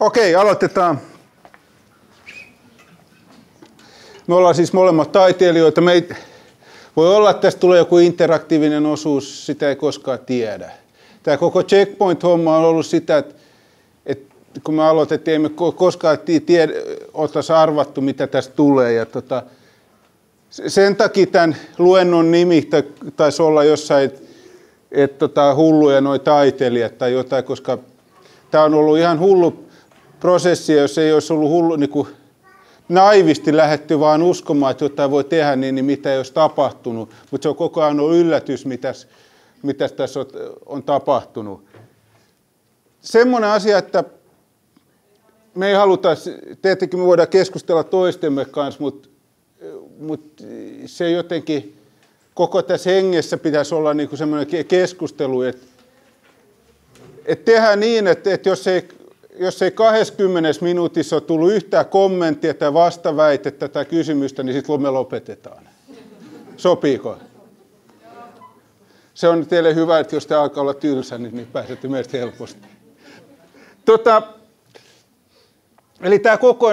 Okei, aloitetaan. Me ollaan siis molemmat taiteilijoita. Me ei, voi olla, että tästä tulee joku interaktiivinen osuus, sitä ei koskaan tiedä. Tämä koko checkpoint-homma on ollut sitä, että, että kun me aloitettiin, emme koskaan tiedä, oltaisi arvattu, mitä tästä tulee. Ja tota, sen takia tämän luennon nimi taisi olla jossain, että et, tota, hulluja noi taiteilijat tai jotain, koska tämä on ollut ihan hullu prosessi, jos ei olisi ollut hullu, niin kuin naivisti lähetty vaan uskomaan, että jotain voi tehdä, niin, niin mitä ei olisi tapahtunut. Mutta se on koko ajan ollut yllätys, mitä tässä on, on tapahtunut. Semmoinen asia, että me ei haluta, tietenkin me voidaan keskustella toistemme kanssa, mutta, mutta se jotenkin, koko tässä hengessä pitäisi olla niin kuin semmoinen keskustelu, että, että tehdään niin, että, että jos ei jos ei 20 minuutissa ole tullut yhtään kommenttia tai vastaväitettä tai kysymystä, niin sitten me lopetetaan. Sopiiko? Se on teille hyvä, että jos te alkaa olla tylsä, niin, niin pääsette meistä helposti. Tota, eli tämä koko,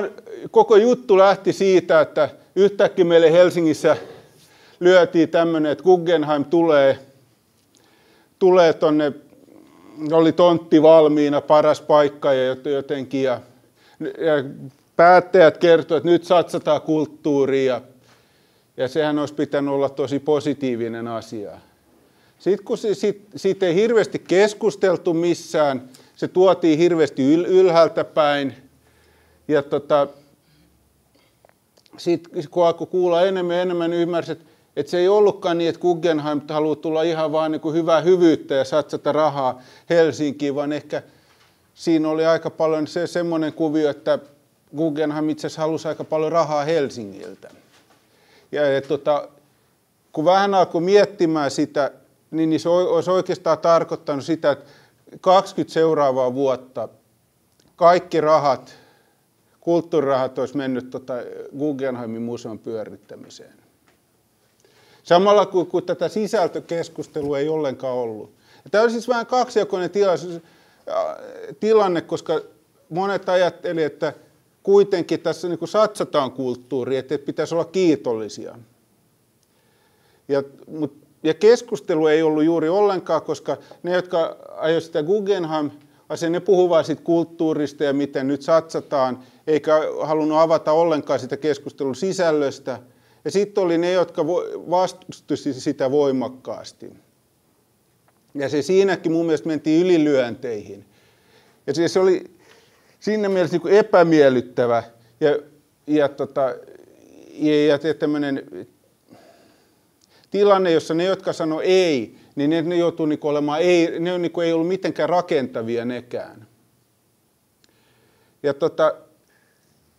koko juttu lähti siitä, että yhtäkkiä meille Helsingissä lyötiin tämmöinen, että Guggenheim tulee, tulee tuonne oli tontti valmiina, paras paikka ja jotenkin. Ja, ja päättäjät kertoivat, että nyt satsataan kulttuuriin ja, ja sehän olisi pitänyt olla tosi positiivinen asia. Sitten kun se, sit, siitä ei hirveästi keskusteltu missään, se tuotiin hirveästi yl, ylhäältä päin. Ja tota, sitten kun alkoi kuulla enemmän ja enemmän, ymmärsi, että että se ei ollutkaan niin, että Guggenheim haluaa tulla ihan vaan niin kuin hyvää hyvyyttä ja satsata rahaa Helsinkiin, vaan ehkä siinä oli aika paljon se semmoinen kuvio, että Guggenheim itse asiassa halusi aika paljon rahaa Helsingiltä. Ja et, tota, kun vähän alkoi miettimään sitä, niin, niin se olisi oikeastaan tarkoittanut sitä, että 20 seuraavaa vuotta kaikki rahat, kulttuurirahat olisi mennyt tota Guggenheimin museon pyörittämiseen. Samalla kuin, kuin tätä sisältökeskustelua ei ollenkaan ollut. Ja tämä on siis vähän kaksijakoinen tilanne, koska monet ajattelivat, että kuitenkin tässä niin satsataan kulttuuriin, että pitäisi olla kiitollisia. Ja, mut, ja keskustelu ei ollut juuri ollenkaan, koska ne, jotka ajoivat sitä Guggenheim, asia, ne puhuvat siitä kulttuurista ja miten nyt satsataan, eikä halunnut avata ollenkaan sitä keskustelun sisällöstä – ja sitten oli ne, jotka vastusti sitä voimakkaasti. Ja se siinäkin mun mielestä mentiin ylilyönteihin. Ja se, se oli siinä mielessä niin epämiellyttävä ja, ja, tota, ja, ja tämmöinen tilanne, jossa ne, jotka sanoi ei, niin ne, ne joutuu niin olemaan ei, ne niin ei ollut mitenkään rakentavia nekään. Ja tota,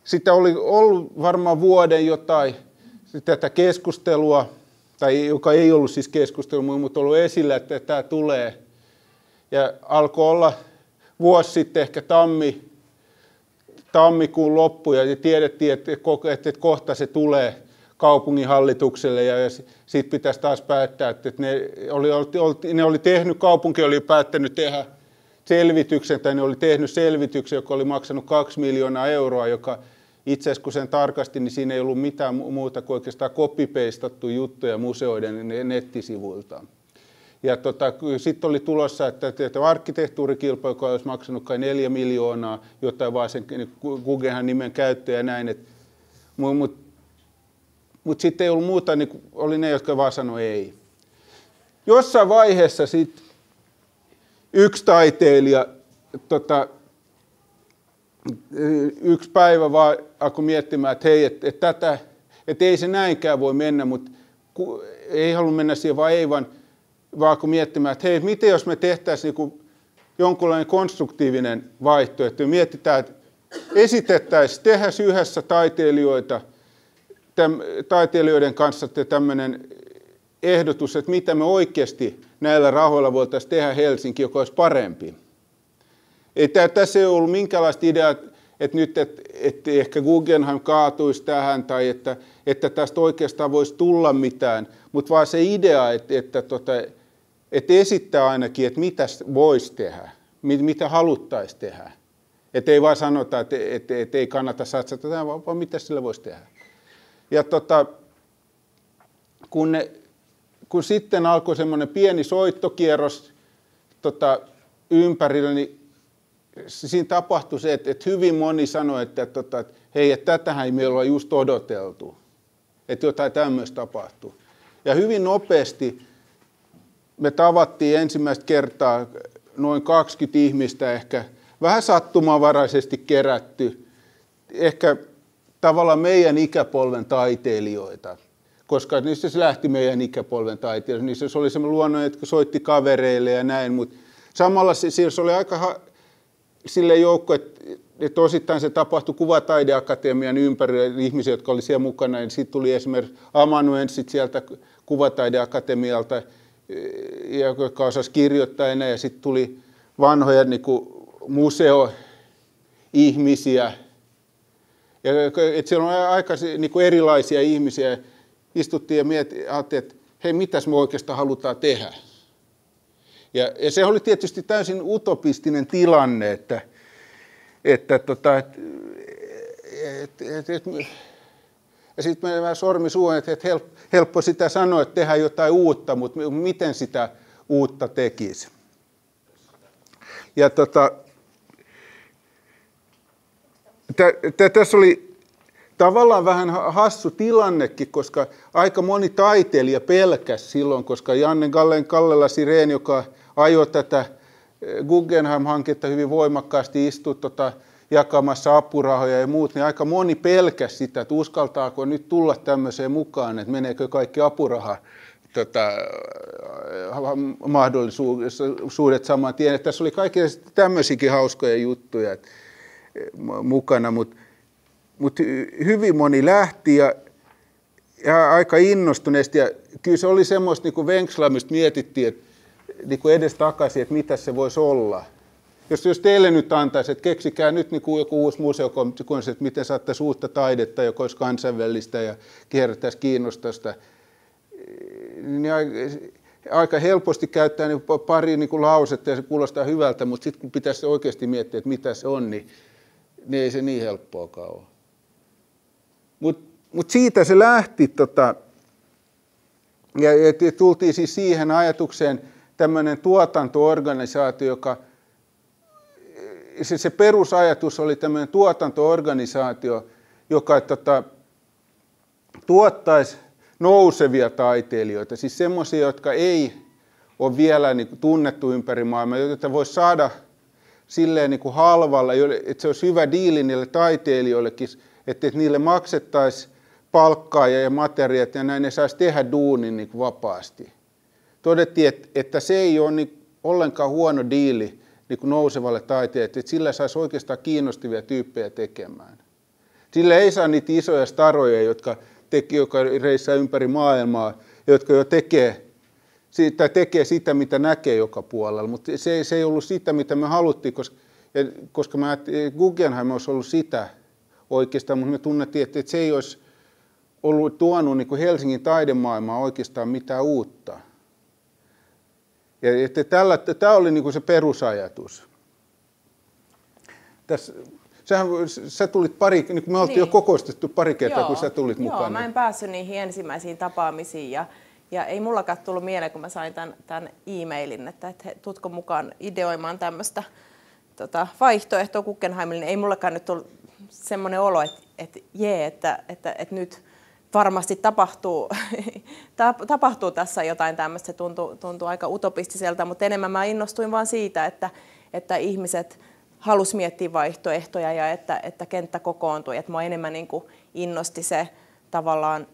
sitä oli ollut varmaan vuoden jotain tätä keskustelua, tai joka ei ollut siis keskustelu, mutta ollut esillä, että tämä tulee. Ja alkoi olla vuosi sitten ehkä tammi, tammikuun loppu, ja tiedettiin, että, että kohta se tulee kaupunginhallitukselle, ja sitten pitäisi taas päättää, että ne oli, ne oli tehnyt, kaupunki oli päättänyt tehdä selvityksen, tai ne oli tehnyt selvityksen, joka oli maksanut kaksi miljoonaa euroa, joka itse asiassa kun sen tarkasti, niin siinä ei ollut mitään muuta kuin oikeastaan kopipeistattu juttuja museoiden nettisivuilta. Ja tota, sitten oli tulossa, että, että arkkitehtuurikilpailu, joka olisi maksanut kai neljä miljoonaa, jotta vaan sen niin Guggenheim nimen käyttö ja näin. Mutta mut, mut sitten ei ollut muuta, niin oli ne, jotka vaan sanoi ei. Jossain vaiheessa sitten yksi taiteilija tota, yksi päivä vaan alkoi miettimään, että hei, että, että, tätä, että ei se näinkään voi mennä, mutta ei halua mennä siihen vaan ei, vaan, vaan alkoi miettimään, että hei, miten jos me tehtäisiin niin jonkunlainen konstruktiivinen vaihtoehto ja mietitään, että esitettäisiin, tehdä yhdessä taiteilijoita, täm, taiteilijoiden kanssa tämmöinen ehdotus, että mitä me oikeasti näillä rahoilla voitaisiin tehdä Helsinki, joka olisi parempi. Ei tässä ei ollut minkäänlaista ideaa, että nyt että, että ehkä Guggenheim kaatuisi tähän tai että, että tästä oikeastaan voisi tulla mitään, mutta vaan se idea, että, että, tota, että esittää ainakin, että mitä voisi tehdä, mitä haluttaisiin tehdä. Että ei vaan sanota, että, että, että ei kannata satsata tähän, vaan, vaan mitä sillä voisi tehdä. Ja tota, kun, ne, kun sitten alkoi semmoinen pieni soittokierros tota, ympärillä, niin siinä tapahtui se, että, että hyvin moni sanoi, että, tota, että hei, että tätähän ei meillä ole just odoteltu. Että jotain tämmöistä tapahtuu. Ja hyvin nopeasti me tavattiin ensimmäistä kertaa noin 20 ihmistä ehkä vähän sattumavaraisesti kerätty, ehkä tavallaan meidän ikäpolven taiteilijoita, koska niissä se lähti meidän ikäpolven taiteilijoita. Niissä se oli semmoinen luonnon, että soitti kavereille ja näin, mutta samalla se oli aika sille joukko, että, että osittain se tapahtui Kuvataideakatemian ympärillä ihmisiä, jotka oli siellä mukana. Sitten tuli esimerkiksi amanuenssit sieltä Kuvataideakatemialta, joka osasi kirjoittaa enää, ja sitten tuli vanhoja niin kuin museoihmisiä. Ja, että siellä on aika niin kuin erilaisia ihmisiä. Istuttiin ja mietittiin, että hei, mitäs me oikeastaan halutaan tehdä. Ja, ja se oli tietysti täysin utopistinen tilanne, että, että tota, et, et, et, et, ja sitten me vähän sormi suun, että, että helppo sitä sanoa, että tehdään jotain uutta, mutta miten sitä uutta tekisi. Ja tota, tässä oli tavallaan vähän hassu tilannekin, koska aika moni taiteilija pelkäsi silloin, koska Janne Gallen Kallela Sireen, joka ajoi tätä eh, Guggenheim-hanketta hyvin voimakkaasti, istui tota, jakamassa apurahoja ja muut, niin aika moni pelkäsi sitä, että uskaltaako nyt tulla tämmöiseen mukaan, että meneekö kaikki apuraha tota, mahdollisuudet saman tien. Että tässä oli kaikkia tämmöisiäkin hauskoja juttuja että, eh, mukana, mutta mut hyvin moni lähti ja, ja aika innostuneesti. Ja kyllä se oli semmoista, niin kuin Venkslaamista mietittiin, että niin kuin edes takaisin, että mitä se voisi olla. Jos, jos teille nyt antaisi, että keksikää nyt niin kuin joku uusi museokonsepti, että miten saattaisi uutta taidetta, joka olisi kansainvälistä ja kierrättäisi kiinnostusta, niin aika helposti käyttää niin pari niin kuin lausetta ja se kuulostaa hyvältä, mutta sitten kun pitäisi oikeasti miettiä, että mitä se on, niin, niin ei se niin helppoakaan ole. Mutta mut siitä se lähti, tota, ja, ja tultiin siis siihen ajatukseen, tämmöinen tuotantoorganisaatio, joka se, se perusajatus oli tämmöinen tuotantoorganisaatio, joka tota, tuottaisi nousevia taiteilijoita, siis semmoisia, jotka ei ole vielä niin kuin, tunnettu ympäri maailmaa, joita voisi saada silleen niin kuin halvalla, että se olisi hyvä diili niille taiteilijoillekin, että, että niille maksettaisiin palkkaa ja materiaalit ja näin ne saisi tehdä duunin niin kuin vapaasti. Todettiin, että, että se ei ole niin ollenkaan huono diili niin kuin nousevalle taiteilijalle, että sillä saisi oikeastaan kiinnostavia tyyppejä tekemään. Sillä ei saa niitä isoja staroja, jotka teki, joka reissaa ympäri maailmaa, jotka jo tekee, sitä, tekee sitä, mitä näkee joka puolella. Mutta se, se ei ollut sitä, mitä me haluttiin, koska, koska mä, Guggenheim olisi ollut sitä oikeastaan, mutta me tunnettiin, että, että se ei olisi ollut tuonut niin kuin Helsingin taidemaailmaa oikeastaan mitään uutta. Ja että tällä, tämä oli niin kuin se perusajatus. Tässä Sähän, sä tulit pari, niin me oltiin niin. jo kokoistettu pari kertaa, Joo. kun sä tulit mukaan. Joo, mä en päässyt niihin ensimmäisiin tapaamisiin ja, ja ei mullakaan tullut mieleen, kun mä sain tämän, tämän e-mailin, että, että tutko mukaan ideoimaan tämmöistä tota, vaihtoehtoa Guggenheimille, niin ei mullakaan nyt tullut semmoinen olo, että, että jee, että, että, että nyt varmasti tapahtuu, tapahtuu tässä jotain tämmöistä, se tuntuu, tuntuu aika utopistiselta, mutta enemmän mä innostuin vaan siitä, että, että ihmiset halusi miettiä vaihtoehtoja ja että, että kenttä kokoontui. Että mua enemmän niin kuin innosti se tavallaan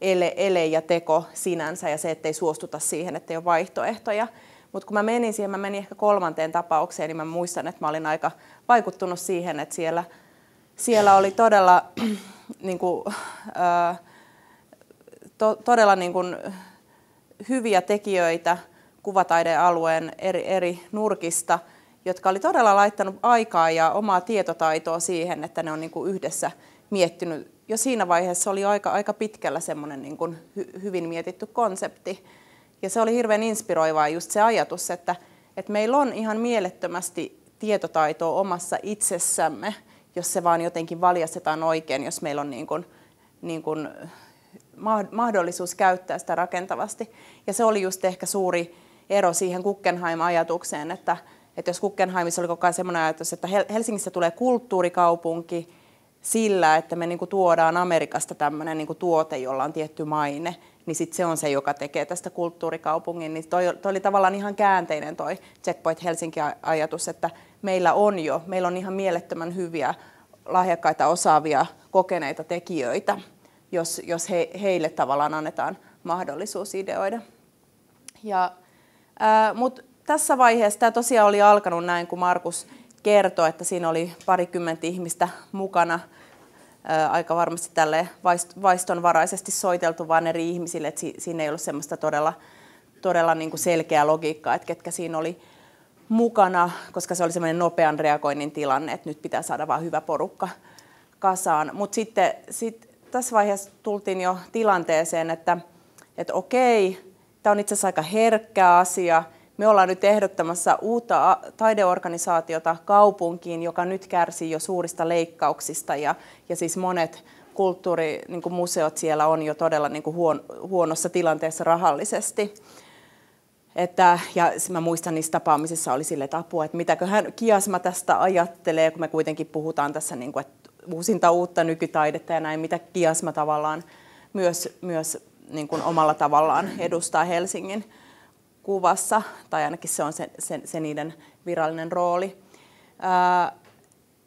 ele, ele ja teko sinänsä ja se, ettei suostuta siihen, että ei ole vaihtoehtoja. Mutta kun mä menin siihen, mä menin ehkä kolmanteen tapaukseen, niin mä muistan, että mä olin aika vaikuttunut siihen, että siellä, siellä oli todella, niin kuin, äh, to, todella niin kuin, hyviä tekijöitä kuvataidealueen eri, eri nurkista – jotka oli todella laittanut aikaa ja omaa tietotaitoa siihen, että ne on niin kuin yhdessä miettinyt. Jo siinä vaiheessa oli aika, aika pitkällä semmoinen niin kuin hy, hyvin mietitty konsepti. Ja se oli hirveän inspiroivaa just se ajatus, että, että meillä on ihan mielettömästi tietotaitoa omassa itsessämme, jos se vaan jotenkin valjastetaan oikein, jos meillä on niin kuin, niin kuin mahdollisuus käyttää sitä rakentavasti. Ja se oli just ehkä suuri ero siihen Guggenheim-ajatukseen, että, että jos Guggenheimissa oli koko ajan sellainen ajatus, että Helsingissä tulee kulttuurikaupunki sillä, että me niin kuin tuodaan Amerikasta tämmöinen niin kuin tuote, jolla on tietty maine, niin sit se on se, joka tekee tästä kulttuurikaupungin. Niin toi, toi oli tavallaan ihan käänteinen toi Checkpoint Helsinki-ajatus, että meillä on jo, meillä on ihan mielettömän hyviä, lahjakkaita, osaavia, kokeneita tekijöitä, jos, jos he, heille tavallaan annetaan mahdollisuus ideoida. Ja, ää, mut tässä vaiheessa tämä tosiaan oli alkanut näin, kun Markus kertoi, että siinä oli parikymmentä ihmistä mukana – aika varmasti tälle vaistonvaraisesti soiteltu vaan eri ihmisille, että siinä ei ollut semmoista todella, todella niin kuin selkeää logiikkaa, että ketkä siinä oli mukana, koska se oli semmoinen nopean reagoinnin tilanne, että nyt pitää saada vain hyvä porukka kasaan. Mutta sitten sit tässä vaiheessa tultiin jo tilanteeseen, että, että okei, tämä on itse asiassa aika herkkä asia, me ollaan nyt ehdottamassa uutta taideorganisaatiota kaupunkiin, joka nyt kärsii jo suurista leikkauksista ja, ja siis monet kulttuurimuseot niin siellä on jo todella niin kuin huon, huonossa tilanteessa rahallisesti. Että, ja mä muistan niissä tapaamisissa oli sille, että apua, että mitäköhän Kiasma tästä ajattelee, kun me kuitenkin puhutaan tässä niin kuin, että uusinta uutta nykytaidetta ja näin, mitä Kiasma tavallaan myös, myös niin kuin omalla tavallaan edustaa Helsingin kuvassa, tai ainakin se on se, se, se niiden virallinen rooli. Ää,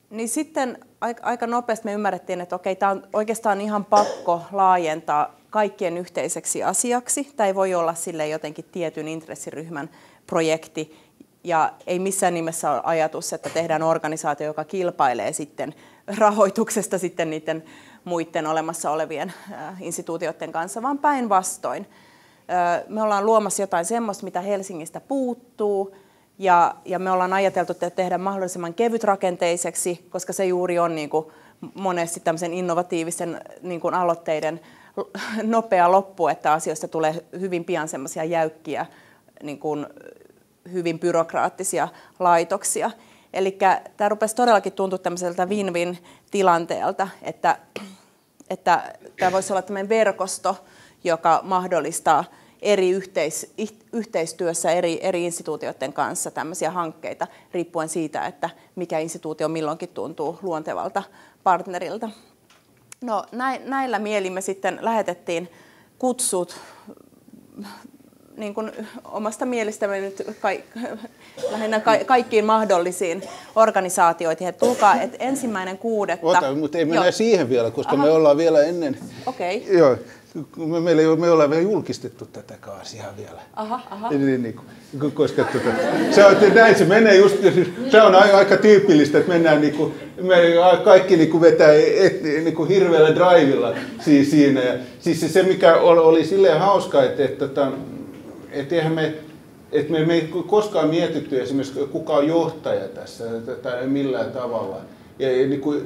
niin sitten aika, aika nopeasti me ymmärrettiin, että okei, tämä on oikeastaan ihan pakko laajentaa kaikkien yhteiseksi asiaksi. Tämä ei voi olla sille jotenkin tietyn intressiryhmän projekti, ja ei missään nimessä ole ajatus, että tehdään organisaatio, joka kilpailee sitten rahoituksesta sitten niiden muiden olemassa olevien instituutioiden kanssa, vaan päinvastoin. Me ollaan luomassa jotain semmoista, mitä Helsingistä puuttuu, ja, ja me ollaan ajateltu että tehdä mahdollisimman kevytrakenteiseksi, koska se juuri on niin kuin monesti tämmöisen innovatiivisen niin kuin aloitteiden nopea loppu, että asioista tulee hyvin pian semmoisia jäykkiä, niin kuin hyvin byrokraattisia laitoksia. Eli tämä rupesi todellakin tuntua tämmöiseltä win-win tilanteelta, että, että tämä voisi olla tämmöinen verkosto, joka mahdollistaa eri yhteis, yhteistyössä eri, eri instituutioiden kanssa tämmöisiä hankkeita, riippuen siitä, että mikä instituutio milloinkin tuntuu luontevalta partnerilta. No, näillä mielimme sitten lähetettiin kutsut niin kuin omasta mielestämme nyt ka- lähinnä ka- kaikkiin mahdollisiin organisaatioihin. Että tulkaa, että ensimmäinen kuudetta... Ota, mutta ei mennä siihen vielä, koska Aha. me ollaan vielä ennen... Okei. Okay. Joo, me, meillä ei ole, me ollaan vielä julkistettu tätä asiaa vielä. Aha, aha. Niin, niin, niin, koska tuota, se on, näin se menee just, se on aika tyypillistä, että mennään niin kuin, me kaikki niin kuin vetää et, niin kuin hirveällä drivilla siinä. Ja, siis se, mikä oli, oli silleen hauska, että, että, että, että eihän me, että me, me ei koskaan mietitty esimerkiksi kuka on johtaja tässä tai millään tavalla. Ja, ja, niin kuin,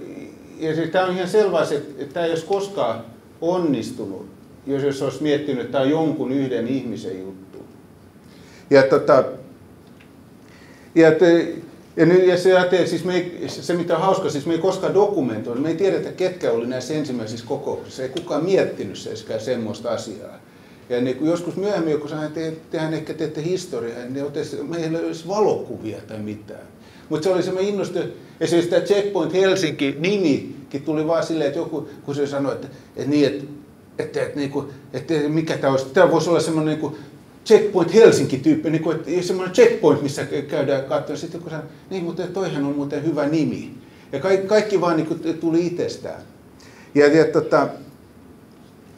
ja se, tämä on ihan selvää, että, että tämä ei olisi koskaan onnistunut, jos, jos olisi miettinyt, että tämä on jonkun yhden ihmisen juttu. Ja, tota, ja, ja, nyt, ja se, te, siis me ei, se, mitä on hauska, siis me ei koskaan dokumentoida, me ei tiedetä, ketkä oli näissä ensimmäisissä kokouksissa, ei kukaan miettinyt se, semmoista asiaa. Ja niin kun joskus myöhemmin, kun sanoin, että tehän ehkä teette historiaa, niin otetaan, meillä ei olisi valokuvia tai mitään. Mutta se oli semmoinen innostu, esimerkiksi tämä Checkpoint Helsinki-nimikin tuli vaan silleen, että joku, kun se sanoi, että, että niin, että, että, että, että, että, että mikä tämä olisi, tämä voisi olla semmoinen niin kuin Checkpoint Helsinki-tyyppi, niin kuin, semmoinen checkpoint, missä käydään katsomaan. Sitten kun sanoi, niin mutta toihan on muuten hyvä nimi. Ja kaikki, kaikki vaan niin kuin, tuli itsestään. Ja, ja tota,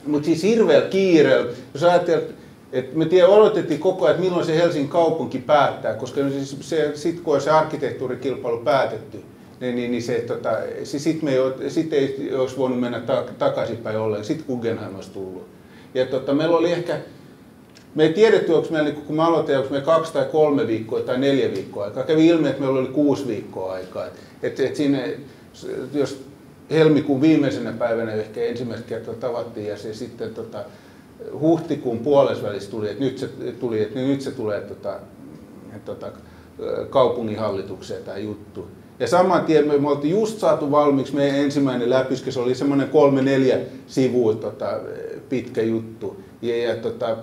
mutta siis hirveällä kiireellä, jos ajatellaan, et me tiedä, odotettiin koko ajan, että milloin se Helsingin kaupunki päättää, koska siis se, sit kun on se arkkitehtuurikilpailu päätetty, niin, niin, niin se, tota, se sit, me ei, sit ei olisi voinut mennä ta, takaisinpäin ollenkaan, sitten Guggenheim olisi tullut. Ja tota, meillä oli ehkä, me ei tiedetty, onko meillä, niin kun me aloitin, onko meillä kaksi tai kolme viikkoa tai neljä viikkoa aikaa. Kävi ilmi, että meillä oli kuusi viikkoa aikaa. Et, et siinä, jos helmikuun viimeisenä päivänä ehkä ensimmäistä kertaa tavattiin ja se sitten tota, huhtikuun puolesvälissä tuli, että nyt se, tuli, että nyt se tulee tota, tota, kaupunginhallitukseen tämä juttu. Ja saman tien me, me oltiin just saatu valmiiksi meidän ensimmäinen läpyskä, se oli semmoinen kolme neljä sivua tota, pitkä juttu. Ja, ja, tota,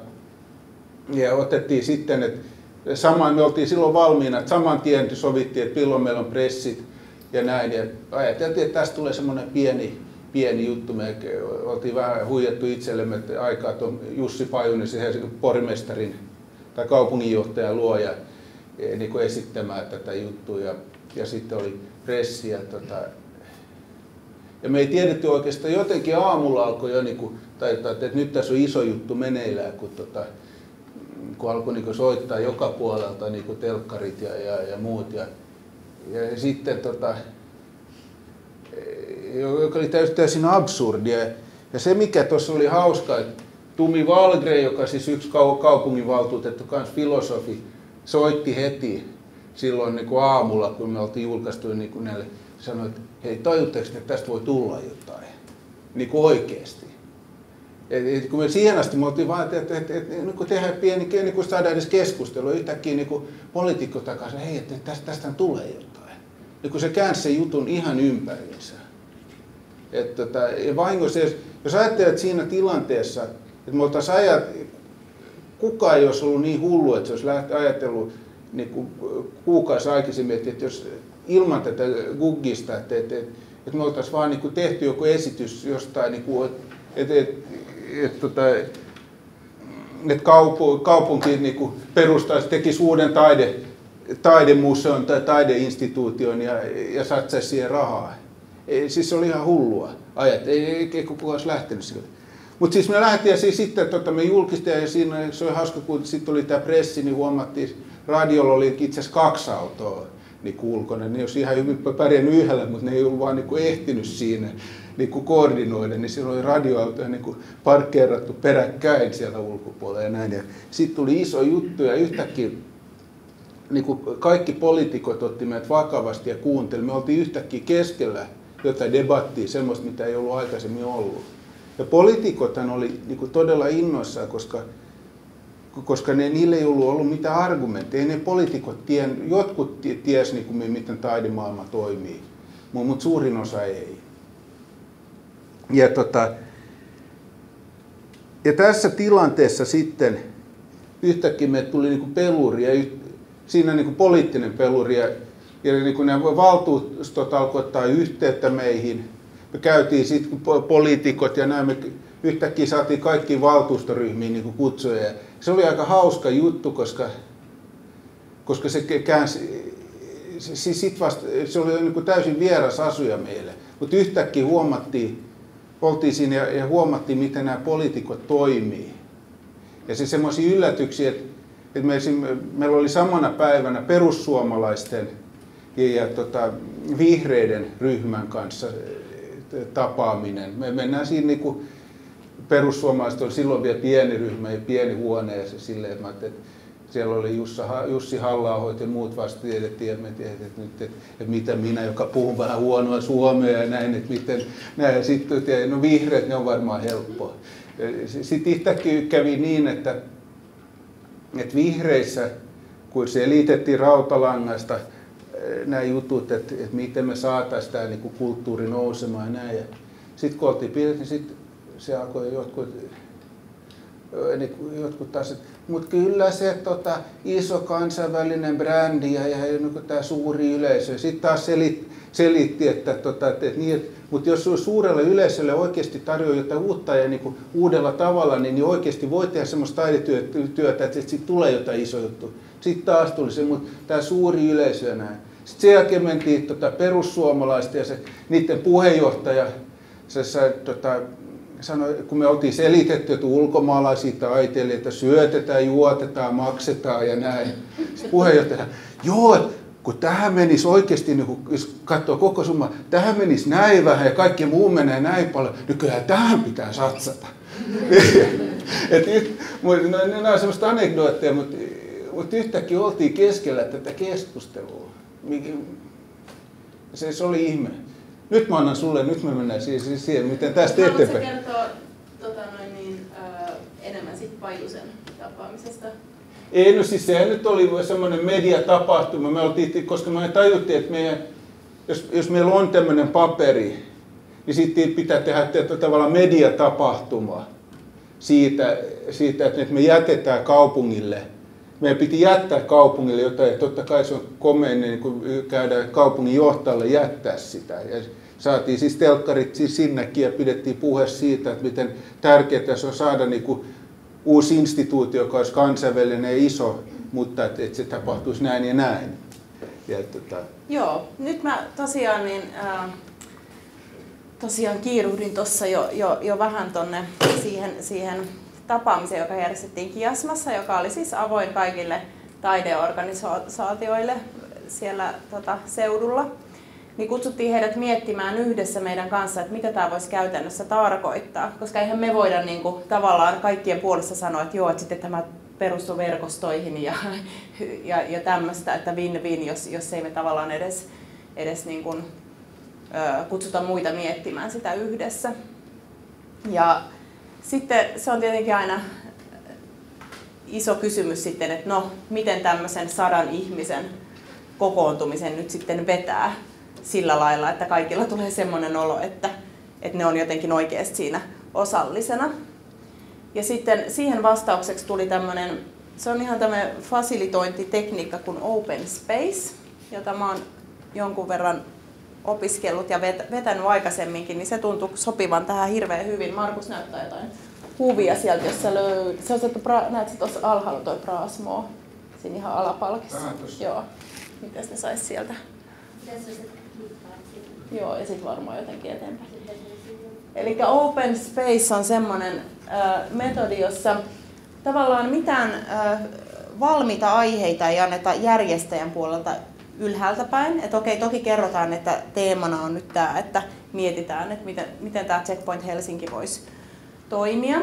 ja otettiin sitten, että samaan me oltiin silloin valmiina, että saman tien sovittiin, että milloin meillä on pressit ja näin. Ja ajateltiin, että tästä tulee semmoinen pieni, pieni juttu. Me oltiin vähän huijattu itsellemme, että aikaa tuon Jussi Pajunen, se pormestarin tai kaupunginjohtajan luoja niin kuin esittämään tätä juttua. Ja, ja sitten oli pressi. Ja, tota, ja me ei tiedetty oikeastaan, jotenkin aamulla alkoi jo, niin kuin, tai, että nyt tässä on iso juttu meneillään, kun, tota, kun alkoi niin soittaa joka puolelta niin telkkarit ja, ja, ja muut. Ja, ja sitten tota, joka oli täysin, absurdia. Ja se mikä tuossa oli hauska, että Tumi Valgre, joka siis yksi kaupunginvaltuutettu, kans filosofi, soitti heti silloin niin kuin aamulla, kun me oltiin julkaistu niin kuin näille, sanoi, että hei, tajutteko, että tästä voi tulla jotain, niin kuin oikeasti. Et, et, kun me siihen asti me oltiin vaan, että, että, että, että niin kun tehdään pieni, niin kun saadaan edes keskustelua, yhtäkkiä niin poliitikko takaisin, hei, että tästä, tästä tulee jotain. Ja kun se käänsi sen jutun ihan ympäriinsä. Että, tota, vahingossa, jos, jos ajattelet siinä tilanteessa, että me oltaisiin ajat, kukaan ei olisi ollut niin hullu, että se olisi lähti ajatellut niin kuin kuukausi aikaisemmin, että jos ilman tätä Guggista, että, että, että, että me oltaisiin vaan niin kuin tehty joku esitys jostain, niin kuin, että, että, että, tota, että, että kaupu, kaupunki niin kuin perustaisi, tekisi uuden taide, taidemuseon tai taideinstituution ja, ja satsaisi siihen rahaa. Ei, siis se oli ihan hullua ajat, ei, ei, ei kukaan olisi lähtenyt sille. Mutta siis me lähdettiin ja siis sitten tota, me julkistiin ja siinä se oli hauska, kun sitten oli tämä pressi, niin huomattiin, radiolla oli itse asiassa kaksi autoa niin ulkona. Ne olisi ihan hyvin pärjännyt yhdellä, mutta ne ei ollut vaan niin ehtinyt siinä niin kuin koordinoida, niin silloin oli radioautoja niin kuin parkkeerattu peräkkäin siellä ulkopuolella ja näin. Ja sitten tuli iso juttu ja yhtäkkiä niin kuin kaikki poliitikot otti meidät vakavasti ja kuunteli. Me oltiin yhtäkkiä keskellä jotain debattia, semmoista mitä ei ollut aikaisemmin ollut. Ja poliitikothan oli niin kuin todella innoissaan, koska, koska ne, niille ei ollut ollut mitään argumentteja. Ne poliitikot tien, jotkut ties niin kuin, miten taidemaailma toimii, mutta suurin osa ei. Ja, tota, ja tässä tilanteessa sitten yhtäkkiä me tuli niin kuin peluri ja siinä niin kuin poliittinen peluri ja, ja niin kuin ne valtuustot alkoivat ottaa yhteyttä meihin me käytiin sitten poliitikot ja näin, me yhtäkkiä saatiin kaikki valtuustoryhmiin niin kutsuja. Se oli aika hauska juttu, koska, koska se käänsi, se, sit vasta, se oli niin kuin täysin vieras asuja meille. Mutta yhtäkkiä huomattiin, oltiin siinä ja, ja huomattiin, miten nämä poliitikot toimii. Ja se semmoisia yllätyksiä, että, että me meillä oli samana päivänä perussuomalaisten ja, ja tota, vihreiden ryhmän kanssa tapaaminen. Me mennään siinä niin kuin perussuomalaiset oli silloin vielä pieni ryhmä ja pieni huone ja se silleen, että, että siellä oli Jussa, Jussi halla ja muut vasta tiedettiin, että, tiedettiin, että, nyt, että, että, mitä minä, joka puhun vähän huonoa suomea ja näin, että miten näin. Sitten no vihreät, ne on varmaan helppo. Sitten yhtäkkiä kävi niin, että, että vihreissä, kun se liitettiin rautalangasta, nämä jutut, että, että miten me saataisiin tämä niin kulttuuri nousemaan ja näin. Ja sitten kun oltiin pidetty, niin sitten se alkoi jotkut, niin jotkut taas, mutta kyllä se tota, iso kansainvälinen brändi ja, ja niin tämä suuri yleisö. Sitten taas selit, selitti, että, tota, että, että niin, mutta jos suurelle yleisölle oikeasti tarjoaa jotain uutta ja niin kuin uudella tavalla, niin, niin oikeasti voi tehdä semmoista taidetyötä, että sitten tulee jotain iso juttu. Sitten taas tuli se, mutta tämä suuri yleisö ja näin. Sitten sen jälkeen mentiin tota, perussuomalaista ja se, niiden puheenjohtaja se, se tota, sanoi, kun me oltiin selitetty, että ulkomaalaisia taiteilijoita syötetään, juotetaan, maksetaan ja näin. Se puheenjohtaja, joo, kun tähän menisi oikeasti, niin kun, katsoo koko summa, tähän menisi näin vähän ja kaikki muu menee näin paljon, niin kyllähän tähän pitää satsata. Et, no, nämä on semmoista anekdootteja, mutta, mutta yhtäkkiä oltiin keskellä tätä keskustelua se, se oli ihme. Nyt mä annan sulle, nyt me mennään siihen, siihen miten tästä eteenpäin. kertoa tota noin, niin, äh, enemmän sit Pajusen tapaamisesta? Ei, no siis sehän nyt oli semmoinen mediatapahtuma. Me oltiin, koska me tajuttiin, että meidän, jos, jos meillä on tämmöinen paperi, niin sitten pitää tehdä tavallaan mediatapahtuma siitä, siitä, että me jätetään kaupungille meidän piti jättää kaupungille jotain, ja totta kai se on komein niin kun käydään kaupungin johtajalle jättää sitä. Ja saatiin siis telkkarit siis sinnekin ja pidettiin puhe siitä, että miten tärkeää se on saada niin kuin uusi instituutio, joka olisi kansainvälinen ja iso, mutta että, että se tapahtuisi näin ja näin. Ja, tota... Joo, nyt mä tosiaan niin, äh, tosiaan kiiruhdin tuossa jo, jo, jo vähän tonne siihen, siihen tapaamiseen, joka järjestettiin Kiasmassa, joka oli siis avoin kaikille taideorganisaatioille siellä tota, seudulla. Niin kutsuttiin heidät miettimään yhdessä meidän kanssa, että mitä tämä voisi käytännössä tarkoittaa. Koska eihän me voida niin kuin, tavallaan kaikkien puolesta sanoa, että joo, että sitten tämä perustuu verkostoihin ja, ja, ja tämmöistä, että win-win, jos, jos ei me tavallaan edes, edes niin kuin, ö, kutsuta muita miettimään sitä yhdessä. Ja sitten se on tietenkin aina iso kysymys sitten, että no, miten tämmöisen sadan ihmisen kokoontumisen nyt sitten vetää sillä lailla, että kaikilla tulee semmoinen olo, että, että ne on jotenkin oikeasti siinä osallisena. Ja sitten siihen vastaukseksi tuli tämmöinen, se on ihan tämmöinen fasilitointitekniikka kuin Open Space, jota mä oon jonkun verran opiskellut ja vetänyt aikaisemminkin, niin se tuntuu sopivan tähän hirveän hyvin. Markus näyttää jotain kuvia sieltä, jos sä löydät. Se on otettu, näet sä tuossa alhaalla toi Prasmo, siinä ihan alapalkissa. Joo. Mitäs ne sais sieltä? Joo, ja sitten varmaan jotenkin eteenpäin. Eli Open Space on semmoinen äh, metodi, jossa tavallaan mitään äh, valmiita aiheita ei anneta järjestäjän puolelta ylhäältä päin. Että okei, toki kerrotaan, että teemana on nyt tämä, että mietitään, että miten, miten tämä Checkpoint Helsinki voisi toimia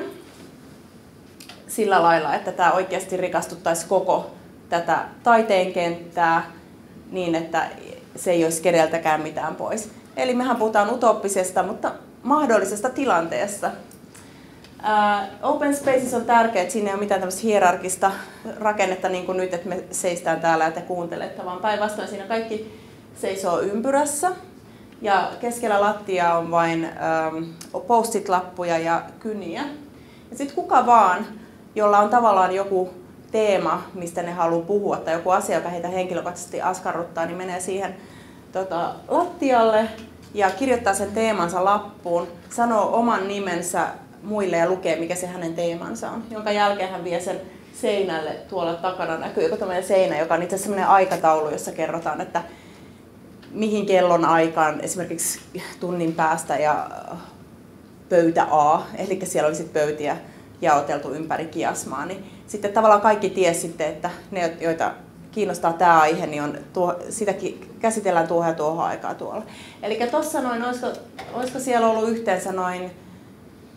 sillä lailla, että tämä oikeasti rikastuttaisi koko tätä taiteen kenttää niin, että se ei olisi keneltäkään mitään pois. Eli mehän puhutaan utoppisesta, mutta mahdollisesta tilanteesta, Uh, open Spaces on tärkeää, että siinä ei ole mitään tämmöistä hierarkista rakennetta niin kuin nyt, että me seistään täällä ja te kuuntelette, vaan päinvastoin siinä kaikki seisoo ympyrässä. Ja keskellä lattia on vain um, postit-lappuja ja kyniä. Ja sitten kuka vaan, jolla on tavallaan joku teema, mistä ne haluaa puhua, tai joku asia, joka heitä henkilökohtaisesti askarruttaa, niin menee siihen tota, lattialle ja kirjoittaa sen teemansa lappuun, sanoo oman nimensä muille ja lukee, mikä se hänen teemansa on. Jonka jälkeen hän vie sen seinälle tuolla takana näkyy joku tämmöinen seinä, joka on itse asiassa aikataulu, jossa kerrotaan, että mihin kellon aikaan esimerkiksi tunnin päästä ja pöytä A, eli siellä oli sitten pöytiä jaoteltu ympäri kiasmaa, niin sitten tavallaan kaikki tiesi sitten, että ne, joita kiinnostaa tämä aihe, niin on tuo, sitäkin käsitellään tuohon ja tuohon aikaa tuolla. Eli tuossa noin, olisiko, olisiko siellä ollut yhteensä noin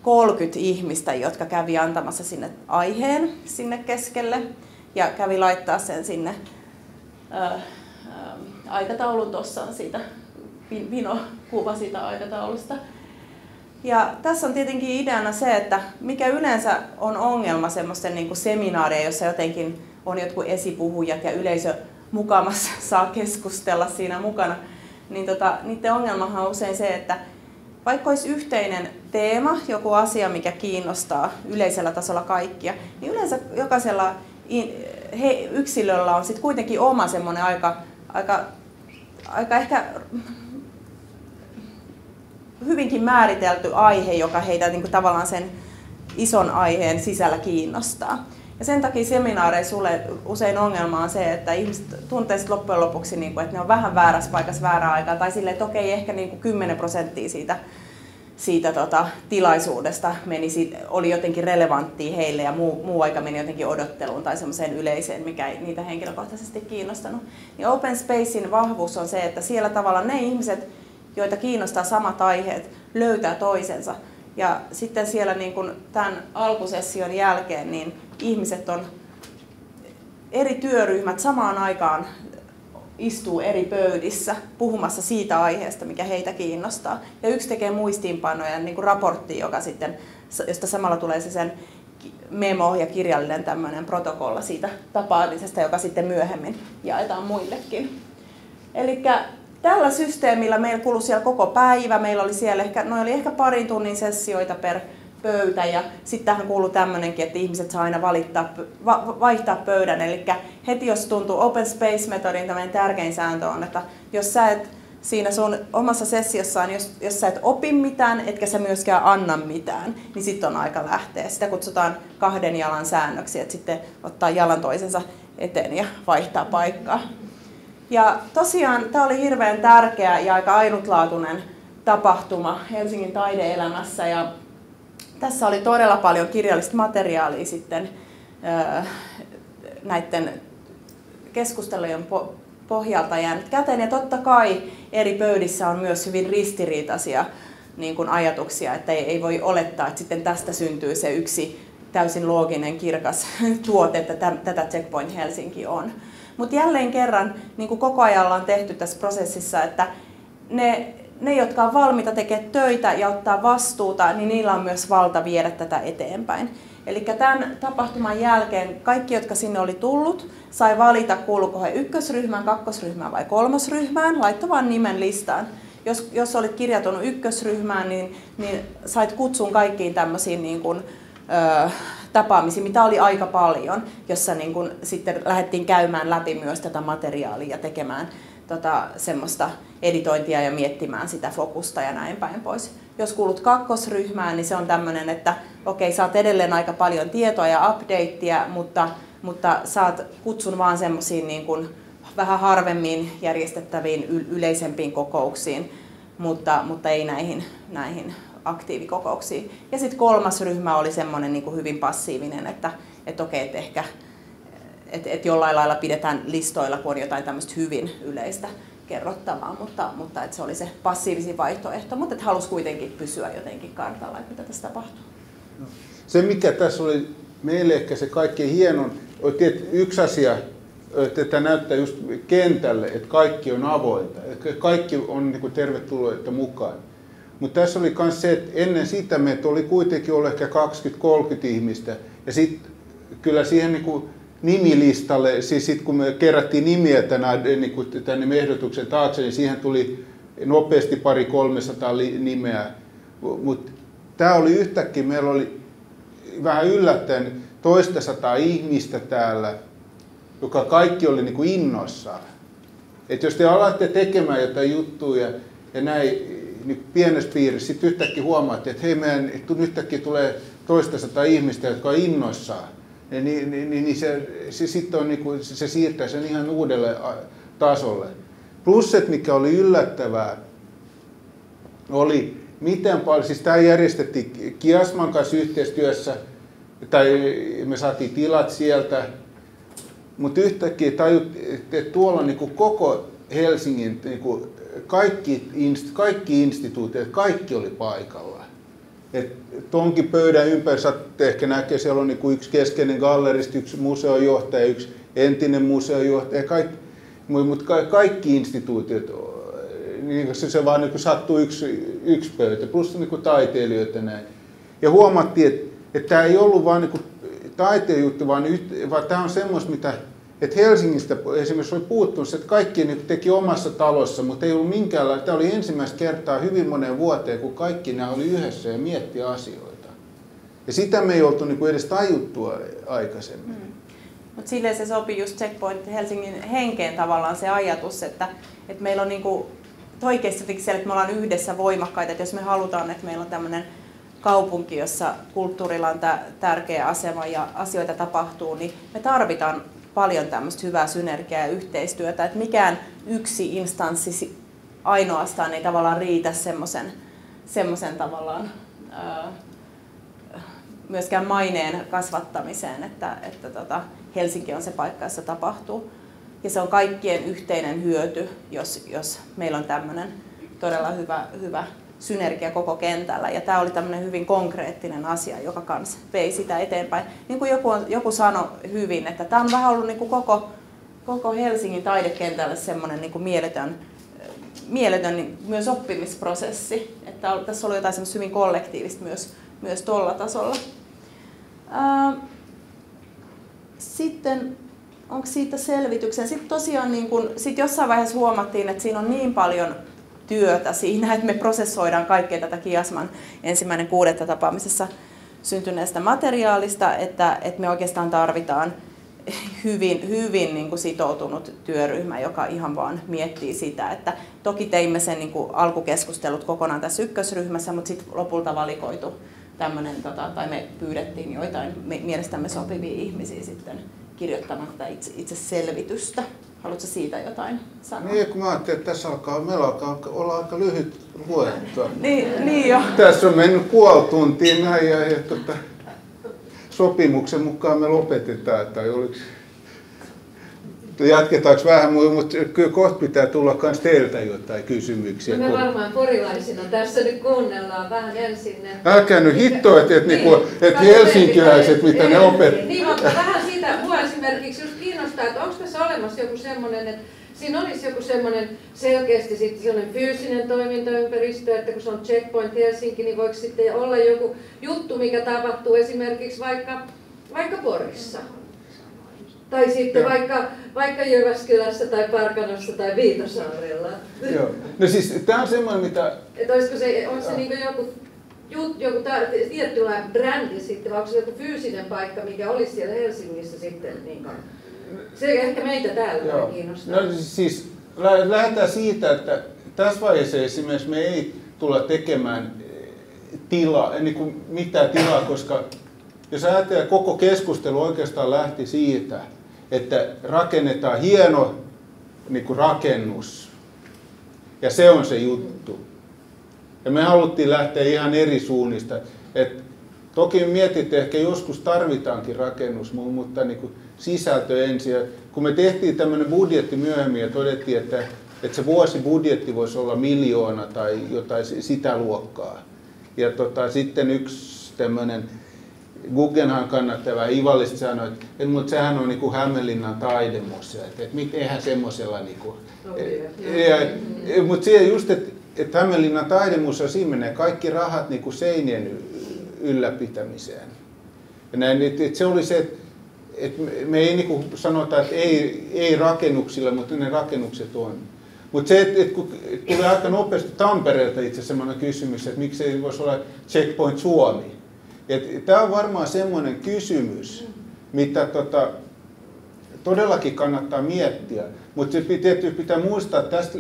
30 ihmistä, jotka kävi antamassa sinne aiheen sinne keskelle ja kävi laittaa sen sinne ää, ää, aikataulun tuossa siitä, Vino kuva siitä aikataulusta. Ja tässä on tietenkin ideana se, että mikä yleensä on ongelma semmoisten niin seminaarien, jossa jotenkin on jotkut esipuhujat ja yleisö mukamassa saa keskustella siinä mukana, niin tota, niiden ongelmahan on usein se, että vaikka olisi yhteinen teema, joku asia, mikä kiinnostaa yleisellä tasolla kaikkia, niin yleensä jokaisella he, yksilöllä on sitten kuitenkin oma semmoinen aika, aika, aika ehkä hyvinkin määritelty aihe, joka heitä niin kuin tavallaan sen ison aiheen sisällä kiinnostaa. Ja sen takia seminaareissa usein ongelma on se, että ihmiset tuntee loppujen lopuksi, niin kuin, että ne on vähän väärässä paikassa väärää aikaa, tai silleen, että okei, ehkä niin kuin 10 prosenttia siitä, siitä tota, tilaisuudesta meni, oli jotenkin relevanttia heille ja muu, muu aika meni jotenkin odotteluun tai semmoiseen yleiseen, mikä ei niitä henkilökohtaisesti kiinnostanut. Niin Open Spacein vahvuus on se, että siellä tavalla ne ihmiset, joita kiinnostaa samat aiheet, löytää toisensa. Ja sitten siellä niin kuin tämän alkusession jälkeen niin ihmiset on eri työryhmät samaan aikaan istuu eri pöydissä puhumassa siitä aiheesta, mikä heitä kiinnostaa. Ja yksi tekee muistiinpanoja, niin kuin raportti, joka sitten, josta samalla tulee se sen memo ja kirjallinen tämmöinen protokolla siitä tapaamisesta, joka sitten myöhemmin jaetaan muillekin. Eli tällä systeemillä meillä kului siellä koko päivä. Meillä oli siellä ehkä, no oli ehkä parin tunnin sessioita per pöytä ja sitten tähän kuuluu tämmöinenkin, että ihmiset saa aina valittaa, va, vaihtaa pöydän. Eli heti jos tuntuu Open Space-metodin tämmöinen tärkein sääntö on, että jos sä et siinä sun omassa sessiossaan, jos, jos sä et opi mitään, etkä sä myöskään anna mitään, niin sitten on aika lähteä. Sitä kutsutaan kahden jalan säännöksi, että sitten ottaa jalan toisensa eteen ja vaihtaa paikkaa. Ja tosiaan tämä oli hirveän tärkeä ja aika ainutlaatuinen tapahtuma Helsingin taideelämässä ja tässä oli todella paljon kirjallista materiaalia sitten näiden keskustelujen pohjalta jäänyt käteen. Ja totta kai eri pöydissä on myös hyvin ristiriitaisia niin kuin ajatuksia, että ei, voi olettaa, että sitten tästä syntyy se yksi täysin looginen, kirkas tuote, että tätä Checkpoint Helsinki on. Mutta jälleen kerran, niin kuin koko ajan ollaan tehty tässä prosessissa, että ne, ne, jotka on valmiita tekemään töitä ja ottaa vastuuta, niin niillä on myös valta viedä tätä eteenpäin. Eli tämän tapahtuman jälkeen kaikki, jotka sinne oli tullut, sai valita kuuluuko he ykkösryhmään, kakkosryhmään vai kolmosryhmään, laittoi nimen listaan. Jos, jos olit kirjautunut ykkösryhmään, niin, niin sait kutsun kaikkiin tämmöisiin niin kuin, ö, tapaamisiin, mitä oli aika paljon, jossa niin kuin, sitten lähdettiin käymään läpi myös tätä materiaalia ja tekemään tota, semmoista editointia ja miettimään sitä fokusta ja näin päin pois. Jos kuulut kakkosryhmään, niin se on tämmöinen, että okei, saat edelleen aika paljon tietoa ja updatea, mutta, mutta saat kutsun vaan semmoisiin niin kuin vähän harvemmin järjestettäviin yleisempiin kokouksiin, mutta, mutta ei näihin, näihin aktiivikokouksiin. Ja sitten kolmas ryhmä oli semmoinen niin kuin hyvin passiivinen, että, että okei, että ehkä että et jollain lailla pidetään listoilla, kun on jotain tämmöistä hyvin yleistä kerrottavaa, mutta, mutta että se oli se passiivisin vaihtoehto, mutta että halusi kuitenkin pysyä jotenkin kartalla, että mitä tässä tapahtuu. No. Se mikä tässä oli meille ehkä se kaikkein hienon, että yksi asia, että näyttää just kentälle, että kaikki on avointa, että kaikki on niin tervetulleita mukaan. Mutta tässä oli myös se, että ennen sitä meitä oli kuitenkin ollut ehkä 20-30 ihmistä. Ja sitten kyllä siihen niin kuin nimilistalle, siis sitten kun me kerättiin nimiä tänä, niin kuin tänne ehdotuksen taakse, niin siihen tuli nopeasti pari 300 nimeä. Mutta tämä oli yhtäkkiä, meillä oli vähän yllättäen toista sataa ihmistä täällä, joka kaikki oli niin kuin innoissaan. Et jos te alatte tekemään jotain juttuja ja näin niin pienessä piirissä, sitten yhtäkkiä huomaatte, että hei, meidän yhtäkkiä tulee toista sataa ihmistä, jotka on innoissaan niin, niin, niin, niin se, se, sitten on, niin kuin, se siirtää sen ihan uudelle tasolle. Plusset, mikä oli yllättävää, oli miten paljon, siis tämä järjestettiin Kiasman kanssa yhteistyössä, tai me saatiin tilat sieltä, mutta yhtäkkiä tajuttiin, että tuolla on niin koko Helsingin niin kuin kaikki, kaikki instituutiot, kaikki oli paikalla. Et tonkin pöydän ympäri saatte ehkä näkee, siellä on niinku yksi keskeinen galleristi, yksi museojohtaja, yksi entinen museojohtaja, kaikki, mutta kaikki instituutiot, niin se, se vaan niin sattuu yksi, yksi pöytä, plus niin taiteilijoita näin. Ja huomattiin, että, että tämä ei ollut vain niin taiteen juttu, vaan, vaan tämä on semmoista, mitä että Helsingistä esimerkiksi oli puuttunut että kaikki niin teki omassa talossa, mutta ei ollut minkäänlaista. Tämä oli ensimmäistä kertaa hyvin moneen vuoteen, kun kaikki nämä oli yhdessä ja mietti asioita. Ja sitä me ei oltu niin kuin edes tajuttua aikaisemmin. Mm. Mutta silleen se sopii just Checkpoint Helsingin henkeen tavallaan se ajatus, että, että meillä on niin kuin oikeasti fiksellä, että me ollaan yhdessä voimakkaita, että jos me halutaan, että meillä on tämmöinen kaupunki, jossa kulttuurilla on tärkeä asema ja asioita tapahtuu, niin me tarvitaan paljon tämmöistä hyvää synergiaa ja yhteistyötä, että mikään yksi instanssi ainoastaan ei tavallaan riitä semmoisen semmoisen tavallaan ää, myöskään maineen kasvattamiseen, että, että tota, Helsinki on se paikka, jossa tapahtuu. Ja se on kaikkien yhteinen hyöty, jos, jos meillä on tämmöinen todella hyvä, hyvä synergia koko kentällä. Ja tämä oli tämmöinen hyvin konkreettinen asia, joka kanssa vei sitä eteenpäin. Niin kuin joku, joku sanoi hyvin, että tämä on vähän ollut niin kuin koko, koko Helsingin taidekentälle semmoinen niin kuin mieletön, mieletön niin myös oppimisprosessi. Että tässä oli jotain semmoista hyvin kollektiivista myös, myös tuolla tasolla. Sitten onko siitä selvityksen? Sitten tosiaan niin kun, sit jossain vaiheessa huomattiin, että siinä on niin paljon työtä siinä, että me prosessoidaan kaikkea tätä Kiasman ensimmäinen kuudetta tapaamisessa syntyneestä materiaalista, että, että me oikeastaan tarvitaan hyvin, hyvin niin kuin sitoutunut työryhmä, joka ihan vaan miettii sitä, että toki teimme sen niin kuin alkukeskustelut kokonaan tässä ykkösryhmässä, mutta sitten lopulta valikoitu tämmöinen, tota, tai me pyydettiin joitain mielestämme sopivia ihmisiä sitten kirjoittamaan itse, itse selvitystä. Haluatko siitä jotain sanoa? Niin, kun mä ajattelin, että tässä alkaa, meillä alkaa olla aika lyhyt luettu. niin, niin jo. Tässä on mennyt puoli tuntia näin ja, ja tota, sopimuksen mukaan me lopetetaan, tai oliko Jatketaanko vähän, mutta kyllä kohta pitää tulla myös teiltä jotain kysymyksiä. No me varmaan porilaisina tässä nyt kuunnellaan vähän ensin. Että Älkää nyt hitto, että, että, niin, että, että helsinkiläiset, mitä ne opet... Niin, mutta vähän siitä, mua esimerkiksi just kiinnostaa, että onko olemassa joku semmoinen, että siinä olisi joku semmoinen selkeästi sitten sellainen fyysinen toimintaympäristö, että kun se on Checkpoint Helsinki, niin voiko sitten olla joku juttu, mikä tapahtuu esimerkiksi vaikka, vaikka Porissa. Tai sitten vaikka, vaikka Jyväskylässä tai Parkanossa tai Viitasaarella. Joo. No siis tämä on semmoinen, mitä... Että olisiko se, onko se niin joku, jut, joku tiettylainen brändi sitten, vai onko se joku fyysinen paikka, mikä olisi siellä Helsingissä sitten? Niin se ehkä meitä täällä Joo. kiinnostaa. No siis lähdetään siitä, että tässä vaiheessa esimerkiksi me ei tulla tekemään eh, tilaa, niin kuin mitään tilaa, koska jos ajattelee, koko keskustelu oikeastaan lähti siitä, että rakennetaan hieno niin kuin rakennus. Ja se on se juttu. Ja me haluttiin lähteä ihan eri suunnista. Et toki mietit, ehkä joskus tarvitaankin rakennus, mutta niin kuin sisältö ensin. Ja kun me tehtiin tämmöinen budjetti myöhemmin ja todettiin, että, että se vuosibudjetti voisi olla miljoona tai jotain sitä luokkaa. Ja tota, sitten yksi tämmöinen Guggenheim kannattava Ivallista sanoi, että, että mutta sehän on niinku Hämeenlinnan taidemuseo, että, että mit, eihän semmoisella niinku, ja, mutta se just, että, että Hämeenlinnan taidemuseo, siinä menee kaikki rahat niinku seinien ylläpitämiseen. Ja näin, että, että se oli se, että, että me ei niinku sanota, että ei, ei rakennuksilla, mutta ne rakennukset on. Mutta se, että, että kun tuli aika nopeasti Tampereelta itse semmoinen kysymys, että miksi ei voisi olla Checkpoint Suomi, Tämä on varmaan semmoinen kysymys, mitä tota, todellakin kannattaa miettiä. Mutta se tietysti pitää muistaa, että tästä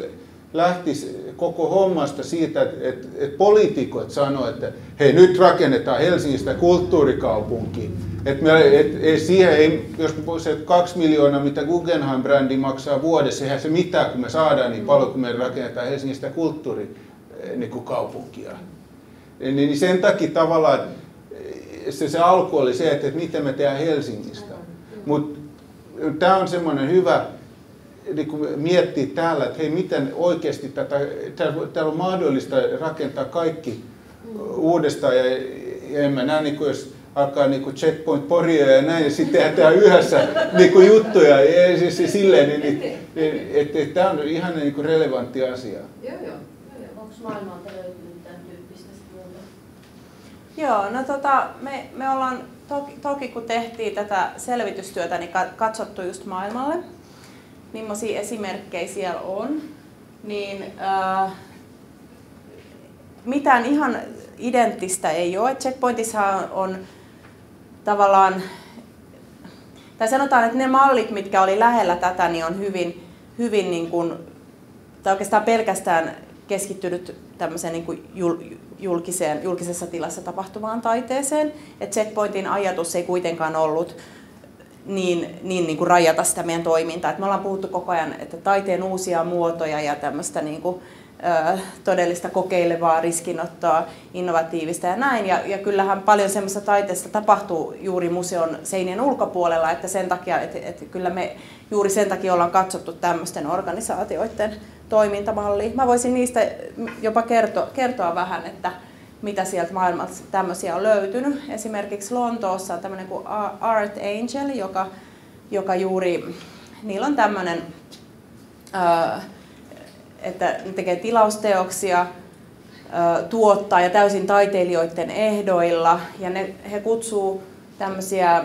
lähtisi koko hommasta siitä, että, että, että poliitikot sanoivat, että hei nyt rakennetaan Helsingistä kulttuurikaupunki. Että me, et, ei siihen, ei, jos se kaksi miljoonaa, mitä Guggenheim-brändi maksaa vuodessa, eihän se mitään, kun me saadaan niin paljon, kun me rakennetaan Helsingistä kulttuurikaupunkia. Niin, niin sen takia tavallaan, että se, se alku oli se, että, että miten me tehdään Helsingistä. Mutta tämä on semmoinen hyvä niin miettiä täällä, että hei, miten oikeasti tätä, täällä on mahdollista rakentaa kaikki uudestaan. Ja, ja en mä näe, niin kuin, jos alkaa niin kuin checkpoint poria ja näin, ja sitten tehdään yhdessä niin kuin juttuja ja siis, siis silleen, niin, niin, niin että, että tämä on ihan niin kuin relevantti asia. Joo, joo. Onko maailmaa Joo, no tota, me, me ollaan toki, toki kun tehtiin tätä selvitystyötä, niin katsottu just maailmalle, millaisia esimerkkejä siellä on, niin äh, mitään ihan identtistä ei ole. Checkpointissa on, on tavallaan, tai sanotaan, että ne mallit, mitkä oli lähellä tätä, niin on hyvin, hyvin niin kuin, tai oikeastaan pelkästään keskittynyt tämmöiseen niin kuin jul, julkiseen, julkisessa tilassa tapahtuvaan taiteeseen. Et checkpointin ajatus ei kuitenkaan ollut niin, niin, niin kuin rajata sitä meidän toimintaa. Et me ollaan puhuttu koko ajan, että taiteen uusia muotoja ja tämmöistä niin kuin, todellista kokeilevaa riskinottoa, innovatiivista ja näin. Ja, ja kyllähän paljon semmoista taiteesta tapahtuu juuri museon seinien ulkopuolella, että sen takia, että, että kyllä me juuri sen takia ollaan katsottu tämmöisten organisaatioiden toimintamallia. Mä voisin niistä jopa kertoa, kertoa vähän, että mitä sieltä maailmalta tämmöisiä on löytynyt. Esimerkiksi Lontoossa on tämmöinen kuin Art Angel, joka, joka juuri, niillä on tämmöinen, että ne tekee tilausteoksia, tuottaa ja täysin taiteilijoiden ehdoilla. Ja ne, he kutsuu tämmöisiä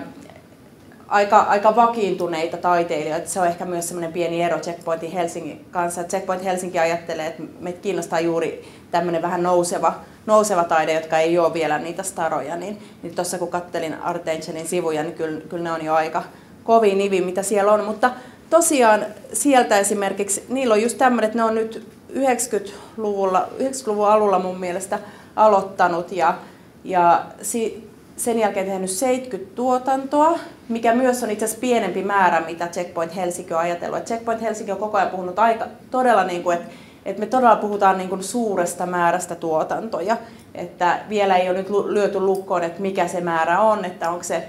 aika, aika vakiintuneita taiteilijoita. Se on ehkä myös semmoinen pieni ero Checkpointin Helsingin kanssa. Checkpoint Helsinki ajattelee, että meitä kiinnostaa juuri tämmöinen vähän nouseva, nouseva taide, jotka ei ole vielä niitä staroja. Niin, niin tuossa kun kattelin Art Angelin sivuja, niin kyllä, kyllä ne on jo aika kovin nivi, mitä siellä on. Mutta tosiaan sieltä esimerkiksi, niillä on just tämmöinen, että ne on nyt 90-luvulla, 90-luvun alulla mun mielestä aloittanut ja, ja si, sen jälkeen tehnyt 70 tuotantoa, mikä myös on itse asiassa pienempi määrä, mitä Checkpoint Helsinki on ajatellut. Checkpoint Helsinki on koko ajan puhunut aika todella, niin kuin, että, että me todella puhutaan niin kuin suuresta määrästä tuotantoja, että vielä ei ole nyt lyöty lukkoon, että mikä se määrä on, että onko se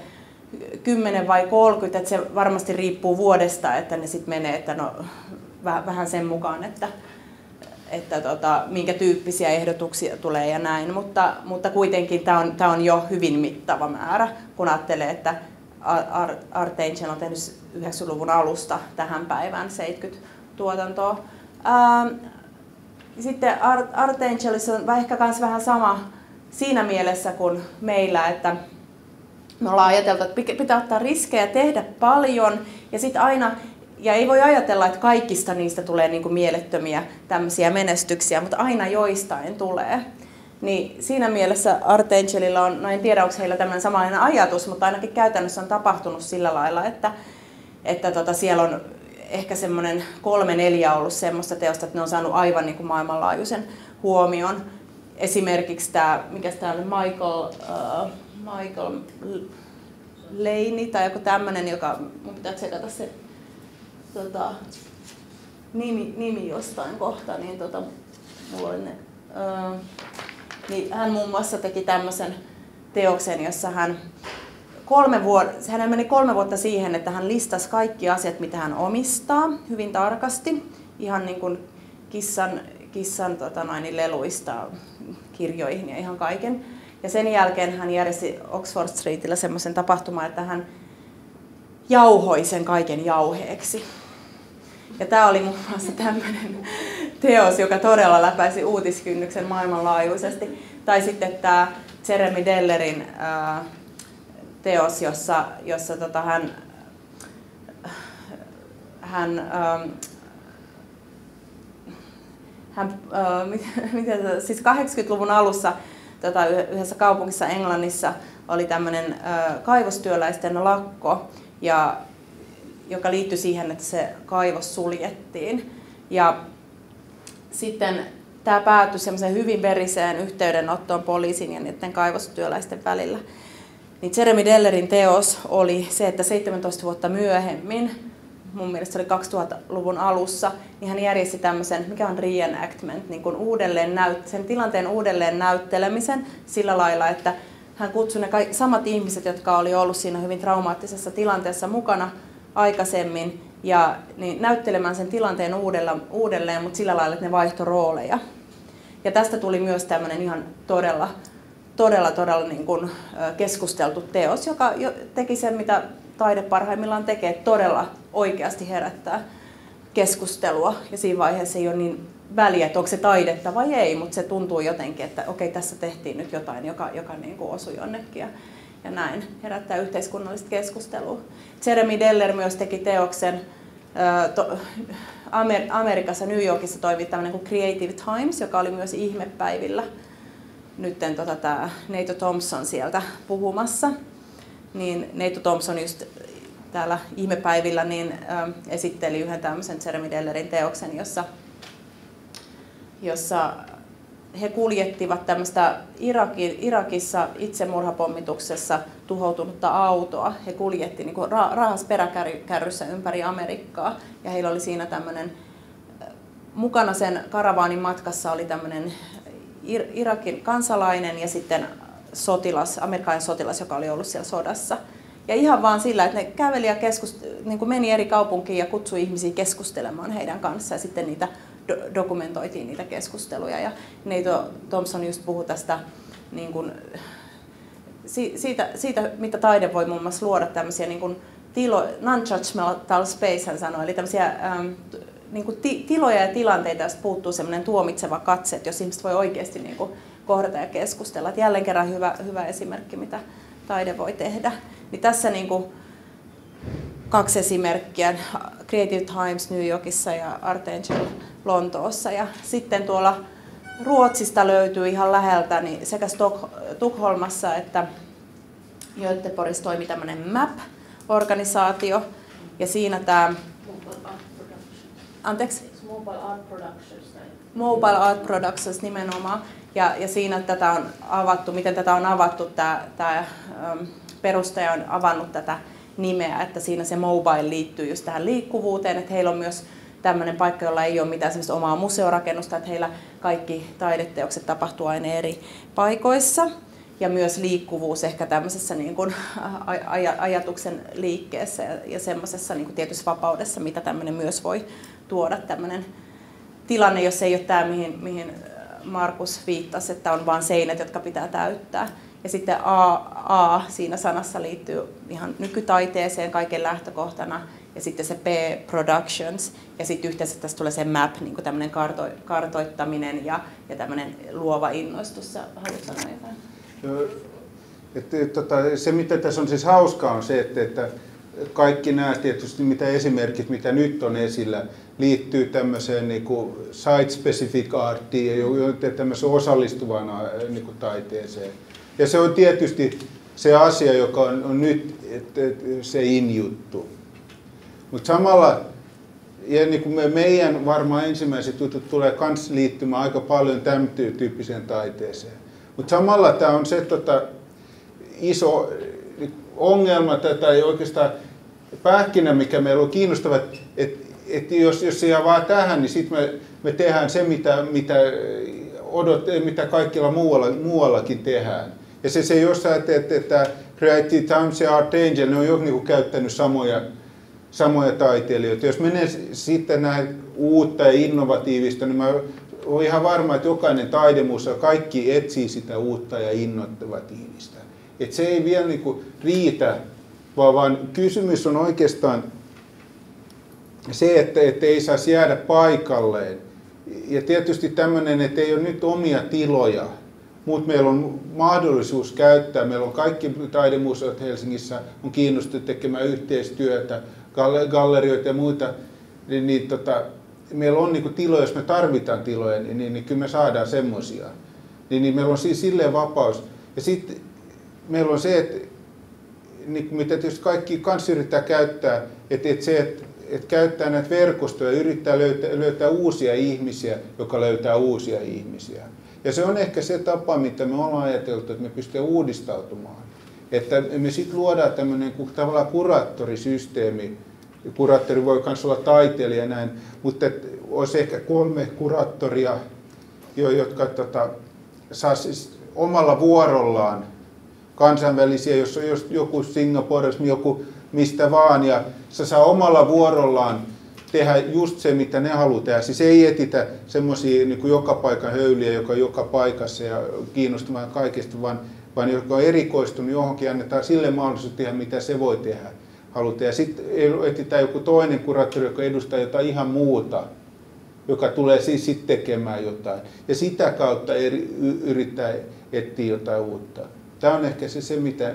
10 vai 30, että se varmasti riippuu vuodesta, että ne sitten menee, että no, vähän sen mukaan, että, että tota, minkä tyyppisiä ehdotuksia tulee ja näin, mutta, mutta kuitenkin tämä on, on jo hyvin mittava määrä, kun ajattelee, että Art Angel on tehnyt 90-luvun alusta tähän päivään 70 tuotantoa. Ähm, sitten Art Angelissa on ehkä myös vähän sama siinä mielessä kuin meillä, että me ollaan ajateltu, että pitää ottaa riskejä, tehdä paljon ja sitten aina ja ei voi ajatella, että kaikista niistä tulee niin kuin mielettömiä tämmöisiä menestyksiä, mutta aina joistain tulee. Niin siinä mielessä Artangelilla on, no en tiedä onko heillä tämmöinen samanlainen ajatus, mutta ainakin käytännössä on tapahtunut sillä lailla, että, että tota siellä on ehkä semmoinen kolme neljä ollut semmoista teosta, että ne on saanut aivan niin kuin maailmanlaajuisen huomion. Esimerkiksi tämä, mikä tämä Michael, uh, Michael Leini tai joku tämmöinen, joka, mun pitää tsekata se tota, nimi, nimi jostain kohta, niin tota, mulla oli ne, ää, niin hän muun muassa teki tämmöisen teoksen, jossa hän kolme vuotta, hän meni kolme vuotta siihen, että hän listasi kaikki asiat, mitä hän omistaa hyvin tarkasti, ihan niin kuin kissan, kissan tota noin, leluista kirjoihin ja ihan kaiken. Ja sen jälkeen hän järjesti Oxford Streetillä semmoisen tapahtuman, että hän jauhoi sen kaiken jauheeksi. Ja tämä oli muun muassa tämmöinen teos, joka todella läpäisi uutiskynnyksen maailmanlaajuisesti. Tai sitten tämä Jeremy Dellerin teos, jossa, jossa tota hän, hän, ää, hän miten, siis 80-luvun alussa tota, yhdessä kaupungissa Englannissa oli tämmöinen kaivostyöläisten lakko, ja, joka liittyi siihen, että se kaivos suljettiin. Ja sitten tämä päätyi semmoiseen hyvin veriseen yhteydenottoon poliisin ja niiden kaivostyöläisten välillä. Niin Jeremy Dellerin teos oli se, että 17 vuotta myöhemmin, mun mielestä se oli 2000-luvun alussa, niin hän järjesti tämmöisen, mikä on reenactment, niin kuin uudelleen näyt, sen tilanteen uudelleen näyttelemisen sillä lailla, että hän kutsui ne samat ihmiset, jotka oli ollut siinä hyvin traumaattisessa tilanteessa mukana aikaisemmin, ja niin näyttelemään sen tilanteen uudella, uudelleen, mutta sillä lailla, että ne vaihto rooleja. Ja tästä tuli myös tämmöinen ihan todella, todella, todella niin kuin keskusteltu teos, joka teki sen, mitä taide parhaimmillaan tekee, todella oikeasti herättää keskustelua. Ja siinä vaiheessa ei ole niin väliä, että onko se taidetta vai ei, mutta se tuntuu jotenkin, että okei, tässä tehtiin nyt jotain, joka, joka niin kuin osui jonnekin. Ja, ja näin herättää yhteiskunnallista keskustelua. Jeremy Deller myös teki teoksen, to, Amer, Amerikassa, New Yorkissa toimi tämmöinen kuin Creative Times, joka oli myös ihmepäivillä. Nyt tota, tämä Neito Thompson sieltä puhumassa. Niin Neito Thompson just täällä ihmepäivillä niin, ä, esitteli yhden tämmöisen Jeremy Dellerin teoksen, jossa, jossa he kuljettivat tämmöistä Irakin, Irakissa itsemurhapommituksessa tuhoutunutta autoa. He kuljetti niin kuin rahas peräkärryssä ympäri Amerikkaa ja heillä oli siinä tämmöinen, mukana sen karavaanin matkassa oli tämmöinen Irakin kansalainen ja sitten sotilas, amerikkalainen sotilas, joka oli ollut siellä sodassa. Ja ihan vaan sillä, että ne käveli ja keskust, niin kuin meni eri kaupunkiin ja kutsui ihmisiä keskustelemaan heidän kanssaan ja sitten niitä do- dokumentoitiin niitä keskusteluja. Ja Neito Thompson just puhui tästä niin kuin, siitä, siitä, mitä taide voi muun muassa luoda tämmöisiä niin kuin tilo, non-judgmental space, hän sanoi, eli tämmöisiä ähm, niin kuin ti, tiloja ja tilanteita, joista puuttuu semmoinen tuomitseva katse, että jos ihmiset voi oikeasti niin kuin kohdata ja keskustella. Että jälleen kerran hyvä, hyvä esimerkki, mitä taide voi tehdä. Niin tässä niin kuin kaksi esimerkkiä, Creative Times New Yorkissa ja Art Angel Lontoossa. Ja sitten tuolla Ruotsista löytyy ihan läheltä niin sekä Tukholmassa että Göteborgissa toimi tämmöinen MAP-organisaatio. Ja siinä tämä... Anteeksi? Mobile Art Productions. Mobile Art Productions nimenomaan. Ja, ja siinä tätä on avattu, miten tätä on avattu, tämä, tämä ähm, perustaja on avannut tätä nimeä, että siinä se mobile liittyy just tähän liikkuvuuteen, että heillä on myös tämmöinen paikka, jolla ei ole mitään omaa museorakennusta, että heillä kaikki taideteokset tapahtuu aina eri paikoissa. Ja myös liikkuvuus ehkä tämmöisessä niin kuin aj- ajatuksen liikkeessä ja, ja semmoisessa niin tietyssä vapaudessa, mitä tämmöinen myös voi tuoda tämmöinen tilanne, jos ei ole tämä, mihin, mihin Markus viittasi, että on vain seinät, jotka pitää täyttää. Ja sitten A, A siinä sanassa liittyy ihan nykytaiteeseen kaiken lähtökohtana ja sitten se P Productions ja sitten yhteensä tässä tulee se MAP, niin tämmöinen karto, kartoittaminen ja, ja tämmöinen luova innostus. Haluatko sanoa jotain? Että, tota, se mitä tässä on siis hauskaa on se, että, että kaikki nämä tietysti mitä esimerkit, mitä nyt on esillä, liittyy tämmöiseen niin kuin site-specific artiin ja tämmöiseen osallistuvaan niin kuin taiteeseen. Ja se on tietysti se asia, joka on, on nyt että, että se in-juttu. Mutta samalla, ja niin kuin me, meidän varmaan ensimmäiset jutut tulee myös liittymään aika paljon tämän tyyppiseen taiteeseen. Mutta samalla tämä on se tota, iso ongelma tai oikeastaan pähkinä, mikä meillä on kiinnostava, että et, et jos, jos se jää vaan tähän, niin sitten me, me tehdään se, mitä, mitä, odot, mitä kaikilla muualla, muuallakin tehdään. Ja se, se jos sä teet, että Creative Times ja Art Angel, ne on jo niin käyttänyt samoja, samoja taiteilijoita. Jos menee sitten näin uutta ja innovatiivista, niin mä olen ihan varma, että jokainen taidemuseo, kaikki etsii sitä uutta ja innovatiivista. Et se ei vielä niin riitä, vaan, vaan kysymys on oikeastaan se, että, että ei saisi jäädä paikalleen. Ja tietysti tämmöinen, että ei ole nyt omia tiloja, mutta meillä on mahdollisuus käyttää, meillä on kaikki taidemuseot Helsingissä on kiinnostunut tekemään yhteistyötä, gallerioita ja muita, niin, niin tota, meillä on niin tiloja, jos me tarvitaan tiloja, niin, niin, niin kyllä me saadaan semmoisia. Niin, niin meillä on siis silleen vapaus. Ja sitten meillä on se, että niin, mitä tietysti kaikki kanssa yrittää käyttää, että, että se, että, että käyttää näitä verkostoja, yrittää löytää, löytää uusia ihmisiä, joka löytää uusia ihmisiä. Ja se on ehkä se tapa, mitä me ollaan ajateltu, että me pystymme uudistautumaan. Että me sitten luodaan tämmöinen tavallaan kuraattorisysteemi. Kuraattori voi myös olla taiteilija näin, mutta olisi ehkä kolme kuraattoria, jotka tota, saa siis omalla vuorollaan kansainvälisiä, jos on joku Singapore, joku mistä vaan, ja se saa omalla vuorollaan tehdä just se, mitä ne haluaa tehdä. Siis ei etitä semmoisia niin joka paikan höyliä, joka on joka paikassa ja kiinnostumaan kaikesta, vaan, vaan joka on erikoistunut johonkin, annetaan sille mahdollisuus tehdä, mitä se voi tehdä. Haluta. Ja sitten etsitään joku toinen kuraattori, joka edustaa jotain ihan muuta, joka tulee siis sitten tekemään jotain. Ja sitä kautta eri, yrittää etsiä jotain uutta. Tämä on ehkä se, se mitä,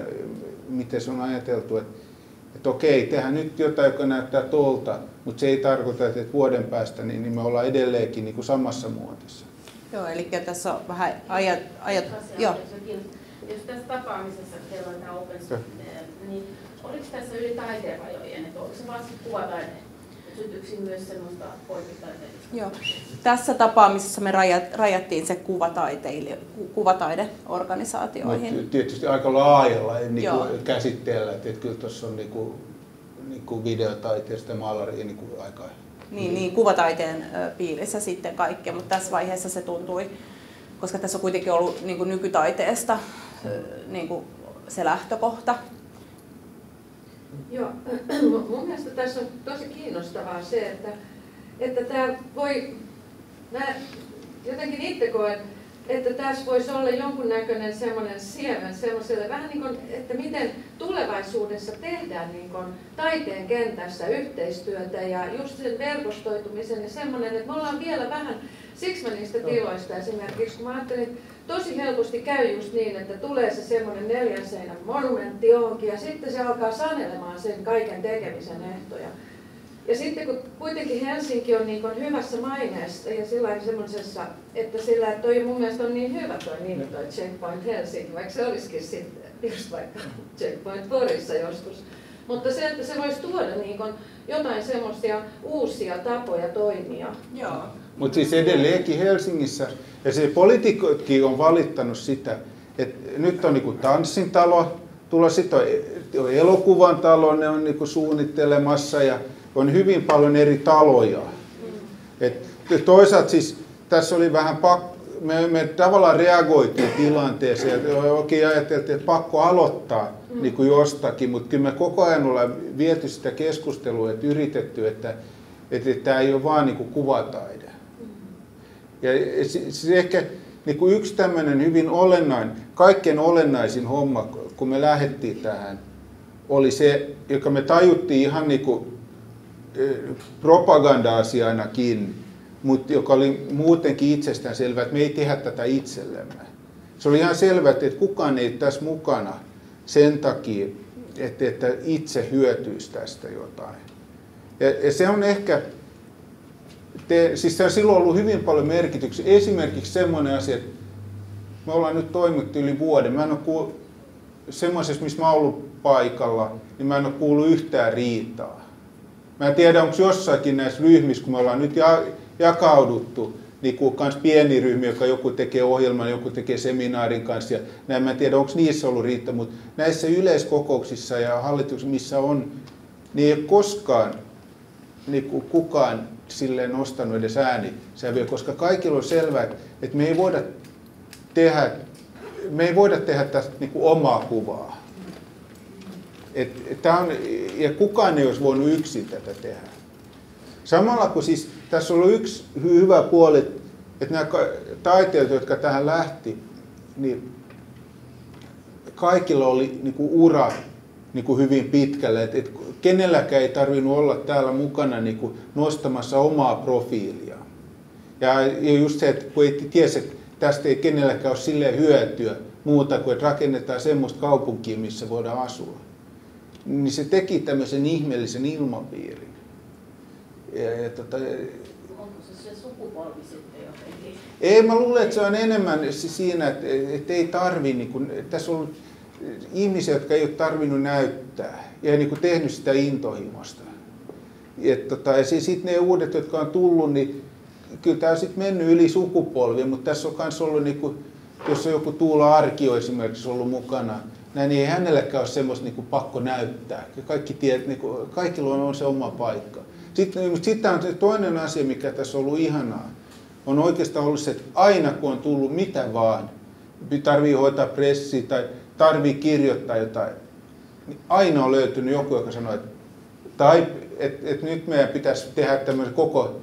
miten se on ajateltu, että, että okei, tehdään nyt jotain, joka näyttää tuolta, mutta se ei tarkoita, että vuoden päästä niin, niin me ollaan edelleenkin niin kuin samassa muotissa. Joo, eli tässä on vähän ajat... ajat joo. Jos tässä tapaamisessa teillä on tämä open niin oliko tässä yli taiteen rajojen, että oliko se vain kuvataide? Sytyksi myös semmoista poikittaiteellista? Joo. Tässä tapaamisessa me rajattiin se kuvataideorganisaatioihin. Mutta tietysti aika laajalla niin kuin käsitteellä, että kyllä tuossa on niin kuin niin kuin videotaiteesta ja maalari niin kuin aika... Niin, niin, kuvataiteen piirissä sitten kaikkea, mutta tässä vaiheessa se tuntui, koska tässä on kuitenkin ollut niin kuin nykytaiteesta niin kuin se lähtökohta. Joo, mun mielestä tässä on tosi kiinnostavaa se, että, että tämä voi, mä jotenkin itse koen, että tässä voisi olla jonkunnäköinen semmoinen siemen semmoiselle, vähän niin kuin, että miten tulevaisuudessa tehdään niin kuin taiteen kentässä yhteistyötä ja just sen verkostoitumisen ja semmoinen, että me ollaan vielä vähän Siksi mä niistä tiloista esimerkiksi, kun mä ajattelin, tosi helposti käy just niin, että tulee se semmoinen neljän seinän monumentti johonkin ja sitten se alkaa sanelemaan sen kaiken tekemisen ehtoja. Ja sitten kun kuitenkin Helsinki on niin kuin hyvässä maineessa ja sillä semmoisessa, että sillä että toi mun mielestä on niin hyvä toi nimi toi Checkpoint Helsinki, vaikka se olisikin sitten just vaikka Checkpoint Porissa joskus. Mutta se, että se voisi tuoda niin kuin jotain semmoisia uusia tapoja toimia. Joo. Mutta siis edelleenkin Helsingissä, ja se poliitikotkin on valittanut sitä, että nyt on niinku tanssin talo, tulla sitten on elokuvan talo, ne on niinku suunnittelemassa ja on hyvin paljon eri taloja. Et toisaalta siis tässä oli vähän pakko, me, me tavallaan reagoitiin tilanteeseen oikein ajateltiin, että pakko aloittaa mm. niin kuin jostakin, mutta kyllä me koko ajan ollaan viety sitä keskustelua, että yritetty, että, että, että tämä ei ole vaan niin kuin kuvataide. Ja siis ehkä niin kuin yksi tämmöinen hyvin olennainen, kaikkein olennaisin homma, kun me lähdettiin tähän, oli se, joka me tajuttiin ihan niin kuin propaganda-asianakin, mutta joka oli muutenkin itsestään selvä, että me ei tehdä tätä itsellemme. Se oli ihan selvä, että kukaan ei tässä mukana sen takia, että, että itse hyötyisi tästä jotain. Ja, ja se on ehkä, te, siis se on silloin ollut hyvin paljon merkityksiä. Esimerkiksi semmoinen asia, että me ollaan nyt toimittu yli vuoden. Mä en ole kuullut, semmoisessa, missä mä oon ollut paikalla, niin mä en ole kuullut yhtään riitaa. Mä en tiedä, onko jossakin näissä ryhmissä, kun me ollaan nyt jakauduttu, niin kuin kans pieni ryhmä, joka joku tekee ohjelman, joku tekee seminaarin kanssa. Ja näin, mä en tiedä, onko niissä ollut riittävä, mutta näissä yleiskokouksissa ja hallituksissa, missä on, niin ei ole koskaan niin kuin kukaan silleen nostanut edes äänisävyä, koska kaikilla on selvää, että me ei voida tehdä, me ei voida tehdä tästä niin kuin omaa kuvaa. Et, et on, ja kukaan ei olisi voinut yksin tätä tehdä. Samalla kun siis tässä on ollut yksi hyvä puoli, että nämä taiteilijat, jotka tähän lähti, niin kaikilla oli niin kuin ura niin kuin hyvin pitkälle. Et, et kenelläkään ei tarvinnut olla täällä mukana niin kuin nostamassa omaa profiilia. Ja, ja just se, että kun ei tiesi, että tästä ei kenelläkään ole silleen hyötyä muuta kuin, että rakennetaan semmoista kaupunkia, missä voidaan asua niin se teki tämmöisen ihmeellisen ilmapiirin. Ja, ja tota, Onko se se sukupolvi sitten jotenkin? Ei, mä luulen, että se on enemmän siinä, että, että ei tarvi, niin kun, tässä on ollut ihmisiä, jotka ei ole tarvinnut näyttää ja niin kuin tehnyt sitä intohimosta. Ja, tota, ja sitten ne uudet, jotka on tullut, niin kyllä tämä on sitten mennyt yli sukupolvia, mutta tässä on myös ollut, niin kuin, jos on joku Tuula Arkio esimerkiksi ollut mukana, näin, ei hänellekään ole semmoista niin kuin pakko näyttää. Kaikki tiedät, niin kuin, kaikilla on, on se oma paikka. Sitten, niin, sitten on se toinen asia, mikä tässä on ollut ihanaa, on oikeastaan ollut se, että aina kun on tullut mitä vaan, tarvii hoitaa pressi tai tarvii kirjoittaa jotain, niin aina on löytynyt joku, joka sanoo, että, tai, että, että nyt meidän pitäisi tehdä tämmöisen koko,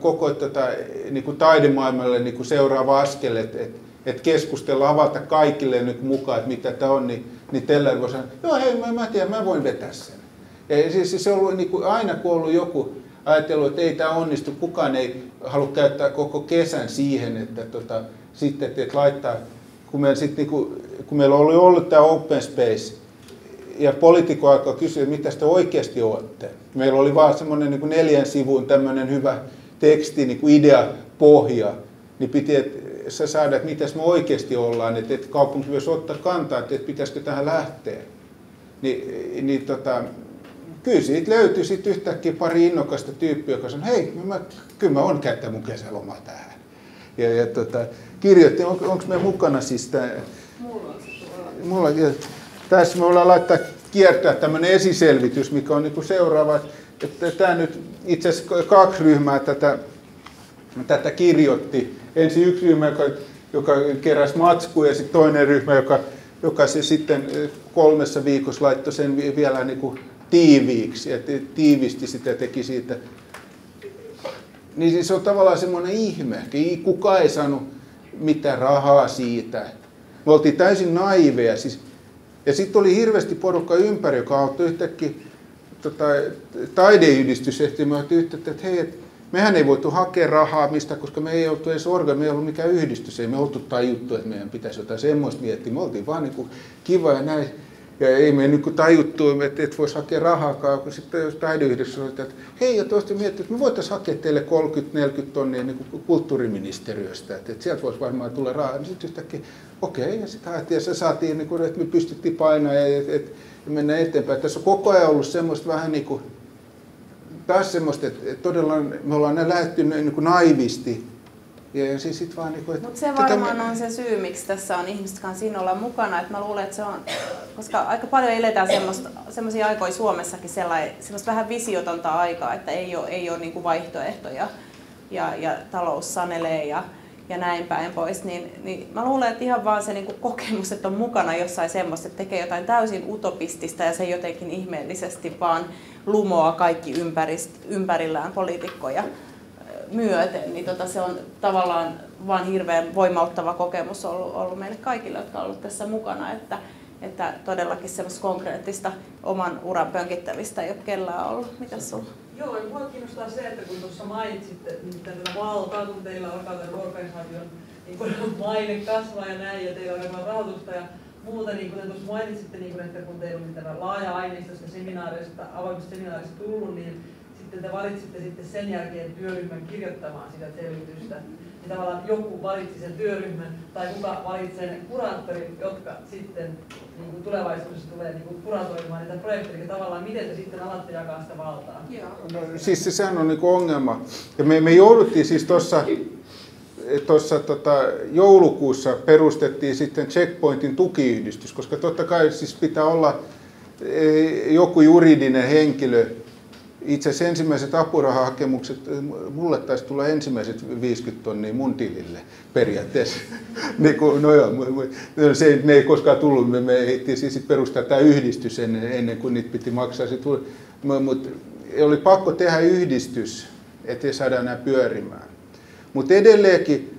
koko tota, niin kuin taidemaailmalle niin kuin seuraava askel, että, että että keskustella, avata kaikille nyt mukaan, että mitä tämä on, niin, niin Teller voi sanoa, joo hei, mä, mä tiedän, mä voin vetää sen. Ja siis se on ollut niin kuin, aina kun on ollut joku ajatellut, että ei tämä onnistu, kukaan ei halua käyttää koko kesän siihen, että tota, sitten että laittaa, kun meillä, sit, niin kuin, kun meillä oli ollut tämä open space, ja poliitikko alkoi kysyä, mitä te oikeasti olette. Meillä oli vaan semmoinen niin neljän sivun tämmöinen hyvä teksti, niin kuin pohja, niin piti, sä saada, että mitäs me oikeasti ollaan, että, että kaupunki myös ottaa kantaa, että, että pitäisikö tähän lähteä. Ni, niin tota, kyllä siitä löytyi sitten yhtäkkiä pari innokasta tyyppiä, joka sanoi, hei, mä, kyllä mä on käyttää mun kesäloma tähän. Ja, ja tota, kirjoitti, on, onko me mukana siis tämä... Mulla on se tässä me ollaan laittaa kiertää tämmöinen esiselvitys, mikä on niin seuraava. Että tämä nyt itse asiassa kaksi ryhmää tätä, tätä kirjoitti ensin yksi ryhmä, joka, joka keräsi matskuja, ja sitten toinen ryhmä, joka, joka se sitten kolmessa viikossa laittoi sen vielä niin kuin tiiviiksi, että tiivisti sitä teki siitä. Niin siis se on tavallaan semmoinen ihme. Kukaan ei saanut mitään rahaa siitä. Me oltiin täysin naiveja. Siis, ja sitten oli hirveästi porukka ympäri, joka auttoi yhtäkkiä tota, taideyhdistys, että me yhteyttä, että hei, et, mehän ei voitu hakea rahaa mistä, koska me ei oltu edes organ, me ei ollut mikään yhdistys, ei me oltu tajuttu, että meidän pitäisi jotain semmoista miettiä. Me oltiin vaan niin kuin kiva ja näin. Ja ei me niin tajuttu, että et voisi hakea rahaakaan, kun sitten jos taideyhdessä sanoi, että hei, ja tuosta miettii, että me voitaisiin hakea teille 30-40 tonnia niin kulttuuriministeriöstä, että, että sieltä voisi varmaan tulla rahaa. Niin sitten yhtäkkiä, okei, ja sitten ja se saatiin, niin kuin, että me pystyttiin painaa ja, että, että mennä eteenpäin. Tässä on koko ajan ollut semmoista vähän niin kuin, taas semmoista, että todella me ollaan lähdetty niin kuin naivisti ja siis sit vaan niin kuin, että Mutta se varmaan me... on se syy, miksi tässä on ihmiset kanssa olla mukana. Että mä luulen, että se on, koska aika paljon eletään semmoisia aikoja Suomessakin semmoista vähän visiotonta aikaa, että ei ole, ei ole niin kuin vaihtoehtoja ja, ja talous sanelee ja, ja näin päin pois, niin, niin mä luulen, että ihan vaan se niin kuin kokemus, että on mukana jossain semmoista, että tekee jotain täysin utopistista ja se jotenkin ihmeellisesti vaan lumoaa kaikki ympärist, ympärillään poliitikkoja myöten, niin tota, se on tavallaan vain hirveän voimauttava kokemus ollut, ollut meille kaikille, jotka ovat tässä mukana, että, että todellakin semmoista konkreettista oman uran pönkittämistä ei ole kellään ollut. Mitä sulla? Joo, ja minua kiinnostaa se, että kun tuossa mainitsitte että tätä valtaa, kun teillä alkaa tämän organisaation niin kun maine kasvaa ja näin, ja teillä on rahoitusta ja muuta, niin kuten tuossa mainitsitte, niin kun, että kun teillä on tämä laaja aineisto seminaareista, avoimista seminaarista tullut, niin sitten te valitsitte sitten sen jälkeen työryhmän kirjoittamaan sitä selvitystä, niin tavallaan joku valitsi sen työryhmän tai kuka valitsee ne kuraattorit, jotka sitten niin kuin tulevaisuudessa tulee niin kuin kuratoimaan niitä projekteja, ja tavallaan miten te sitten alatte jakaa sitä valtaa? No, siis se, sehän on niin ongelma. Ja me, me jouduttiin siis tuossa tuossa tota, joulukuussa perustettiin sitten Checkpointin tukiyhdistys, koska totta kai siis pitää olla e, joku juridinen henkilö, itse asiassa ensimmäiset apurahahakemukset, mulle taisi tulla ensimmäiset 50 tonnia mun tilille periaatteessa. niin kuin, no joo, se, ne ei koskaan tullut, me, me ehdittiin siis perustaa tämä yhdistys ennen, ennen kuin niitä piti maksaa. Mutta oli pakko tehdä yhdistys, ettei saada nämä pyörimään. Mutta edelleenkin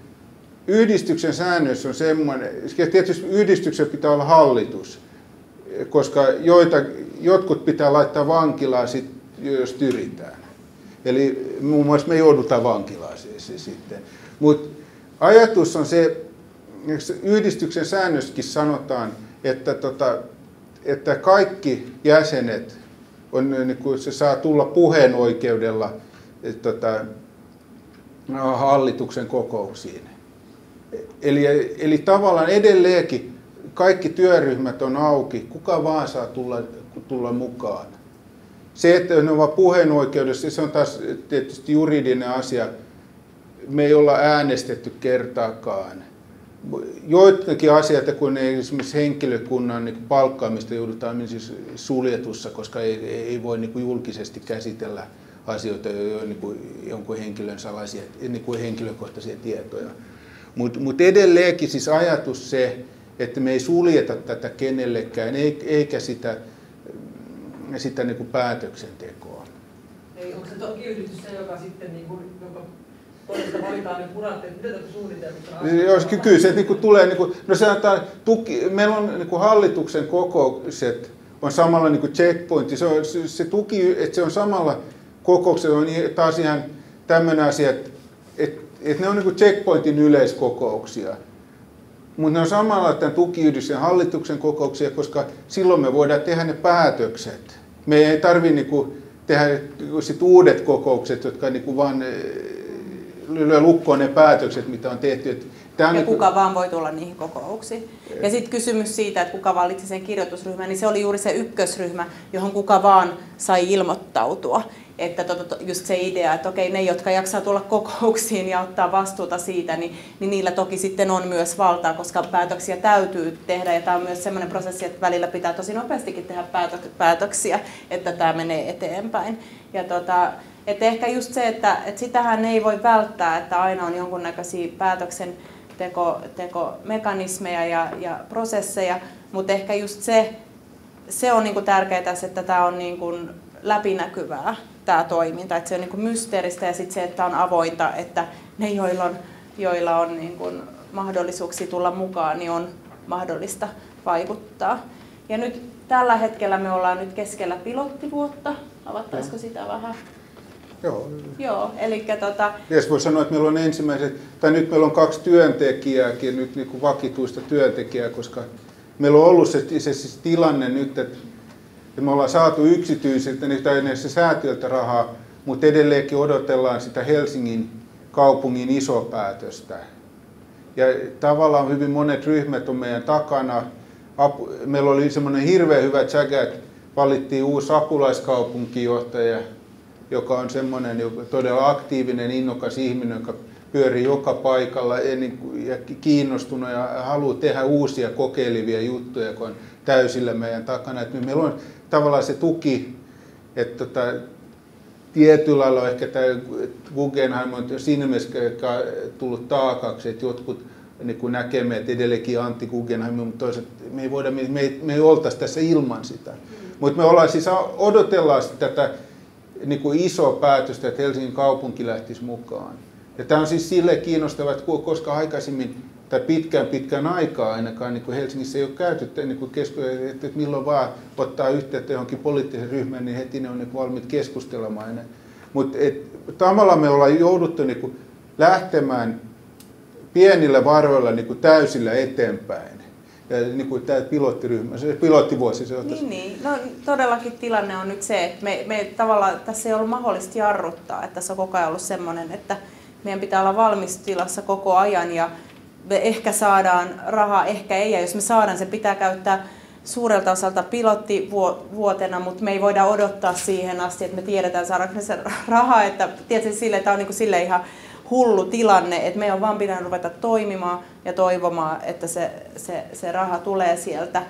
yhdistyksen säännös on semmoinen, tietysti yhdistyksen pitää olla hallitus, koska joita, jotkut pitää laittaa vankilaan sit jos tyritään. Eli muun muassa me joudutaan vankilaan siis sitten. Mutta ajatus on se, yhdistyksen säännössäkin sanotaan, että, tota, että kaikki jäsenet, on, niin kuin se saa tulla puheen oikeudella tota, hallituksen kokouksiin. Eli, eli tavallaan edelleenkin kaikki työryhmät on auki, kuka vaan saa tulla, tulla mukaan. Se, että ne ovat puheenoikeudessa, se on taas tietysti juridinen asia. Me ei olla äänestetty kertaakaan. Joitakin asioita, kun ei esimerkiksi henkilökunnan niin palkkaamista joudutaan siis suljetussa, koska ei, ei voi niin julkisesti käsitellä asioita, jo niin kuin jonkun henkilön salaisia, niin kuin henkilökohtaisia tietoja. Mutta mut edelleenkin siis ajatus se, että me ei suljeta tätä kenellekään, eikä sitä sitä niin kuin päätöksentekoa. Ei, onko se toki yhdistys se, joka sitten niin kuin, joka valitaan ne mitä tätä suunnitelmissa niin, Jos kyllä se niin kuin tulee, niin kuin, no se antaa tuki, meillä on niin kuin hallituksen kokoukset, on samalla niin kuin checkpointti, se, on, se, se tuki, että se on samalla kokouksella, on taas ihan tämmöinen asia, että, että, että ne on niin kuin checkpointin yleiskokouksia. Mutta ne on samalla tämän tukiyhdistyksen hallituksen kokouksia, koska silloin me voidaan tehdä ne päätökset. Me ei tarvitse niinku tehdä sit uudet kokoukset, jotka niinku vaan eh, lyö lukkoon ne päätökset, mitä on tehty. Tämä on ja niin kuka kuin... vaan voi tulla niihin kokouksiin. Ja sitten kysymys siitä, että kuka valitsi sen kirjoitusryhmän, niin se oli juuri se ykkösryhmä, johon kuka vaan sai ilmoittautua että tota, just se idea, että okei, ne, jotka jaksaa tulla kokouksiin ja ottaa vastuuta siitä, niin, niin niillä toki sitten on myös valtaa, koska päätöksiä täytyy tehdä. Ja tämä on myös sellainen prosessi, että välillä pitää tosi nopeastikin tehdä päätöksiä, että tämä menee eteenpäin. Ja tota, että ehkä just se, että, että sitähän ei voi välttää, että aina on jonkunnäköisiä päätöksen teko, tekomekanismeja ja, ja prosesseja, mutta ehkä just se, se on niinku tärkeää, että tämä on niinku läpinäkyvää tämä toiminta, että se on niin kuin mysteeristä ja sitten se, että on avointa, että ne, joilla on, joilla on niin kuin mahdollisuuksia tulla mukaan, niin on mahdollista vaikuttaa. Ja nyt tällä hetkellä me ollaan nyt keskellä pilottivuotta. Avattaisiko sitä vähän? Joo. Joo, eli tota, Jes voi sanoa, että meillä on ensimmäiset, tai nyt meillä on kaksi työntekijääkin, nyt niin kuin vakituista työntekijää, koska meillä on ollut se, se siis tilanne nyt, että me ollaan saatu yksityisiltä tai se säätiöltä rahaa, mutta edelleenkin odotellaan sitä Helsingin kaupungin isopäätöstä. Ja tavallaan hyvin monet ryhmät on meidän takana. Meillä oli semmoinen hirveän hyvä tsäkä, että valittiin uusi apulaiskaupunkijohtaja, joka on semmoinen todella aktiivinen, innokas ihminen, joka pyörii joka paikalla niin ja kiinnostunut ja haluaa tehdä uusia kokeilivia juttuja, kun on täysillä meidän takana. Että meillä on tavallaan se tuki, että tota, tietyllä lailla ehkä tämä Guggenheim on siinä mielessä tullut taakaksi, että jotkut niin kuin näkemme, että edelleenkin anti Guggenheim, mutta toisaalta me ei, voida, me ei, me ei oltaisi tässä ilman sitä. Mm. Mutta me ollaan siis odotellaan tätä niin kuin isoa päätöstä, että Helsingin kaupunki lähtisi mukaan. Ja tämä on siis sille kiinnostava, että koska aikaisemmin tai pitkään pitkään aikaa ainakaan niin kuin Helsingissä ei ole käyty niin kuin keskustelua, että milloin vaan ottaa yhteyttä johonkin poliittisen ryhmään, niin heti ne on niin valmiit keskustelemaan. Mutta tavallaan me ollaan jouduttu niin kuin lähtemään pienillä varoilla niin kuin täysillä eteenpäin. Ja niin kuin tämä pilottiryhmä, se pilottivuosi se Niin, niin. No, todellakin tilanne on nyt se, että me, me tavallaan tässä ei ollut mahdollista jarruttaa, että tässä on koko ajan ollut semmoinen, että meidän pitää olla valmistilassa koko ajan ja me ehkä saadaan rahaa, ehkä ei. Ja jos me saadaan, se pitää käyttää suurelta osalta pilottivuotena, mutta me ei voida odottaa siihen asti, että me tiedetään saadaanko se rahaa. Että tietysti sille, että on niin sille ihan hullu tilanne, että meidän on vaan pitänyt ruveta toimimaan ja toivomaan, että se, se, se raha tulee sieltä.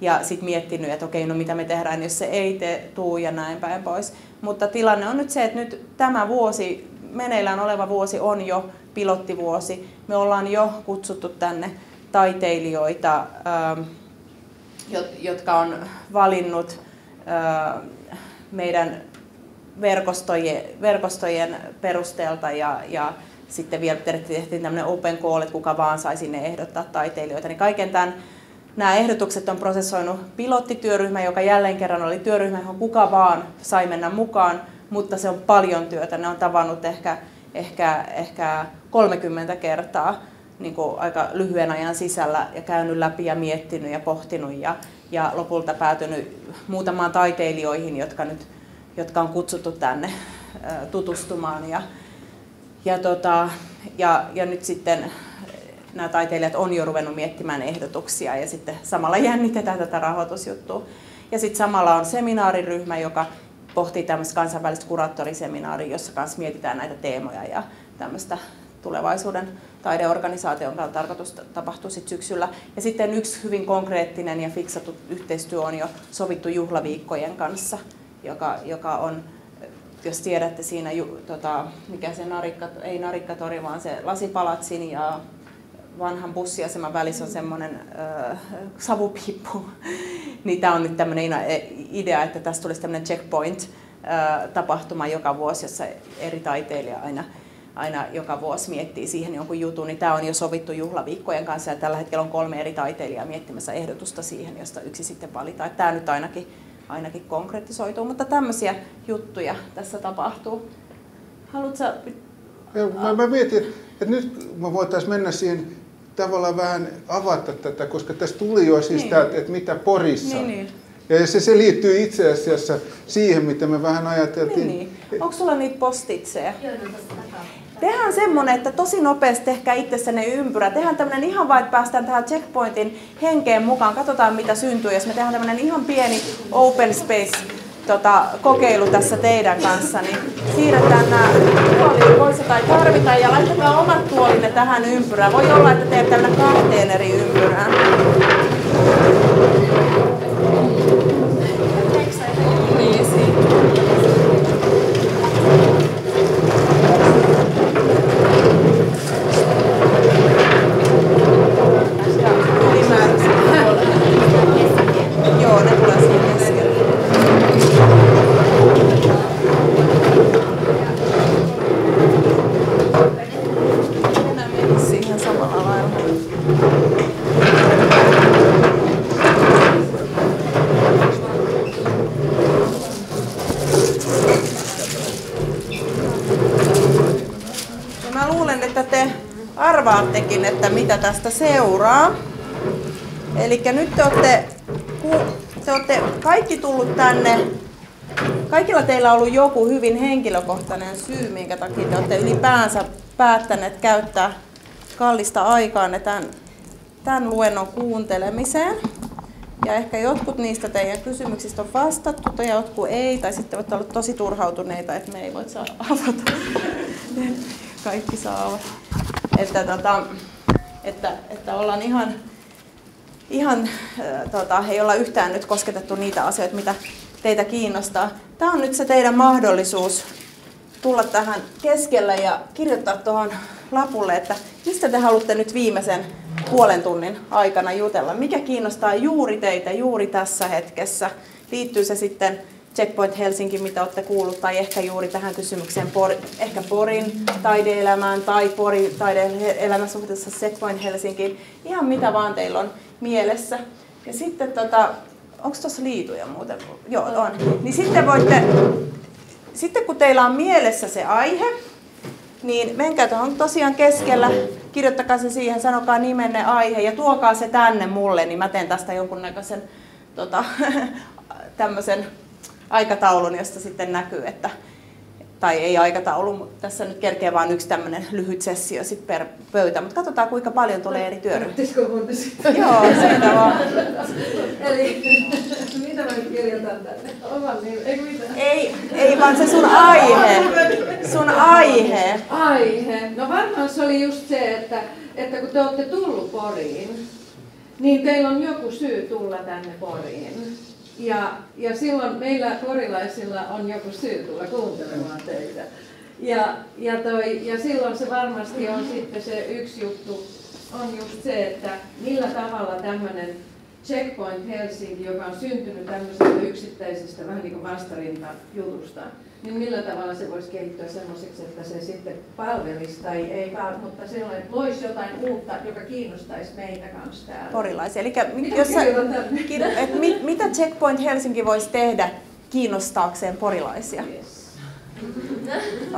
Ja sitten miettinyt, että okei, no mitä me tehdään, jos se ei tee, tuu ja näin päin pois. Mutta tilanne on nyt se, että nyt tämä vuosi, meneillään oleva vuosi on jo pilottivuosi. Me ollaan jo kutsuttu tänne taiteilijoita, ähm, jotka on valinnut äh, meidän verkostojen, perusteelta ja, ja sitten vielä tehtiin tämmöinen open call, että kuka vaan sai sinne ehdottaa taiteilijoita. Niin kaiken tämän, nämä ehdotukset on prosessoinut pilottityöryhmä, joka jälleen kerran oli työryhmä, johon kuka vaan sai mennä mukaan, mutta se on paljon työtä. Ne on tavannut ehkä, ehkä, ehkä 30 kertaa niin kuin aika lyhyen ajan sisällä ja käynyt läpi ja miettinyt ja pohtinut ja, ja lopulta päätynyt muutamaan taiteilijoihin, jotka, nyt, jotka on kutsuttu tänne tutustumaan. Ja, ja, tota, ja, ja nyt sitten nämä taiteilijat on jo ruvennut miettimään ehdotuksia ja sitten samalla jännitetään tätä rahoitusjuttua. Ja sitten samalla on seminaariryhmä, joka pohtii tämmöistä kansainvälistä kuraattoriseminaaria, jossa kanssa mietitään näitä teemoja ja tämmöistä tulevaisuuden taideorganisaation tarkoitus tapahtuu sit syksyllä. Ja sitten yksi hyvin konkreettinen ja fiksattu yhteistyö on jo sovittu juhlaviikkojen kanssa, joka, joka on, jos tiedätte siinä, ju, tota, mikä se narikka, ei narikkatori, vaan se lasipalatsin ja vanhan bussiaseman välissä on semmoinen äh, savupiippu. niin tämä on nyt tämmöinen idea, että tästä tulisi tämmöinen checkpoint-tapahtuma joka vuosi, jossa eri taiteilija aina aina joka vuosi miettii siihen jonkun jutun, niin tämä on jo sovittu juhlaviikkojen kanssa ja tällä hetkellä on kolme eri taiteilijaa miettimässä ehdotusta siihen, josta yksi sitten valitaan. Tämä nyt ainakin, ainakin konkretisoituu, mutta tämmöisiä juttuja tässä tapahtuu. Haluatko mä, mä mietin, että nyt me voitaisiin mennä siihen tavallaan vähän avata tätä, koska tässä tuli jo siis niin. tämä, että mitä Porissa. Niin, niin. Ja se, se liittyy itse asiassa siihen, mitä me vähän ajateltiin. Niin, niin. Onko sulla niitä postitseja? Joo, no Tehdään semmonen, että tosi nopeasti tehkää itsessänne ympyrä. Tehdään tämmönen ihan vain, että päästään tähän checkpointin henkeen mukaan. Katsotaan mitä syntyy, jos me tehdään tämmönen ihan pieni open space tota, kokeilu tässä teidän kanssa, niin siirretään nämä tuolit pois tai tarvita ja laittakaa omat tuolinne tähän ympyrään. Voi olla, että teette tämmöinen kahteen eri ympyrään. Arvaattekin, että mitä tästä seuraa. Eli nyt te olette, te olette kaikki tullut tänne, kaikilla teillä on ollut joku hyvin henkilökohtainen syy, minkä takia te olette ylipäänsä päättäneet käyttää kallista aikaa tämän, tämän luennon kuuntelemiseen. Ja ehkä jotkut niistä teidän kysymyksistä on vastattu tai jotkut ei, tai sitten voitte olla tosi turhautuneita, että me ei voi saa avata. Kaikki saavat. Että, tota, että, että ollaan ihan, ihan tota, ei olla yhtään nyt kosketettu niitä asioita, mitä teitä kiinnostaa. Tämä on nyt se teidän mahdollisuus tulla tähän keskelle ja kirjoittaa tuohon lapulle, että mistä te haluatte nyt viimeisen puolen tunnin aikana jutella. Mikä kiinnostaa juuri teitä juuri tässä hetkessä? Liittyy se sitten Checkpoint Helsinki, mitä olette kuullut, tai ehkä juuri tähän kysymykseen, por, ehkä Porin taideelämään tai Porin taideelämän suhteessa Checkpoint Helsinkiin. Ihan mitä vaan teillä on mielessä. Ja sitten, tota, onko tuossa liituja muuten? Joo, on. Niin sitten voitte, sitten kun teillä on mielessä se aihe, niin menkää tuohon tosiaan keskellä, kirjoittakaa se siihen, sanokaa nimenne aihe ja tuokaa se tänne mulle, niin mä teen tästä jonkunnäköisen tota, tämmöisen aikataulun, josta sitten näkyy, että tai ei aikataulu, mutta tässä nyt kerkee vain yksi tämmöinen lyhyt sessio sit per pöytä, mutta katsotaan kuinka paljon tulee eri työryhmiä. Joo, siitä vaan. Eli mitä mä kirjoitan tänne? Oman nimen, ei mitään. Ei, ei vaan se sun aihe. Sun aihe. Aihe. No varmaan se oli just se, että, että kun te olette tullut Poriin, niin teillä on joku syy tulla tänne Poriin. Ja, ja silloin meillä porilaisilla on joku syy tulla kuuntelemaan teitä. Ja, ja, toi, ja silloin se varmasti on sitten se yksi juttu, on just se, että millä tavalla tämmöinen Checkpoint Helsinki, joka on syntynyt tämmöisestä yksittäisestä vähän niin kuin vastarintajutusta, niin millä tavalla se voisi kehittyä semmoiseksi, että se sitten palvelisi tai ei palvelisi, mutta se loisi jotain uutta, joka kiinnostaisi meitä kanssa täällä. Porilaisia. Eli jos sä, et mit, mitä Checkpoint Helsinki voisi tehdä kiinnostaakseen porilaisia? Yes.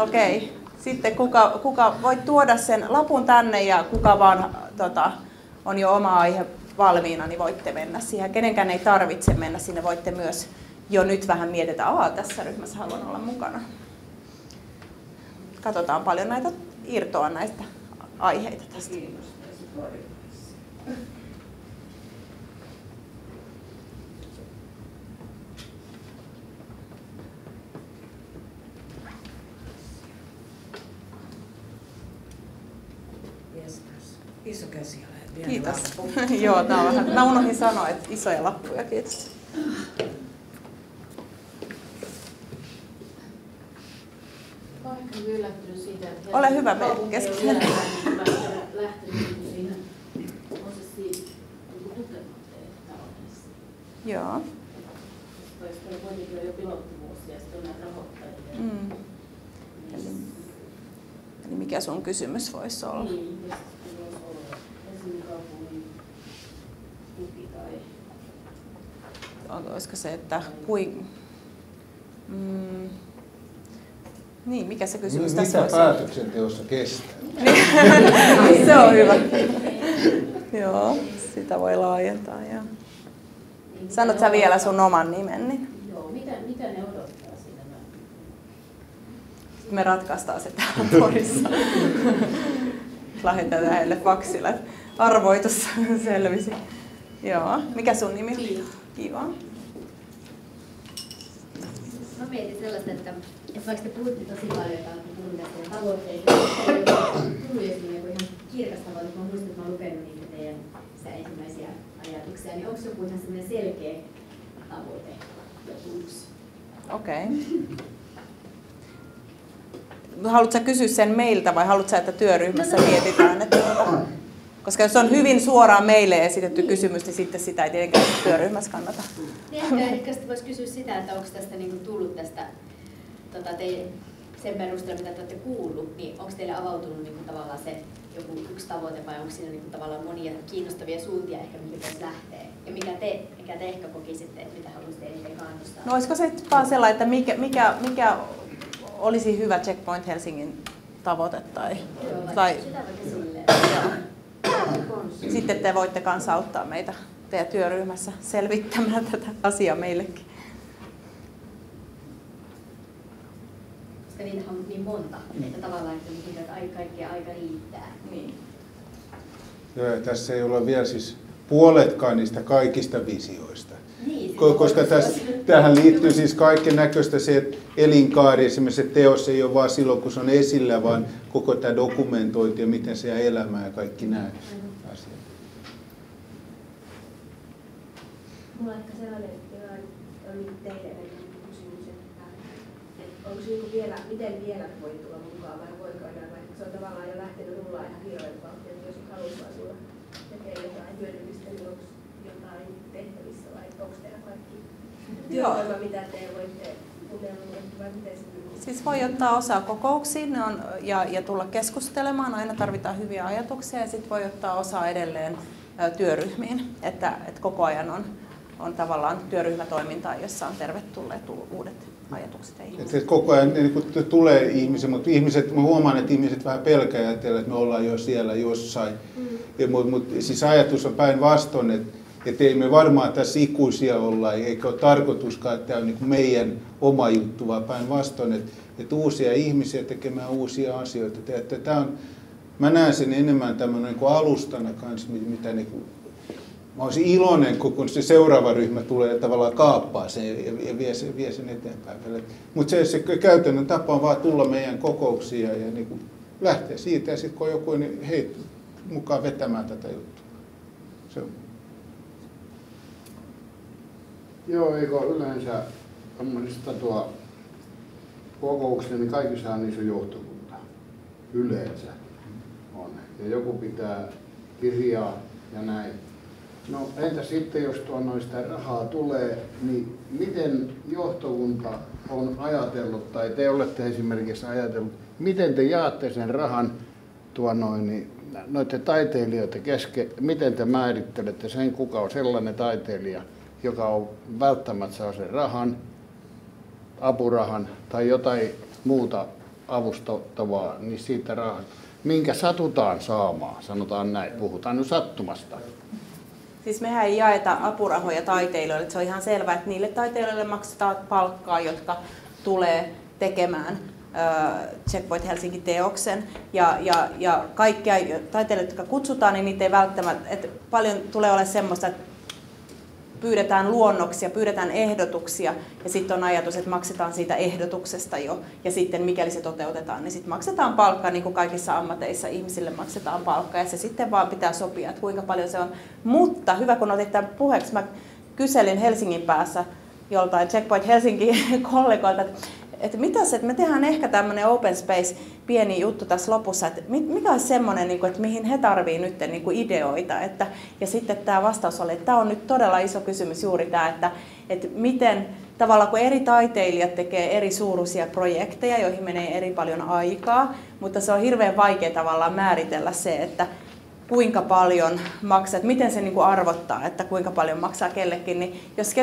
Okei. Okay. Sitten kuka, kuka voit tuoda sen lapun tänne ja kuka vaan tota, on jo oma aihe valmiina, niin voitte mennä siihen. Kenenkään ei tarvitse mennä sinne, voitte myös jo nyt vähän mietitä, että tässä ryhmässä haluan olla mukana. Katsotaan paljon näitä irtoa näistä aiheita tästä. Iso käsi Kiitos. Joo, tämä on vähän. Mä unohdin sanoa, että isoja lappuja. Kiitos. Yllättynyt siitä, että Ole hyvä, me keskustella. lähtenyt siihen prosessiin taloudessa. Joo. Olisi kuitenkin jo pilottivuosi ja sitten on näitä rahoittajia. Mm. Eli, eli mikä sun kysymys voisi olla? Niin, sitten voisi olla Helsingin kaupungin tuki tai... Olisiko se, että kuin... Mm, niin, mikä se kysymys niin, tässä Mitä päätöksenteossa kestää? se on hyvä. Joo, sitä voi laajentaa. Joo. Niin, Sanot sä vielä sun oman nimen? Niin? Joo, mitä, mitä ne odottaa siinä? Me ratkaistaan se täällä Porissa. Lähetetään heille faksille. Arvoitus selvisi. Joo. Mikä sun nimi on? Kiiva. Kiva. Mä mietin sellaista, että että vaikka te puhutte tosi paljon, että olette puhunut näistä tavoitteista, niin tullut jo ihan kirkas tavoite, kun muistan, että olen lukenut niitä teidän sitä ensimmäisiä ajatuksia, niin onko joku ihan sellainen selkeä tavoite, joku yksi? Okei. Okay. Haluatko kysyä sen meiltä vai haluatko että työryhmässä mietitään? Että, koska jos on hyvin suoraan meille esitetty kysymys, niin sitten sitä ei tietenkään työryhmässä kannata. Niin ehkä, ehkä voisi kysyä sitä, että onko tästä niin kuin tullut tästä tota, te, sen perusteella, mitä te olette kuullut, niin onko teille avautunut niin kuin, tavallaan se joku yksi tavoite vai onko siinä niin kuin, tavallaan monia kiinnostavia suuntia ehkä, mihin pitäisi lähteä? Ja mikä te, mikä te ehkä kokisitte, että mitä haluaisitte eniten kannustaa? No olisiko se vaan sellainen, että mikä, mikä, mikä olisi hyvä Checkpoint Helsingin tavoite? Tai, Joo, tai... Sitten te voitte kanssa auttaa meitä teidän työryhmässä selvittämään tätä asiaa meillekin. Koska niitä on niin monta, että tavallaan että niin, että aika, kaikkea aika riittää. Niin. Joo, ja tässä ei ole vielä siis puoletkaan niistä kaikista visioista. Niin, Ko- Koska tässä, tähän liittyy siis kaiken näköistä se, että elinkaari esimerkiksi se teos ei ole vain silloin, kun se on esillä, vaan koko tämä dokumentointi ja miten se jää elämään ja kaikki nämä asiat. Mulla ehkä sellainen, joka on nyt teille enemmän kysymys, että, että onko se niin vielä, miten vielä voi tulla mukaan vai voiko enää, vaikka se on tavallaan jo lähtenyt rullaan ihan hirveän vauhtia, että jos haluaa tulla tekee jotain hyödyllistä, niin onko jotain tehtävissä vai onko teillä kaikki työvoima, mitä te voitte vai? Siis voi ottaa osaa kokouksiin ne on, ja, ja tulla keskustelemaan. Aina tarvitaan hyviä ajatuksia ja sitten voi ottaa osaa edelleen ä, työryhmiin. Että, että koko ajan on, on tavallaan työryhmätoimintaa, jossa on tervetulleet tu- uudet ajatukset ja ihmiset. Että et koko ajan niin kun tulee ihmisiä, mutta ihmiset, mä huomaan, että ihmiset vähän pelkää ja että me ollaan jo siellä jossain. Mm. Mutta mut, siis ajatus on päinvastoin, että et ei me varmaan tässä ikuisia olla, eikä ole tarkoituskaan, että tämä on niin meidän oma juttu, vaan päinvastoin, että et uusia ihmisiä tekemään uusia asioita. Että tämä on, mä näen sen enemmän tämmöinen niin alustana kanssa, mitä niin kuin, mä olisin iloinen, kun, se seuraava ryhmä tulee tavallaan kaappaa sen ja, vie, sen, vie sen eteenpäin. Mutta se, se käytännön tapa on vaan tulla meidän kokouksiin ja, ja niin kuin lähteä siitä ja sitten kun on joku, niin hei, mukaan vetämään tätä juttua. Se on. Joo, eikö yleensä tämmöisistä tuo kokouksia, niin kaikissa on niissä johtokunta. Yleensä on. Ja joku pitää kirjaa ja näin. No entä sitten, jos tuo noista rahaa tulee, niin miten johtokunta on ajatellut, tai te olette esimerkiksi ajatellut, miten te jaatte sen rahan tuon noin, niin noiden taiteilijoiden kesken, miten te määrittelette sen, kuka on sellainen taiteilija, joka on välttämättä saa sen rahan, apurahan tai jotain muuta avustavaa, niin siitä rahasta, minkä satutaan saamaan, sanotaan näin, puhutaan nyt sattumasta. Siis mehän ei jaeta apurahoja taiteilijoille. Se on ihan selvää, että niille taiteilijoille maksetaan palkkaa, jotka tulee tekemään Checkpoint Helsinki-teoksen. Ja, ja, ja kaikkia taiteilijoita, jotka kutsutaan, niin niitä ei välttämättä, että paljon tulee olemaan semmoista, että pyydetään luonnoksia, pyydetään ehdotuksia ja sitten on ajatus, että maksetaan siitä ehdotuksesta jo. Ja sitten mikäli se toteutetaan, niin sitten maksetaan palkkaa, niin kuin kaikissa ammateissa ihmisille maksetaan palkkaa. Ja se sitten vaan pitää sopia, että kuinka paljon se on. Mutta hyvä, kun otit tämän puheeksi, mä kyselin Helsingin päässä joltain Checkpoint Helsinki kollegoilta, että että mitä se, että me tehdään ehkä tämmöinen open space pieni juttu tässä lopussa, että mikä olisi semmoinen, niin että mihin he tarvii nyt niin kuin ideoita. Että, ja sitten tämä vastaus oli, että tämä on nyt todella iso kysymys juuri tämä, että, että miten tavallaan kun eri taiteilijat tekee eri suuruisia projekteja, joihin menee eri paljon aikaa, mutta se on hirveän vaikea tavallaan määritellä se, että kuinka paljon maksat, miten se niin kuin arvottaa, että kuinka paljon maksaa kellekin, niin jos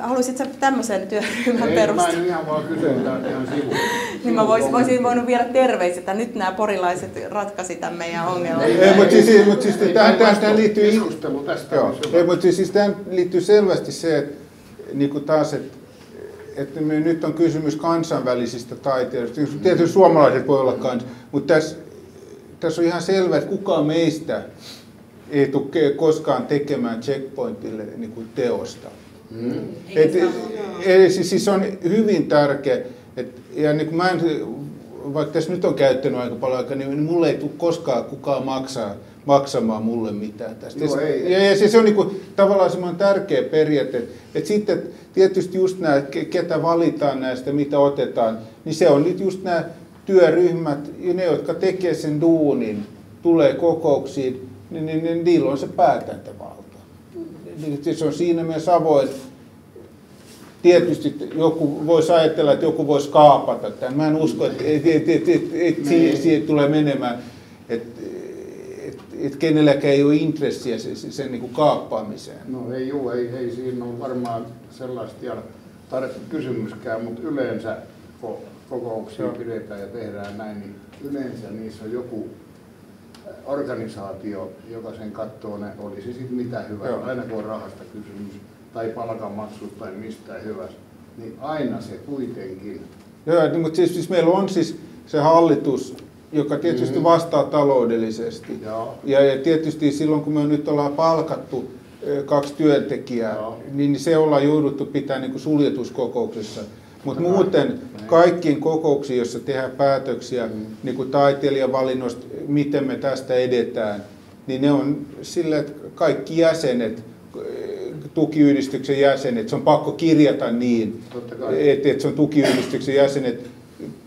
haluaisit sä tämmöisen työryhmän Ei, perustaa? Mä en ihan vaan kysyn ihan sivu. niin mä voisin, voisin voinut viedä terveiset, että nyt nämä porilaiset ratkaisi tämän meidän ongelman. Ei, ei, mutta siis, mutta siis tähän, tähän, tähän liittyy... Keskustelu tästä Joo, ei, mutta siis tähän liittyy selvästi se, että niin kuin taas, että että me nyt on kysymys kansainvälisistä taiteilijoista. Tietysti suomalaiset voi olla kans, mutta tässä, tässä on ihan selvää, että kukaan meistä ei tule koskaan tekemään checkpointille niin kuin teosta. Mm. Et, eli siis, siis on hyvin tärkeä, et, ja niin kuin mä en, vaikka tässä nyt on käyttänyt aika paljon aikaa, niin, niin mulle ei tule koskaan kukaan maksaa, maksamaan mulle mitään tästä. Joo, ja, ei. ja, ja se, se on niin kuin, tavallaan semmoinen tärkeä periaate, että et sitten tietysti just nämä, ke- ketä valitaan näistä, mitä otetaan, niin se on nyt just nämä työryhmät, ja ne, jotka tekee sen duunin, tulee kokouksiin, niin, niin, niin niillä on se päätäntävalta. Niin se on siinä mielessä avoin. Tietysti joku voisi ajatella, että joku voisi kaapata tämän. Mä en usko, että et, et, et, et, et siihen, siihen tulee menemään. Että et, et kenelläkään ei ole intressiä sen, sen niin kuin kaappaamiseen. No ei juu, ei, ei siinä ole varmaan sellaista tarvitse kysymyskään, mutta yleensä kokouksia pidetään ja tehdään näin, niin yleensä niissä on joku organisaatio, joka sen katsoo, ne olisi sitten mitä hyvää, Joo. aina kun on rahasta kysymys, tai palkanmaksut tai mistään hyvästä, niin aina se kuitenkin Joo, niin, mutta siis, siis meillä on siis se hallitus, joka tietysti Mm. vastaa taloudellisesti. Joo. Ja, ja tietysti silloin, kun me nyt ollaan palkattu kaksi työntekijää, Joo. niin se ollaan jouduttu pitää niin kuin suljetuskokouksessa. Mutta muuten kaikkiin kokouksiin, joissa tehdään päätöksiä Mm. niin kuin taiteilijavalinnoista, miten me tästä edetään, niin ne on sillä, että kaikki jäsenet, tukiyhdistyksen jäsenet, se on pakko kirjata niin, että et se on tukiyhdistyksen jäsenet,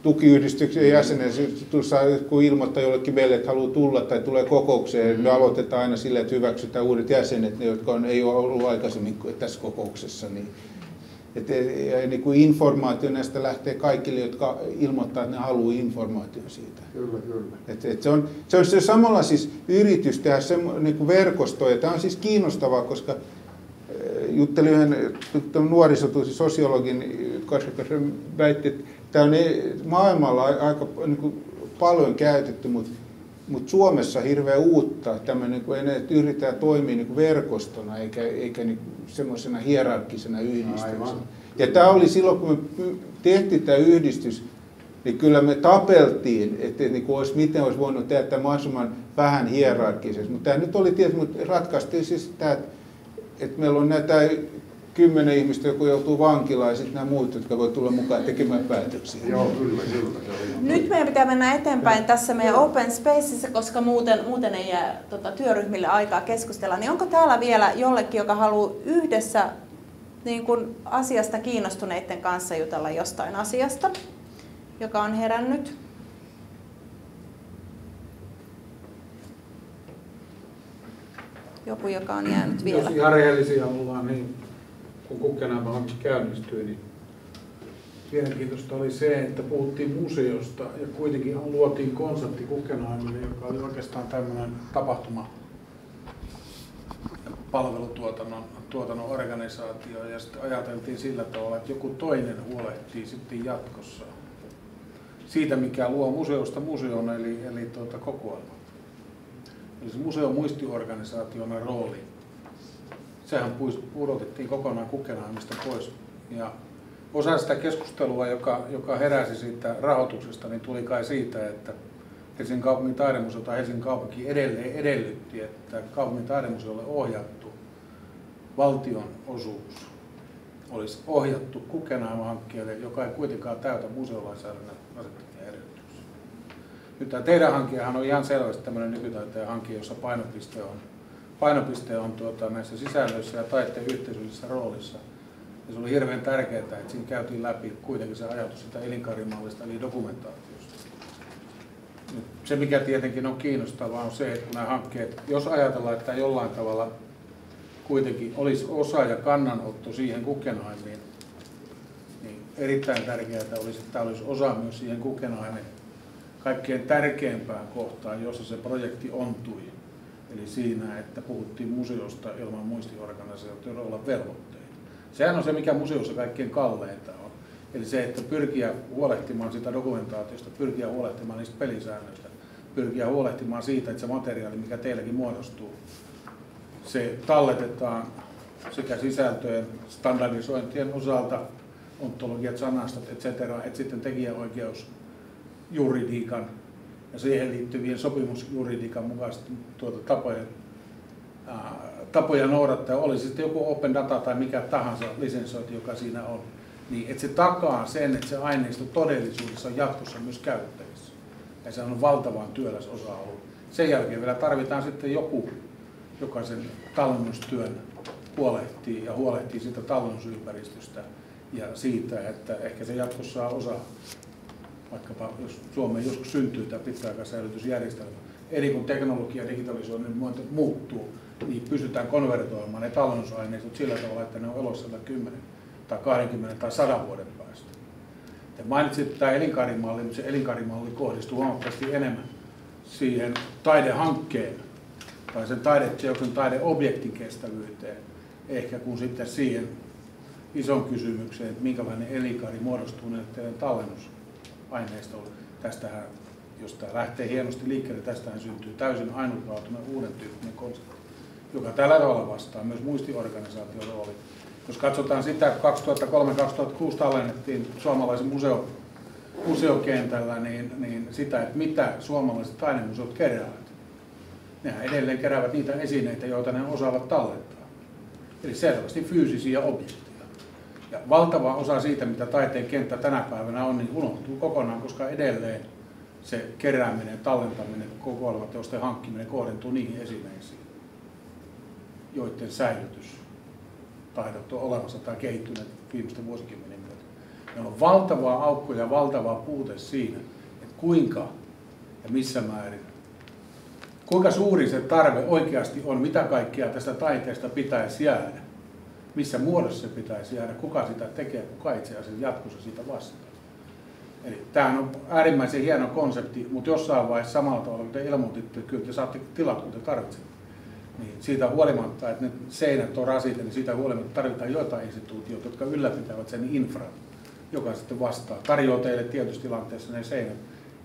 tukiyhdistyksen jäsenen, tuossa kun ilmoittaa jollekin meille, että haluaa tulla tai tulee kokoukseen, Mm. me aloitetaan aina sillä, että hyväksytään uudet jäsenet, ne jotka on, ei ole ollut aikaisemmin tässä kokouksessa. Niin, et, ja niin kuin informaatio näistä lähtee kaikille, jotka ilmoittaa, että ne haluaa informaation siitä. Kyllä, kyllä. Et, et se, on, se on se samalla siis yritys tehdä semmo, niin kuin verkosto, ja tämä on siis kiinnostavaa, koska eh, juttelin yhden sosiologin kanssa, joka se väitti, että tämä on eh, maailmalla aika niin kuin paljon käytetty, mutta mutta Suomessa hirveän uutta, tämmöinen, kuin, että yritetään toimia niin kuin verkostona eikä, eikä niin semmoisena hierarkkisena yhdistyksenä. Ja tämä oli silloin, kun me tehtiin tämä yhdistys, niin kyllä me tapeltiin, että niin kuin olisi, miten olisi voinut tehdä tämä mahdollisimman vähän hierarkkisesti. Mutta tämä nyt oli tietysti, mutta ratkaistiin siis tämä, että meillä on näitä kymmenen ihmistä, joku joutuu vankilaan, ja sitten nämä muut, jotka voi tulla mukaan tekemään päätöksiä. Joo, kyllä, kyllä. Nyt meidän pitää mennä eteenpäin tässä meidän Open Spaceissa, koska muuten, muuten ei jää tota, työryhmille aikaa keskustella. Niin onko täällä vielä jollekin, joka haluaa yhdessä niin kuin asiasta kiinnostuneiden kanssa jutella jostain asiasta, joka on herännyt? Joku, joka on jäänyt vielä. Jos ihan rehellisiä ollaan, niin kun Kukkenämä hanke käynnistyi, niin mielenkiintoista oli se, että puhuttiin museosta ja kuitenkin luotiin konsepti Kukkenheimille, joka oli oikeastaan tämmöinen tapahtuma palvelutuotannon tuotannon organisaatio ja sitten ajateltiin sillä tavalla, että joku toinen huolehtii sitten jatkossa siitä, mikä luo museosta museon eli, eli tuota kokoelma. Eli se museon muistiorganisaation rooli, sehän pudotettiin kokonaan Kukenheimista pois. Ja osa sitä keskustelua, joka, joka heräsi siitä rahoituksesta, niin tuli kai siitä, että Helsingin kaupungin taidemuseo tai Helsingin kaupunki edelleen edellytti, että kaupungin taidemuseolle ohjattu valtion osuus olisi ohjattu Kukenheim-hankkeelle, joka ei kuitenkaan täytä museolainsäädännön asettamia edellytyksiä. Nyt tämä teidän hankkeahan on ihan selvästi tämmöinen nykytaiteen hanke, jossa painopiste on, painopiste on tuota, näissä sisällöissä ja taiteen yhteisöllisessä roolissa. Ja se oli hirveän tärkeää, että siinä käytiin läpi kuitenkin se ajatus sitä elinkaarimallista eli dokumentaatiosta. Nyt Se mikä tietenkin on kiinnostavaa on se, että kun nämä hankkeet, jos ajatellaan, että jollain tavalla kuitenkin olisi osa ja kannanotto siihen Guggenheimiin, niin erittäin tärkeää olisi, että tämä olisi osa myös siihen Guggenheimin kaikkein tärkeimpään kohtaan, jossa se projekti ontui. Eli siinä, että puhuttiin museosta ilman muistiorganisaatioiden olla velvoitteita. Sehän on se, mikä museossa kaikkein kalleinta on. Eli se, että pyrkiä huolehtimaan sitä dokumentaatiosta, pyrkiä huolehtimaan niistä pelisäännöistä, pyrkiä huolehtimaan siitä, että se materiaali, mikä teilläkin muodostuu, se talletetaan sekä sisältöjen standardisointien osalta, ontologiat, sanastot, etc., että sitten tekijäoikeus, juridiikan ja siihen liittyvien sopimusjuridiikan mukaisesti tuota tapoja, ää, tapoja noudattaa, oli sitten joku open data tai mikä tahansa lisensointi, joka siinä on, niin että se takaa sen, että se aineisto todellisuudessa on jatkossa myös käytettävissä. Ja se on valtavan työläs osa-alue. Sen jälkeen vielä tarvitaan sitten joku, joka sen tallennustyön huolehtii ja huolehtii siitä tallennusympäristöstä ja siitä, että ehkä se jatkossa saa osa, vaikkapa jos Suomeen joskus syntyy tämä pitkäaikaissäilytysjärjestelmä, eli kun teknologia ja digitalisoinnin muuttuu, niin pystytään konvertoimaan ne tallennusaineistot sillä tavalla, että ne on elossa 10 tai 20 tai 100 vuoden päästä. Te mainitsitte tämä elinkaarimalli, mutta se elinkaarimalli kohdistuu huomattavasti enemmän siihen taidehankkeen tai sen taideteoksen taideobjektin kestävyyteen, ehkä kuin sitten siihen ison kysymykseen, että minkälainen elinkaari muodostuu näiden teidän tallennusaineistolle. Tästähän jos tämä lähtee hienosti liikkeelle, tästähän syntyy täysin ainutlaatuinen uuden tyyppinen konsepti, joka tällä tavalla vastaa myös muistiorganisaation rooli. Jos katsotaan sitä, että 2003-2006 tallennettiin suomalaisen museo, museokentällä, niin, niin sitä, että mitä suomalaiset taidemuseot keräävät. Nehän edelleen keräävät niitä esineitä, joita ne osaavat tallentaa. Eli selvästi fyysisiä objekteja. Ja valtava osa siitä, mitä taiteen kenttä tänä päivänä on, niin unohtuu kokonaan, koska edelleen se kerääminen, tallentaminen, kokoelmateosten hankkiminen kohdentuu niihin esineisiin, joiden säilytys taidot on olemassa tai kehittyneet viimeisten vuosikymmenien myötä. Meillä on valtava aukko ja valtava puute siinä, että kuinka ja missä määrin, kuinka suuri se tarve oikeasti on, mitä kaikkia tästä taiteesta pitäisi jäädä, missä muodossa se pitäisi jäädä, kuka sitä tekee, kuka itse asiassa jatkossa siitä vastaa. Eli tämähän on äärimmäisen hieno konsepti, mutta jossain vaiheessa samalla tavalla, kun te ilmoititte, että kyllä te saatte tilat, kun te tarvitsette. Niin siitä huolimatta, että ne seinät on rasite, niin siitä huolimatta tarvitaan jotain instituutioita, jotka ylläpitävät sen infran, joka sitten vastaa. Tarjoaa teille tietysti tilanteessa ne seinät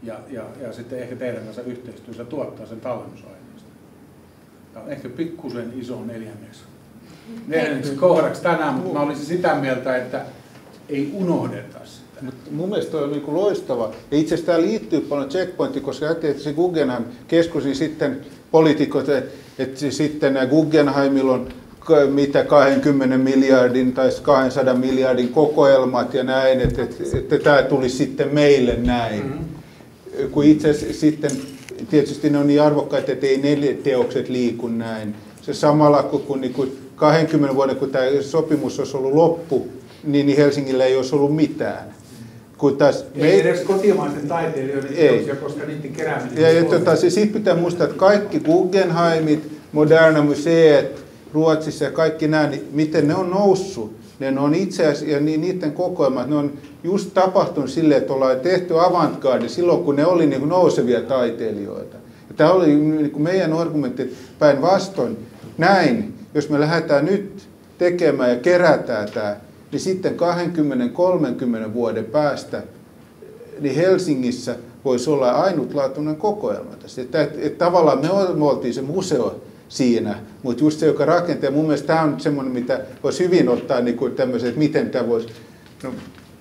ja, ja, ja sitten ehkä teidän kanssa yhteistyössä tuottaa sen tallennusaineista. Tämä on ehkä pikkusen iso neljänneksi. Neljänneksi kohdaksi tänään, mutta mä olisin sitä mieltä, että ei unohdeta sitä. Mutta mun mielestä toi on niin loistava. Ja itse asiassa tämä liittyy paljon checkpointiin, koska ajattelin, että se Guggenheim keskusi sitten poliitikot, että, että sitten Guggenheimilla on mitä 20 miljardin tai 200 miljardin kokoelmat ja näin, että, että, että tämä tulisi sitten meille näin. Mm-hmm. Kun itse asiassa sitten, tietysti ne on niin arvokkaita, että ei neljä teokset liiku näin. Se samalla kun, kun, niin kuin 20 vuoden, kun tämä sopimus olisi ollut loppu, niin, niin Helsingillä ei olisi ollut mitään. Kun taas ei me... edes kotimaisten taiteilijoiden ei. teoksia, koska niiden kerääminen ja, ja tota, se, sit pitää muistaa, että kaikki Guggenheimit, Moderna Museet, Ruotsissa ja kaikki nämä, niin miten ne on noussut. Ne on itse asiassa, ja niiden kokoelmat, ne on just tapahtunut silleen, että ollaan tehty avantgarde silloin, kun ne oli niin kuin nousevia taiteilijoita. Ja tämä oli niin kuin meidän argumentti päinvastoin. Näin, jos me lähdetään nyt tekemään ja kerätään tämä, niin sitten 20-30 vuoden päästä niin Helsingissä voisi olla ainutlaatuinen kokoelma tästä. Että, että, että tavallaan me, me oltiin se museo siinä, mutta just se, joka rakentaa, mun mielestä tämä on semmoinen, mitä voisi hyvin ottaa niin kuin tämmöisen, että miten tämä voisi... No.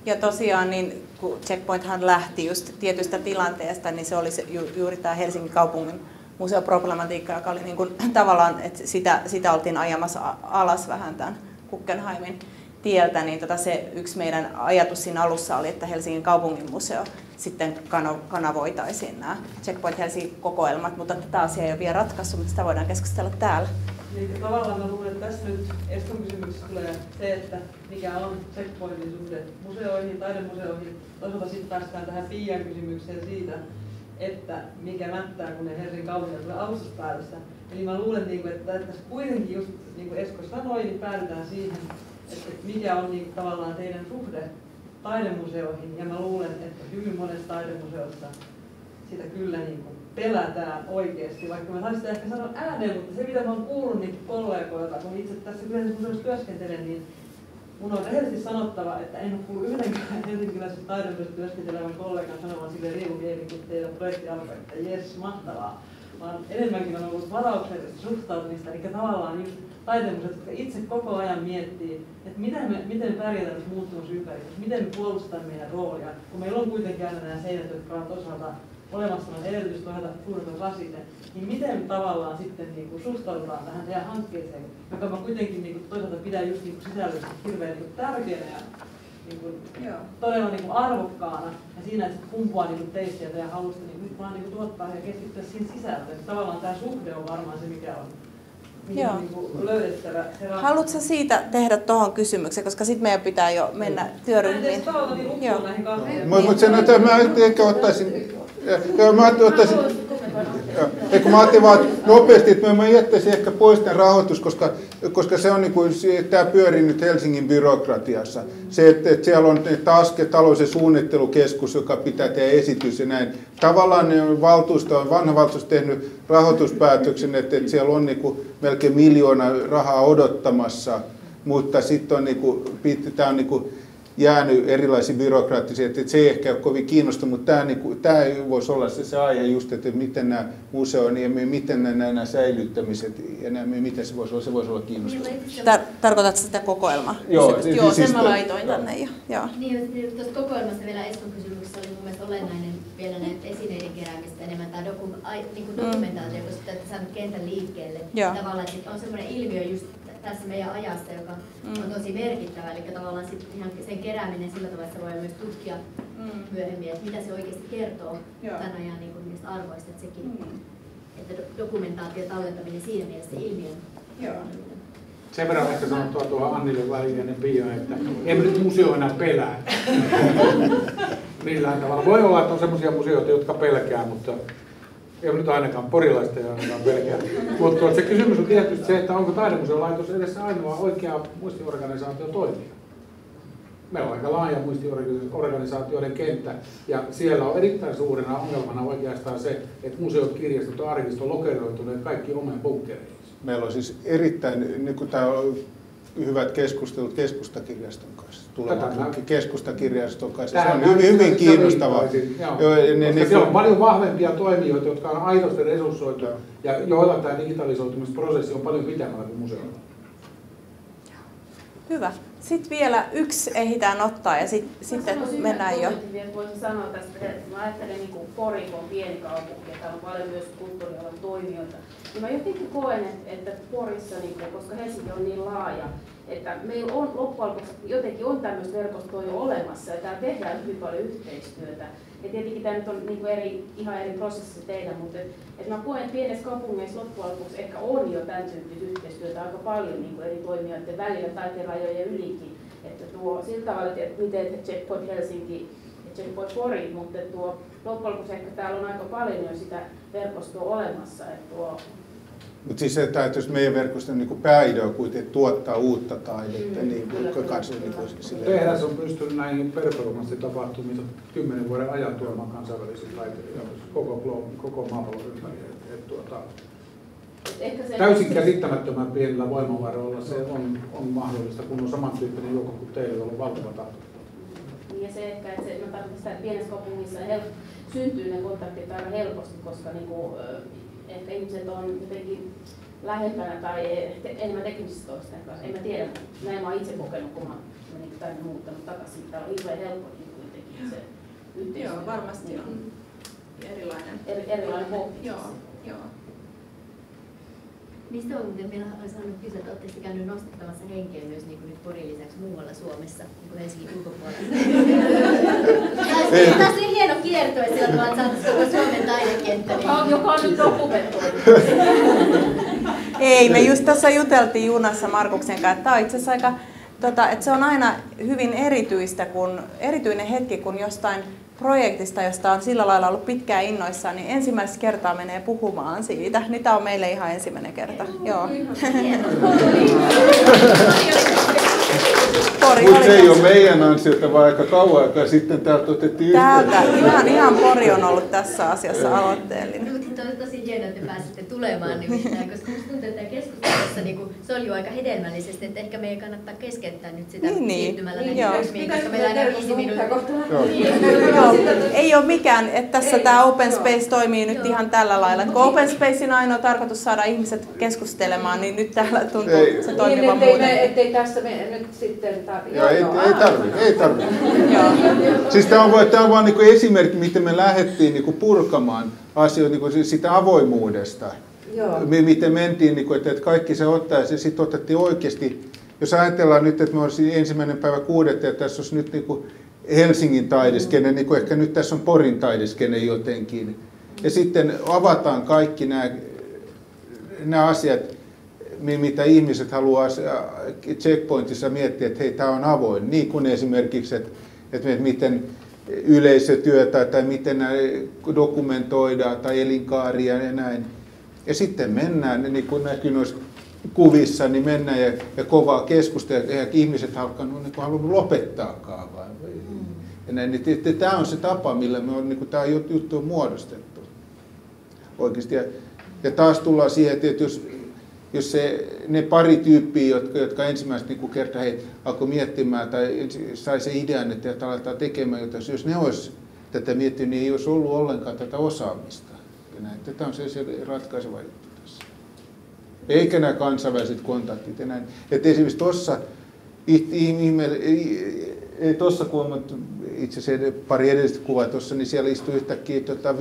Ja tosiaan, niin kun Checkpointhan lähti just tietystä tilanteesta, niin se oli se, ju, juuri tämä Helsingin kaupungin museoproblematiikka, joka oli niin kuin, tavallaan, että sitä, sitä oltiin ajamassa alas vähän tämän Guggenheimin tieltä, niin tota se yksi meidän ajatus siinä alussa oli, että Helsingin kaupungin museo sitten kanavoitaisiin nämä Checkpoint Helsingin kokoelmat, mutta tätä asiaa ei ole vielä ratkaisu, mutta sitä voidaan keskustella täällä. Niin, tavallaan mä luulen, että tässä nyt Eskon kysymyksessä tulee se, että mikä on Checkpointin suhde museoihin, taidemuseoihin. Toisaalta sitten päästään tähän Pian kysymykseen siitä, että mikä mättää, kun ne Helsingin kaupungilla tulee avustuspäätöstä. Eli mä luulen, niin että tässä kuitenkin just niin kuin Esko sanoi, niin päädytään siihen, että mikä on niin, tavallaan teidän suhde taidemuseoihin. Ja mä luulen, että hyvin monessa taidemuseossa sitä kyllä niin kuin pelätään oikeasti, vaikka mä saisin ehkä sanoa ääneen, mutta se mitä mä oon kuullut niin kollegoilta, kun itse tässä yleensä työskentelen, niin mun on rehellisesti sanottava, että en ole kuullut yhdenkään helsinkiläisen taidemuseossa työskentelevän kollegan sanomaan sille riimumielin, kun teidän projekti alkoi, että jes, mahtavaa. Vaan enemmänkin on ollut varauksellista suhtautumista, eli tavallaan just taiteilijoita, jotka itse koko ajan miettii, että miten me, miten pärjätään tässä muuttuvassa ympäristössä, miten me puolustamme meidän roolia, kun meillä on kuitenkin aina nämä seinät, jotka on toisaalta olemassa on edellytys, toisaalta suurin rasite, niin miten me tavallaan sitten niin kuin suhtaudutaan tähän teidän hankkeeseen, joka mä kuitenkin niin kuin toisaalta pidän just niin kuin sisällöllisesti hirveän niin kuin tärkeänä ja niin kuin, todella niin kuin arvokkaana ja siinä, että se kumpuaa niin kuin teistä ja teidän halusta niin nyt vaan niin kuin tuottaa ja keskittyä siihen sisältöön. Tavallaan tämä suhde on varmaan se, mikä on Joo. Niin löydettävä Haluatko siitä tehdä tuohon kysymyksen, koska sitten meidän pitää jo mennä työryhmiin. Joo. Mutta sen, että mä ehkä ottaisin, ja, mä ottaisin Eikö mä ajattelin vaan nopeasti, että mä jättäisin ehkä pois tämän rahoitus, koska, koska se on niin kuin, tämä pyörii nyt Helsingin byrokratiassa. Se, että, että siellä on taas talous- ja suunnittelukeskus, joka pitää tehdä esitys ja näin. Tavallaan ne valtuusto on, vanha valtuusto tehnyt rahoituspäätöksen, että, että siellä on niin kuin melkein miljoona rahaa odottamassa, mutta sitten on, niin kuin, tämä on niin kuin, jäänyt erilaisia byrokraattisia, että se ei ehkä ole kovin kiinnostunut, mutta tämä, niin kuin, tämä voisi olla se, se aihe just, että miten nämä museon ja miten nämä, nämä säilyttämiset ja nämä, miten se voisi olla, se voisi olla kiinnostavaa. Tar- tarkoitatko sitä kokoelmaa? Joo, Se- siis- joo siis sen mä to- laitoin tänne jo. Joo. Niin, jos tuosta kokoelmasta vielä Eskon kysymyksessä oli mun mielestä olennainen vielä näitä esineiden keräämistä enemmän tämä doku, ai, niin kuin dokumentaatio, koska te olette saanut kentän liikkeelle. Joo. Tavallaan, että on semmoinen ilmiö just tässä meidän ajassa, joka Mm. on tosi merkittävä, eli tavallaan sit ihan sen kerääminen sillä tavalla, että voi myös tutkia Mm. myöhemmin, että mitä se oikeasti kertoo Joo. tämän ajan niin kuin niistä arvoista, että sekin, Mm. että do- dokumentaatio tallentaminen siinä mielessä ilmiön. Joo. Sen verran ehkä sanottua tuohon Annille välinen bio, että en nyt museoina pelää. Millään tavalla. Voi olla, että on sellaisia museoita, jotka pelkää, mutta ei nyt ainakaan porilaista ja ainakaan pelkää. Mutta se kysymys on tietysti se, että onko taidemuseolaitos edessä ainoa oikea muistiorganisaatio toimia. Meillä on aika laaja muistiorganisaatioiden kenttä ja siellä on erittäin suurena ongelmana oikeastaan se, että museot, kirjastot ja arkistot on lokeroituneet kaikki omiin bunkkereihin. Meillä on siis erittäin, niin kuin tämä hyvät keskustelut keskustakirjaston kanssa, tulevan mä- keskustakirjaston kanssa. Se Tähän on mä hyvin, hyvin kiinnostavaa. Joo. Joo, ja ne- ne- siellä on paljon vahvempia toimijoita, jotka on aidosti resurssoitu ja joilla tämä digitalisoitumisprosessi on paljon pitemmällä kuin museoilla. Hyvä. Sitten vielä yksi ehditään ottaa ja sit, sitten mennään jo. voisin sanoa tästä, että mä ajattelen niin kuin Pori, kun on pieni kaupunki, ja täällä on paljon myös kulttuurialan toimijoita, niin mä jotenkin koen, että, että Porissa, niin kuin, koska Helsinki on niin laaja, että meillä on loppujen lopuksi jotenkin on tämmöistä verkostoa jo olemassa, ja täällä tehdään hyvin paljon yhteistyötä. Ja tietenkin tämä nyt on niin kuin eri, ihan eri prosessi tehdä, mutta et, et mä koen, että pienessä kaupungeissa loppujen lopuksi ehkä on jo tämän tyyppistä yhteistyötä aika paljon niin kuin eri toimijoiden välillä, taiteen rajojen ylikin. Että tuo sillä tavalla, että miten Checkpoint Helsinki ja Checkpoint Pori, mutta tuo loppujen lopuksi ehkä täällä on aika paljon jo sitä verkostoa olemassa. Että tuo, Mutta siis se, että jos meidän verkoston niin kuin pääidea on kuitenkin tuottaa uutta taidetta, Mm, niin kuin kanssa niin kuin silleen- Tehdas on pystynyt näihin performanssitapahtumiin kymmenen vuoden ajan tuomaan kansainvälisiä taiteilijoita koko, koko maapallon ympäri. Et, et, tuota, ehkä se, täysin käsittämättömän pienillä voimavaroilla se on, on mahdollista, kun on samantyyppinen joukko kuin teillä, jolla on valtava tahto. Niin ja se ehkä, että se, mä tarkoitan sitä, että pienessä kaupungissa hel, syntyy ne kontaktit aika helposti, koska niinku, ö, ehkä ihmiset on jotenkin lähempänä tai te, enemmän tekemisissä toisten kanssa. En mä tiedä, näin mä oon itse kokenut, kun mä menin tänne muuttanut takaisin. Täällä on hirveän helppo niin kuitenkin se yhteistyö. Joo, varmasti on. Erilainen. Eri, erilainen pohja. Joo, joo. Mistä on muuten vielä olisi halunnut kysyä, että oletteko käynyt nostattamassa henkeä myös niin kuin nyt Porin lisäksi muualla Suomessa, niin kuin Helsingin ulkopuolella? Tässä tässä oli hieno kiertue sillä tavalla, että saataisiin koko Suomen taidekenttä. On, joka on nyt dokumentoitu. Ei, me just tässä juteltiin junassa Markuksen kanssa, että tämä on itse asiassa aika, tota, että se on aina hyvin erityistä, kun, erityinen hetki, kun jostain projektista, josta on sillä lailla ollut pitkään innoissaan, niin ensimmäistä kertaa menee puhumaan siitä. Niin tämä on meille ihan ensimmäinen kerta. Joo. Pori Mutta se ei ole meidän ansiota, vaan aika kauan aikaa sitten täältä otettiin Täältä, ihan, ihan Pori on ollut tässä asiassa aloitteellinen. On tosi hienoa, että te pääsitte tulemaan nimittäin, koska musta tuntuu, että keskustelussa niin se oli jo aika hedelmällisesti, että ehkä meidän kannattaa keskeyttää nyt sitä Niin, niin. siirtymällä Joo. näihin ryhmiin, koska meillä on enää viisi minuuttia. Joo, ei ole mikään, että tässä tämä Open Space toimii nyt ihan tällä lailla. Kun Open Spacein ainoa tarkoitus saada ihmiset keskustelemaan, niin nyt täällä tuntuu Ei. se Niin, toimivan ettei, me, muuten. ettei tässä me nyt sitten tarvitse. Joo, ei, ei tarvi, ei tarvi. Joo. Siis tämä on, vaan- tämä on vain niin esimerkki, miten me lähdettiin niin purkamaan asioita niin kuin sitä avoimuudesta. Joo. Mi- Miten mentiin, niin kuin, että että kaikki se ottaa ja sitten otettiin oikeasti. Jos ajatellaan nyt, että me olisi ensimmäinen päivä kuudetta ja tässä olisi nyt niin kuin Helsingin taideskene, niin kuin ehkä nyt tässä on Porin taideskene jotenkin. Ja sitten avataan kaikki nämä, nämä asiat, mi- mitä ihmiset haluaa checkpointissa miettiä, että hei, tämä on avoin. Niin kuin esimerkiksi, että, että miten yleisötyötä tai miten dokumentoidaan tai elinkaaria ja näin. Ja sitten mennään, niin kuin näkyy noissa kuvissa, niin mennään ja, ja kovaa keskustelua, ja ihmiset alkanut niin halunnut lopettaakaan. Vai? Ja näin, niin, tämä on se tapa, millä me on, niin kuin, tämä juttu on muodostettu oikeasti. Ja, ja taas tullaan siihen, että jos jos se, ne pari tyyppiä, jotka, jotka ensimmäistä niin kertaa hei, alkoi miettimään tai sai se idean, että aletaan tekemään jotain, jos ne olisi tätä miettinyt, niin ei olisi ollut ollenkaan tätä osaamista. Ja näin. Tätä on se, se ratkaiseva juttu tässä. Eikä nämä kansainväliset kontaktit näin. Että esimerkiksi tuossa tuossa kun itse asiassa pari edellistä kuvaa tuossa, niin siellä istui yhtäkkiä tota, 5-6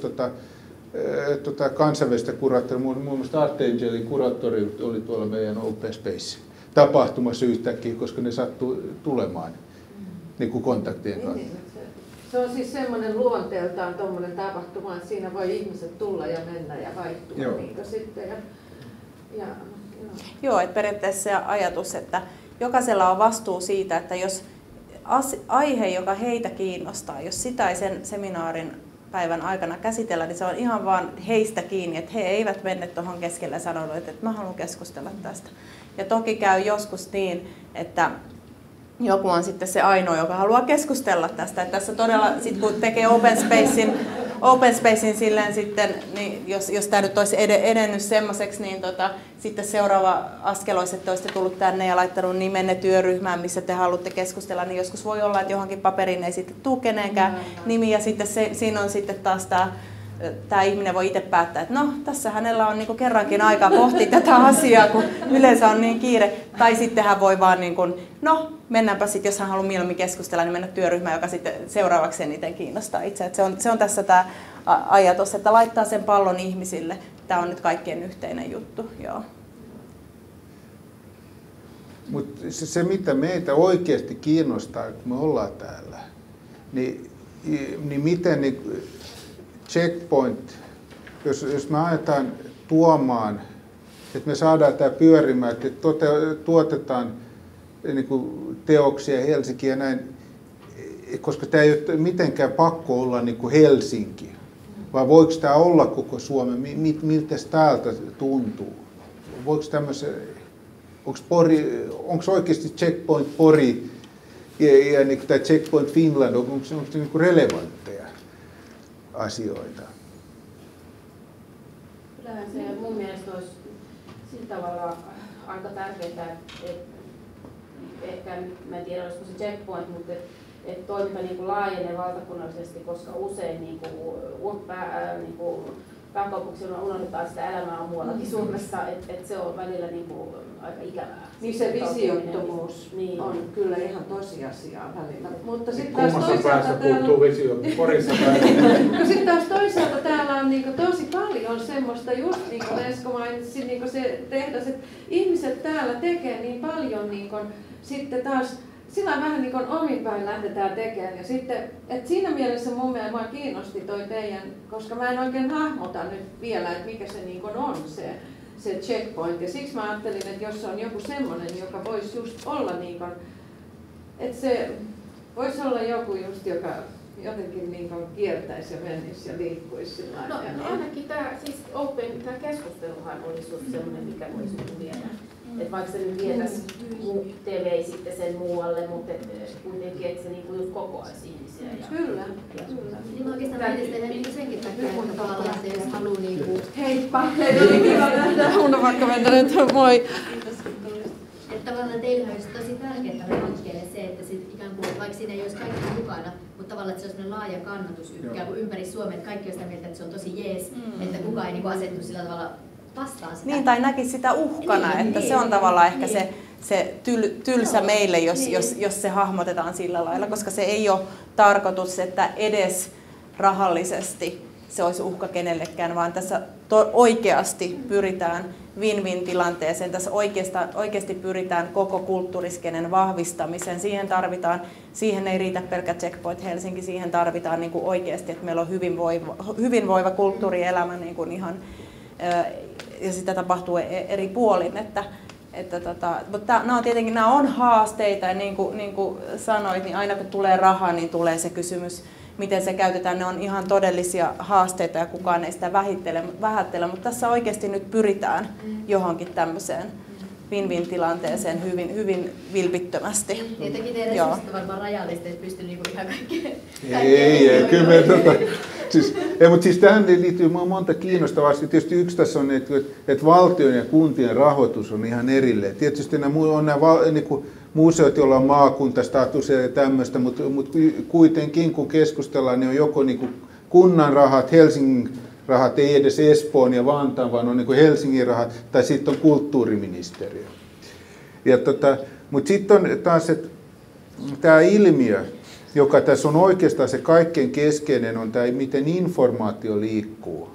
tota, tota, kansainvälistä kuraattoria, muun muassa Art Angelin kuraattori oli tuolla meidän Open Space tapahtumassa yhtäkkiä, koska ne sattui tulemaan niin kuin kontaktien kautta. Niin, se on siis semmoinen luonteeltaan tuommoinen tapahtuma, että siinä voi ihmiset tulla ja mennä ja vaihtua joo. niin sitten. Ja, ja, joo. joo, että periaatteessa se ajatus, että jokaisella on vastuu siitä, että jos aihe, joka heitä kiinnostaa, jos sitä ei sen seminaarin päivän aikana käsitellä, niin se on ihan vaan heistä kiinni, että he eivät menne tuohon keskelle ja että mä haluan keskustella tästä. Ja toki käy joskus niin, että joku on sitten se ainoa, joka haluaa keskustella tästä. Että tässä todella, sit kun tekee open spacein, open spacein silleen sitten, niin jos, jos tämä nyt olisi edennyt semmoiseksi, niin tota, sitten seuraava askel olisi, että olisitte tullut tänne ja laittanut nimenne työryhmään, missä te haluatte keskustella, niin joskus voi olla, että johonkin paperiin ei sitten tule kenenkään nimi ja sitten se, siinä on sitten taas tämä tämä ihminen voi itse päättää, että no, tässä hänellä on niin kerrankin aikaa pohtia tätä asiaa, kun yleensä on niin kiire. Tai sitten hän voi vaan, niin kuin, no, mennäänpä sitten, jos hän haluaa mieluummin keskustella, niin mennä työryhmään, joka sitten seuraavaksi eniten kiinnostaa itse. Se, on, se on tässä tämä ajatus, että laittaa sen pallon ihmisille. Tämä on nyt kaikkien yhteinen juttu. Joo. Mutta se, se, mitä meitä oikeasti kiinnostaa, kun me ollaan täällä, niin, niin miten niin, checkpoint, jos, jos me ajetaan tuomaan, että me saadaan tämä pyörimään, että tote, tuotetaan niin kuin teoksia Helsinkiä ja näin, koska tämä ei ole mitenkään pakko olla niin kuin Helsinki, vai voiko tämä olla koko Suomi, miltä täältä tuntuu? Voiko tämmöisen, onko, Pori, onko oikeasti Checkpoint Pori ja, ja niin tämä Checkpoint Finland, onko, onko se, niin kuin relevantteja asioita? Kyllähän se mun mielestä olisi sillä tavalla aika tärkeää, että ehkä, mä en tiedä olisiko se checkpoint, mutta että et toiminta niin kuin laajenee valtakunnallisesti, koska usein niin kuin, pää, niin kuin, pääkaupunkiseudulla unohdetaan sitä elämää muuallakin mm. Suomessa, että et se on välillä niin kuin, aika ikävää. Niin se visiottomuus niin. on kyllä ihan tosiasiaa välillä. Mutta sitten taas toisaalta puuttuu visio, Porissa no sitten taas toisaalta täällä on niinku tosi paljon semmoista, just niin kuin Esko mainitsi, niin se tehdas, että ihmiset täällä tekee niin paljon niin kuin, sitten taas sillä vähän niin kuin omin päin lähdetään tekemään. Ja sitten, että siinä mielessä mun mielestä kiinnosti toi teidän, koska mä en oikein hahmota nyt vielä, että mikä se niin kuin on se, se checkpoint. Ja siksi mä ajattelin, että jos on joku semmoinen, joka voisi just olla niin kuin, että se voisi olla joku just, joka jotenkin niin kuin kiertäisi ja menisi ja liikkuisi sillä No, no ainakin tämä, siis open, tämä keskusteluhan olisi just semmoinen, mikä voisi viedä että vaikka se nyt vietäisi, vei sitten sen muualle, mutta et, kuitenkin, että se niinku just kokoaisi ihmisiä. Ja, kyllä, ja, kyllä. Niin oikeastaan mielestäni niinku senkin takia, että tavallaan se jos haluaa niinku... Heippa, hei, oli kiva nähdä. Uno vaikka mennä nyt, moi. Että tavallaan teillä olisi tosi tärkeää tälle hankkeelle se, että sit ikään kuin, vaikka siinä ei olisi kaikki mukana, mutta tavallaan että se olisi laaja kannatus ikään kuin ympäri Suomea, että kaikki on sitä mieltä, että se on tosi jees, mm. että kukaan ei niin asettu sillä tavalla vastaan sitä. Niin, tai näkisi sitä uhkana, niin, että niin, se on tavallaan niin, ehkä se, se tyl, tylsä Joo, meille, jos, niin. jos, jos se hahmotetaan sillä lailla, koska se ei ole tarkoitus, että edes rahallisesti se olisi uhka kenellekään, vaan tässä to, oikeasti pyritään win-win tilanteeseen. Tässä oikeasta, oikeasti pyritään koko kulttuuriskenen vahvistamiseen. Siihen tarvitaan, siihen ei riitä pelkä Checkpoint Helsinki, siihen tarvitaan niin kuin oikeasti, että meillä on hyvinvoiva, hyvinvoiva kulttuurielämä niin kuin ihan ja sitä tapahtuu e-, eri puolin. Että, että tota, mutta nämä on tietenkin nämä on haasteita ja niin kuin, niin kuin sanoit, niin aina kun tulee rahaa, niin tulee se kysymys, miten se käytetään. Ne on ihan todellisia haasteita ja kukaan ei sitä vähättele, vähättele mutta tässä oikeasti nyt pyritään johonkin tämmöiseen win-win tilanteeseen hyvin, hyvin vilpittömästi. Tietenkin teidän on varmaan rajallista, että pystyy niinku ihan kaikkeen. Ei, ei, kyllä me, tota, siis, ei, mutta siis tähän liittyy monta kiinnostavaa. Tietysti yksi tässä on, että, että valtion ja kuntien rahoitus on ihan erilleen. Tietysti nämä on nämä niin kuin, museot, joilla on maakuntastatus ja tämmöistä, mutta, mutta kuitenkin kun keskustellaan, niin on joko niin kuin kunnan rahat, Helsingin rahat, ei edes Espoon ja Vantaan, vaan on niin kuin Helsingin rahat, tai sitten on kulttuuriministeriö. Ja tota, mutta sitten on taas tämä ilmiö, joka tässä on oikeastaan se kaikkein keskeinen, on tämä, miten informaatio liikkuu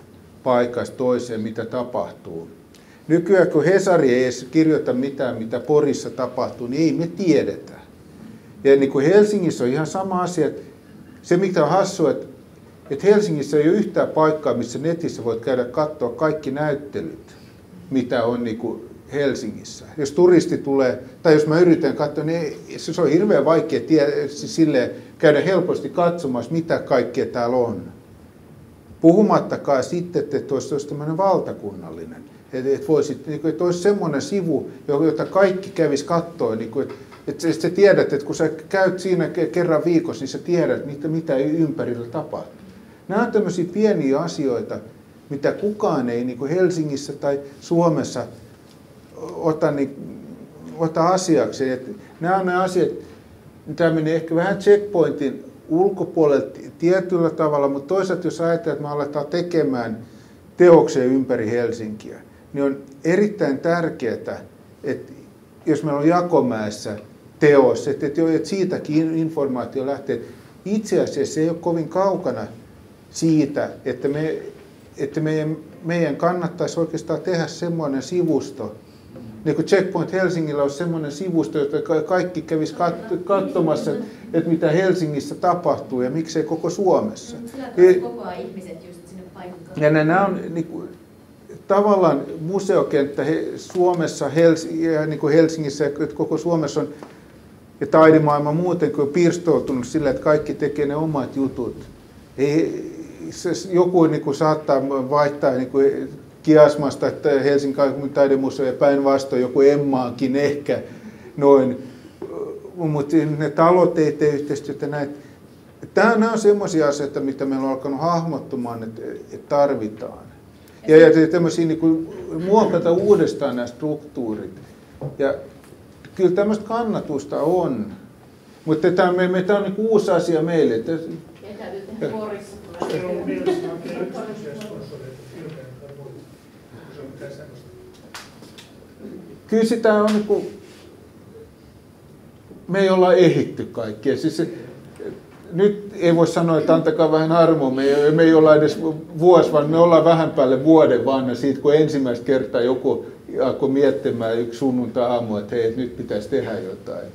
paikasta toiseen, mitä tapahtuu. Nykyään kun Hesari ei edes kirjoita mitään, mitä Porissa tapahtuu, niin ei me tiedetä. Ja niin kuin Helsingissä on ihan sama asia, että se mikä on hassua, että, että Helsingissä ei ole yhtään paikkaa, missä netissä voit käydä katsoa kaikki näyttelyt, mitä on niin kuin Helsingissä. Jos turisti tulee, tai jos mä yritän katsoa, niin se on hirveän vaikea tie, sille käydä helposti katsomassa, mitä kaikkea täällä on. Puhumattakaan sitten, että olisi, olisi tämmöinen valtakunnallinen. Että, että, voisit, niin kuin, että olisi semmoinen sivu, jota kaikki kävisi katsoa. Niin kuin, että sä tiedät, että kun sä käyt siinä kerran viikossa, niin sä tiedät, mitä, mitä ympärillä tapahtuu. Nämä on tämmöisiä pieniä asioita, mitä kukaan ei niin kuin Helsingissä tai Suomessa ota, niin, ota asiaksi. Että nämä on ne asiat, tämä menee ehkä vähän checkpointin ulkopuolelle tietyllä tavalla, mutta toisaalta jos ajatellaan, että me aletaan tekemään teoksia ympäri Helsinkiä, niin on erittäin tärkeää, että jos meillä on Jakomäessä teos, että siitäkin informaatio lähtee. Itse asiassa se ei ole kovin kaukana siitä, että, me, että meidän, meidän kannattaisi oikeastaan tehdä semmoinen sivusto, niin kuin Checkpoint Helsingillä olisi semmoinen sivusto, että kaikki kävisi katsomassa, että mitä Helsingissä tapahtuu ja miksei koko Suomessa. Sillä kokoaa ihmiset just sinne paikkaan. Ja nämä on niin kuin, tavallaan museokenttä Suomessa Hels, ja niin kuin Helsingissä ja koko Suomessa on ja taidemaailma muuten kuin pirstoutunut sillä, että kaikki tekee ne omat jutut. Ei, se, joku niin kuin saattaa vaihtaa niin kuin Kiasmasta, että Helsingin kaupungin taidemuseo ja päinvastoin joku Emmaakin ehkä noin. Mutta ne talot ei tee yhteistyötä näin. Nämä on sellaisia asioita, mitä meillä on alkanut hahmottumaan, että, että tarvitaan. Ja, ja tämmöisiä niin kuin, muokata uudestaan nämä struktuurit. Ja kyllä tämmöistä kannatusta on. Mutta tämä, me, tämä on niin uusi asia meille. Että, ja täytyy tehdä korissa. Kyllä sitä on niin kuin, me ei olla ehitty kaikkea. Siis nyt ei voi sanoa, että antakaa vähän armoa, me ei, me ei olla edes vuosi, vaan me ollaan vähän päälle vuoden vanha siitä, kun ensimmäistä kertaa joku alkoi miettimään yksi sunnuntai-aamu, että hei, nyt pitäisi tehdä jotain.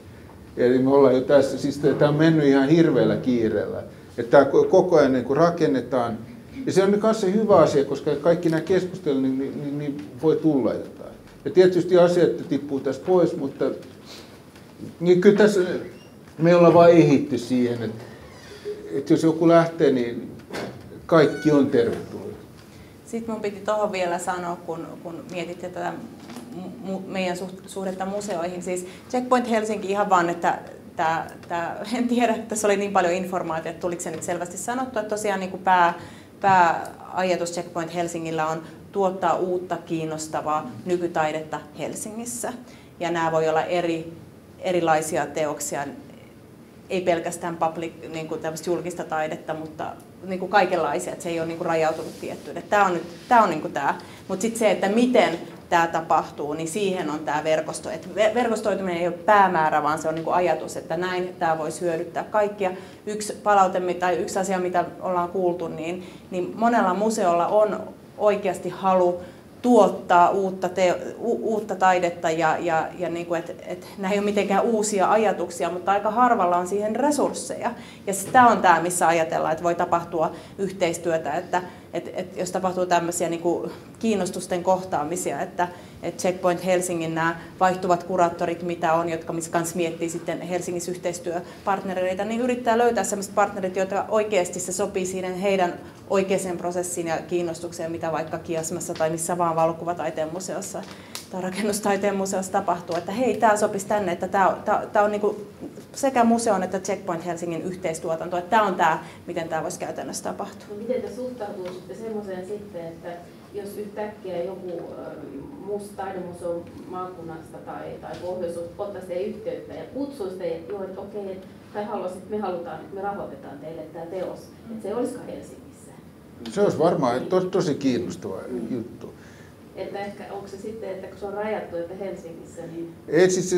Eli me ollaan jo tässä, siis tämä on mennyt ihan hirveällä kiireellä. Että tämä koko ajan niin kuin rakennetaan. Ja se on myös se hyvä asia, koska kaikki nämä keskustelut, niin, niin, niin, niin voi tulla jotain. Ja tietysti asiat tippuu tästä pois, mutta niin kyllä tässä me ollaan vain ehitty siihen, että, että jos joku lähtee, niin kaikki on tervetullut. Sitten mun piti tuohon vielä sanoa, kun, kun mietitte tätä meidän suhdetta museoihin. Siis Checkpoint Helsinki ihan vaan, että tää, tää, en tiedä, että tässä oli niin paljon informaatiota, että tuliko se nyt selvästi sanottu, että tosiaan niin kuin pää, pääajatus Checkpoint Helsingillä on tuottaa uutta kiinnostavaa nykytaidetta Helsingissä. Ja nämä voi olla eri, erilaisia teoksia, ei pelkästään public, niin kuin julkista taidetta, mutta niin kuin kaikenlaisia, että se ei ole niin kuin rajautunut tiettyyn. Tämä on, nyt, tämä on niin kuin tämä. Mutta sitten se, että miten tämä tapahtuu, niin siihen on tämä verkosto. Et verkostoituminen ei ole päämäärä, vaan se on niin kuin ajatus, että näin tämä voisi hyödyttää kaikkia. Yksi palaute tai yksi asia, mitä ollaan kuultu, niin, niin monella museolla on oikeasti halu tuottaa uutta, te, u, uutta taidetta ja, ja, ja niin kuin, et, et, nämä ei ole mitenkään uusia ajatuksia, mutta aika harvalla on siihen resursseja. Ja tämä on tämä, missä ajatellaan, että voi tapahtua yhteistyötä, että et, et jos tapahtuu tämmöisiä niin kuin kiinnostusten kohtaamisia, että et Checkpoint Helsingin nämä vaihtuvat kuraattorit, mitä on, jotka kanssa miettii sitten Helsingissä yhteistyöpartnereita, niin yrittää löytää sellaiset partnerit, jotka oikeasti se sopii siihen heidän oikeaan prosessiin ja kiinnostukseen, mitä vaikka Kiasmassa tai missä vaan valokuvataiteen museossa tai rakennustaiteen museossa tapahtuu, että hei, tämä sopisi tänne, että tämä, tämä, tämä on niin sekä museon että Checkpoint Helsingin yhteistuotanto. Että tämä on tämä, miten tämä voisi käytännössä tapahtua. No miten te suhtautuisitte semmoiseen sitten, että jos yhtäkkiä joku muusta taidemuseon maakunnasta tai, tai pohjoisuus ottaisi teidän yhteyttä ja kutsuisi teidät, joo, että okei, tai haluaisit, me halutaan, että me rahoitetaan teille tämä teos, että se olisikaan Helsingissä. Se olisi varmaan to, tosi kiinnostava mm. juttu. Että ehkä onko se sitten, että kun se on rajattu, että Helsingissä, niin... Ei, siis,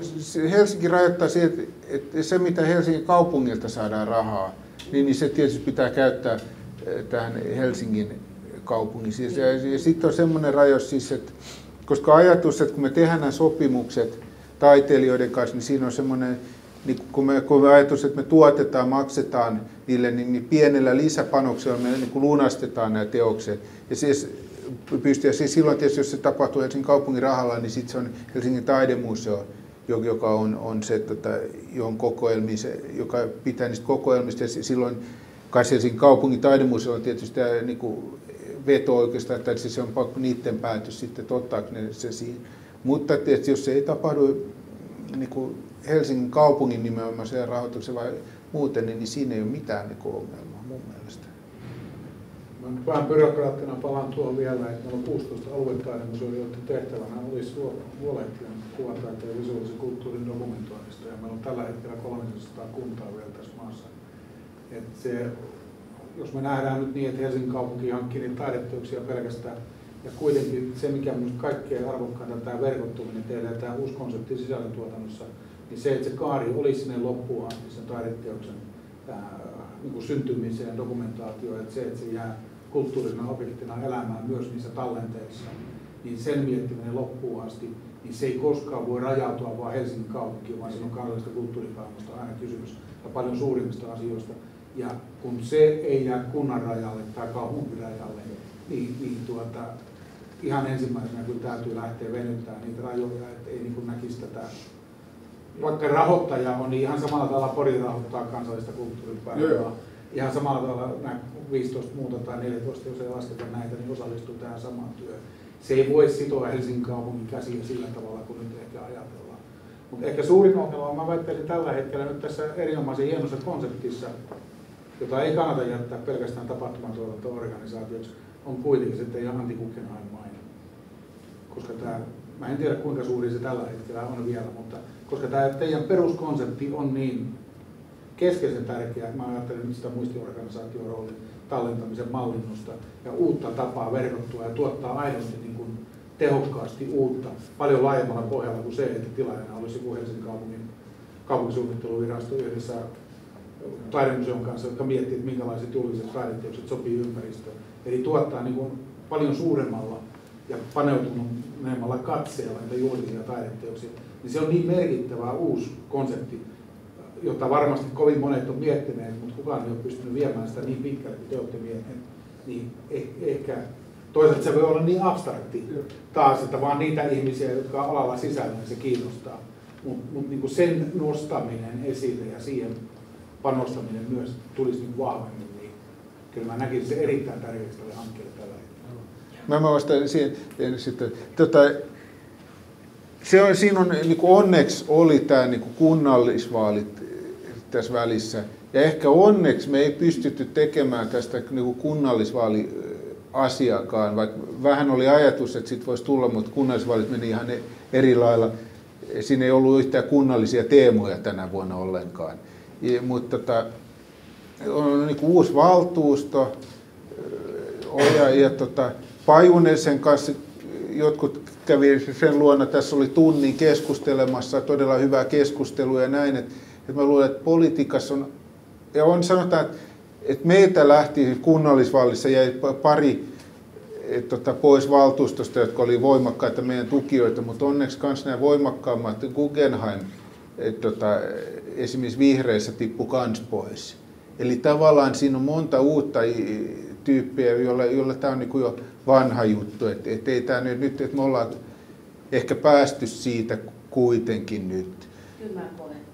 siis Helsinki rajoittaa se, että, että se mitä Helsingin kaupungilta saadaan rahaa, niin, niin se tietysti pitää käyttää eh, tähän Helsingin kaupungin. Siis, ja, ja sitten on semmoinen rajoitus siis, että koska ajatus, että kun me tehdään nämä sopimukset taiteilijoiden kanssa, niin siinä on semmoinen, niin kun me, kun me ajatus, että me tuotetaan, maksetaan niille, niin, niin pienellä lisäpanoksella me niin lunastetaan nämä teokset. Ja siis, pystyy, siis silloin tietysti, jos se tapahtuu Helsingin kaupungin rahalla, niin sitten se on Helsingin taidemuseo, joka on, on se, tota, johon se, joka pitää niistä kokoelmista. Ja silloin kai Helsingin kaupungin taidemuseo on tietysti tämä niin kuin, veto oikeastaan, että se on pakko niiden päätös sitten, ottaako ne se siinä. Mutta tietysti, jos se ei tapahdu niin kuin Helsingin kaupungin nimenomaan sen rahoituksen vai muuten, niin, niin siinä ei ole mitään niin ongelmaa. Mä vähän byrokraattina palaan tuohon vielä, että meillä on 16 aluetaidemuseoita, joiden tehtävänä olisi huolehtia kuvataiteen ja visuaalisen kulttuurin dokumentoinnista. Ja meillä on tällä hetkellä 300 kuntaa vielä tässä maassa. Et se jos me nähdään nyt niin, että Helsingin kaupunki hankkii niitä taideteoksia pelkästään, ja kuitenkin se, mikä on kaikkein arvokkainta, tämä verkottuminen tehdään, tämä uusi konsepti sisällöntuotannossa, niin se, että se kaari olisi sinne loppuun asti sen taideteoksen ää, niin syntymiseen ja dokumentaatioon, että se, että se jää kulttuurisena objektina elämään myös niissä tallenteissa, niin sen miettiminen loppuun asti, niin se ei koskaan voi rajautua vain Helsingin kaupunkiin, vaan siinä on kansallista kulttuuripääomasta aina kysymys ja paljon suurimmista asioista. Ja kun se ei jää kunnan rajalle tai kaupunkirajalle, niin, niin tuota, ihan ensimmäisenä kun täytyy lähteä venyttämään niitä rajoja, että ei niin näkisi tätä. Vaikka rahoittaja on, niin ihan samalla tavalla Pori rahoittaa kansallista kulttuuripäivää. Ihan samalla tavalla nämä 15 muuta tai 14, jos ei lasketa näitä, niin osallistuu tähän samaan työhön. Se ei voi sitoa Helsingin kaupungin käsiä sillä tavalla kuin nyt ehkä ajatellaan. Mutta ehkä suurin ongelma, mä väittäisin tällä hetkellä nyt tässä erinomaisen hienossa konseptissa, jota ei kannata jättää pelkästään tapahtumatuotanto-organisaatioksi, on kuitenkin sitten Antti Guggenheim maine. Koska tämä, mä en tiedä kuinka suuri se tällä hetkellä on vielä, mutta koska tämä teidän peruskonsepti on niin keskeisen tärkeä, mä ajattelen sitä muistiorganisaation roolin tallentamisen mallinnosta ja uutta tapaa verkottua ja tuottaa aidosti niin kuin tehokkaasti uutta, paljon laajemmalla pohjalla kuin se, että tilaajana olisi joku Helsingin kaupungin kaupunkisuunnitteluvirasto yhdessä taidemuseon kanssa, jotka miettii, että minkälaiset julkiset taideteokset sopii ympäristöön. Eli tuottaa niin kuin paljon suuremmalla ja paneutuneemmalla katseella näitä julkisia taideteoksia. Niin se on niin merkittävä uusi konsepti, jota varmasti kovin monet on miettineet, mutta kukaan ei ole pystynyt viemään sitä niin pitkälle kuin te olette vieneet. Niin eh, ehkä toisaalta se voi olla niin abstrakti taas, että vaan niitä ihmisiä, jotka on alalla sisällä, niin se kiinnostaa. Mutta mut niin sen nostaminen esille ja siihen panostaminen myös tulisi niin vahvemmin, niin kyllä mä näkisin se erittäin tärkeäksi tälle hankkeelle tällä hetkellä. Mä, mä vastaan siihen sitten. Tota, se on, siinä on, niin kuin onneksi oli tämä niin kuin kunnallisvaalit tässä välissä. Ja ehkä onneksi me ei pystytty tekemään tästä niin kuin kunnallisvaaliasiakaan, vaikka vähän oli ajatus, että sitten voisi tulla, mutta kunnallisvaalit meni ihan eri lailla. Siinä ei ollut yhtään kunnallisia teemoja tänä vuonna ollenkaan. Ja, mutta tota, on niin kuin uusi valtuusto, ja, ja tota, Pajunen sen kanssa, jotkut kävi sen luona, tässä oli tunnin keskustelemassa, todella hyvää keskustelua ja näin, että, että mä luulen, että politiikassa on, ja on sanotaan, että, että meiltä lähti kunnallisvallissa jäi pari et, tota, pois valtuustosta, jotka oli voimakkaita meidän tukijoita, mutta onneksi myös nämä voimakkaammat Guggenheim, et, tota, esimerkiksi vihreissä tippu kans pois. Eli tavallaan siinä on monta uutta tyyppiä, joilla, joilla tämä on niin jo vanha juttu. Että et ei tämä nyt, nyt, että me ollaan ehkä päästy siitä kuitenkin nyt. Kyllä mä koen.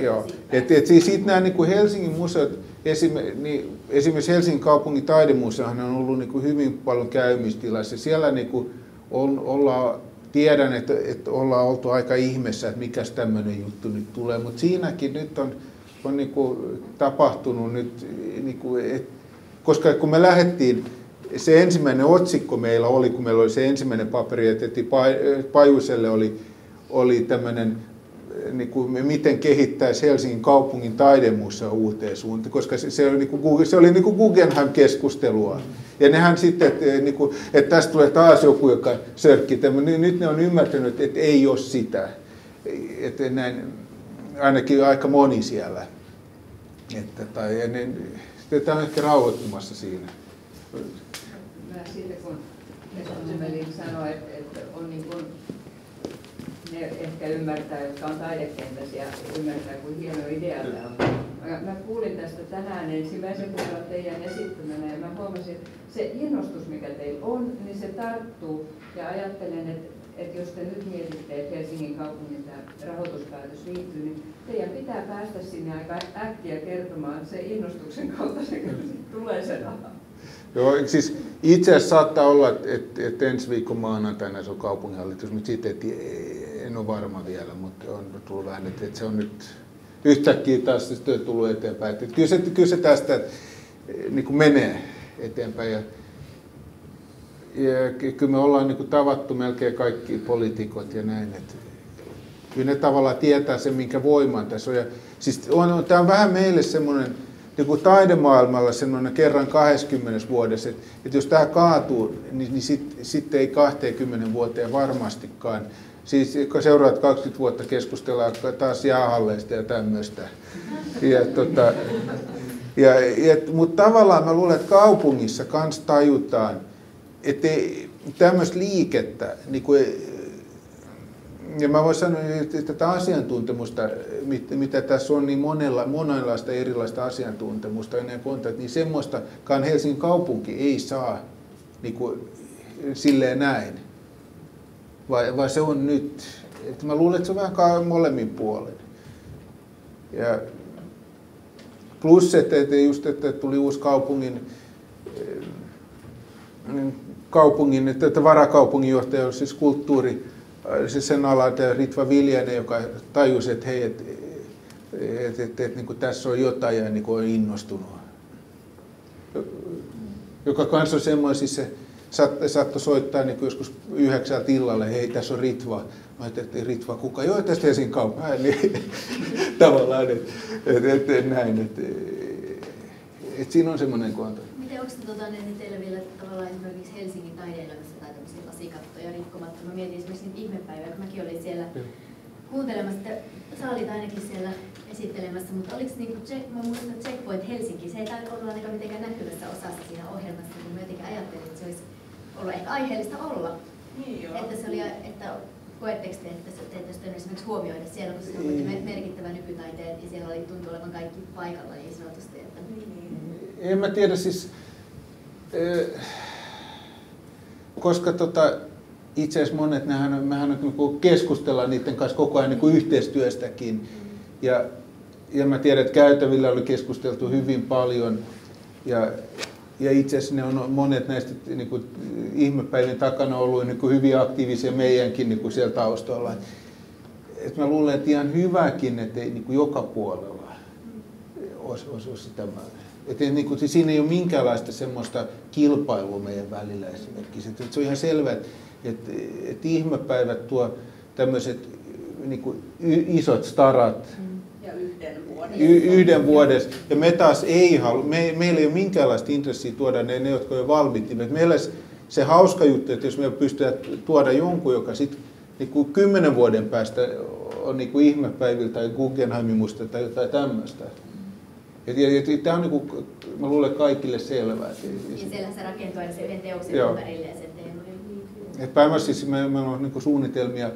Joo. Et, et siis siitä nämä niin Helsingin museot, esim, niin, esimerkiksi Helsingin kaupungin taidemuseohan on ollut niin kuin hyvin paljon käymistilassa. Siellä niin kuin on, ollaan tiedän, että, että ollaan oltu aika ihmeessä, että mikä tämmöinen juttu nyt tulee, mutta siinäkin nyt on, on niin kuin tapahtunut nyt, niin kuin, et, koska kun me lähdettiin, se ensimmäinen otsikko meillä oli, kun meillä oli se ensimmäinen paperi, että Pajuselle oli, oli tämmöinen niin kuin, miten kehittäisi Helsingin kaupungin taidemuussa uuteen suuntaan, koska se, se oli, niin kuin, se oli niin kuin Guggenheim-keskustelua. Ja nehän sitten, että, niin kuin, että tästä tulee taas joku, joka sörkki tämän. Niin nyt ne on ymmärtänyt, että ei ole sitä. Että näin, ainakin aika moni siellä. Että, tai, ja ne, tämä on ehkä rauhoittumassa siinä. Mä siitä kun Melin sanoi, että, että on niin kuin ne ehkä ymmärtää, jotka on taidekentässä ja ymmärtää, kuin hieno idea tämä on. Mä, mä kuulin tästä tänään ensimmäisen kerran teidän esittämänä ja mä huomasin, että se innostus, mikä teillä on, niin se tarttuu. Ja ajattelen, että, että jos te nyt mietitte, että Helsingin kaupungin tämä rahoituspäätös liittyy, niin teidän pitää päästä sinne aika äkkiä kertomaan se innostuksen kautta, se tulee se raha. Joo, siis itse asiassa saattaa olla, että, että ensi viikon maanantaina se on kaupunginhallitus, mutta siitä en ole varma vielä, mutta on tullut vähän, että, se on nyt yhtäkkiä taas sitten tullut eteenpäin. Että kyllä, se, kyllä se tästä niin kuin menee eteenpäin. Ja, ja kyllä me ollaan niin kuin tavattu melkein kaikki poliitikot ja näin. Että kyllä ne tavallaan tietää sen, minkä voiman tässä on. Ja, siis on, on, tämä on vähän meille semmoinen niin kuin taidemaailmalla semmoinen kerran 20 vuodessa, että, että jos tämä kaatuu, niin, niin sitten sit ei 20 vuoteen varmastikaan. Siis kun seuraavat 20 vuotta keskustellaan taas jäähalleista ja tämmöistä. Ja, tota, ja, ja, mutta tavallaan mä luulen, että kaupungissa kans tajutaan, että tämmöistä liikettä, niin kuin, ja mä voin sanoa, että tätä asiantuntemusta, mitä tässä on, niin monella, monenlaista erilaista asiantuntemusta ennen kontaktia, niin semmoistakaan Helsingin kaupunki ei saa niin kuin, silleen näin. Vai, vai se on nyt? Että mä luulen, että se on vähän molemmin puolen. Ja plus, että, että just, että tuli uusi kaupungin, kaupungin että varakaupunginjohtaja on siis kulttuuri, siis sen ala, että Ritva Viljanen, joka tajusi, että hei, että et, et, et, niin tässä on jotain ja niin on innostunut. Joka kanssa on semmoinen, siis se saattoi soittaa niin joskus yhdeksältä illalle, hei tässä on Ritva. Mä ajattelin, Ritva, kuka? Joo, tästä Helsingin kauppa. Niin, tavallaan, että et, et, näin. Että et siinä on semmoinen konto. Miten onko tota, niin teillä vielä tavallaan esimerkiksi Helsingin taideelämässä tai tämmöisiä lasikattoja rikkomatta? Mä mietin esimerkiksi niitä ihmepäiviä, kun mäkin olin siellä ja. kuuntelemassa, että sä olit ainakin siellä esittelemässä, mutta oliko niin kuin, mä muistan, että Checkpoint Helsinki, se ei tainnut olla ainakaan mitenkään näkyvässä osassa siinä ohjelmassa, kun mä jotenkin ajattelin, että se olisi ollut ehkä aiheellista olla. Niin joo. Että se oli, että koetteko te, että te ette esimerkiksi huomioida siellä, koska se on merkittävä nykytaiteet ja siellä oli tuntuu olevan kaikki paikalla niin sanotusti. Että... Niin. En mä tiedä siis, koska tota, itse asiassa monet, nehän, mehän niin keskustellaan niiden kanssa koko ajan niin yhteistyöstäkin. Ja, ja mä tiedän, että käytävillä oli keskusteltu hyvin paljon. Ja, ja itse asiassa ne on monet näistä niin kuin, ihmepäivien takana ollut niin kuin hyvin aktiivisia meidänkin niin kuin siellä taustalla. Et mä luulen, että ihan hyväkin, että ei niin kuin joka puolella olisi, olisi, olisi tämä. Että niin kuin, siinä ei ole minkäänlaista semmoista kilpailua meidän välillä esimerkiksi. Että se on ihan selvä, että, että, että ihmepäivät tuo tämmöiset niin isot starat, mm yhden vuoden. Ja me taas ei halua, me, meillä ei ole minkäänlaista intressiä tuoda ne, ne jotka on jo valmiit. Niin meillä se hauska juttu, että jos me pystytään tuoda jonkun, joka sitten niin kuin kymmenen vuoden päästä on niin kuin ihmepäivillä tai Guggenheimin musta tai jotain tämmöistä. Ja, tämä on niin kuin, mä luulen kaikille selvää. Ja siellä se rakentuu se yhden teoksen ympärille ja se teema. Et päivässä siis me, me on niin kuin suunnitelmia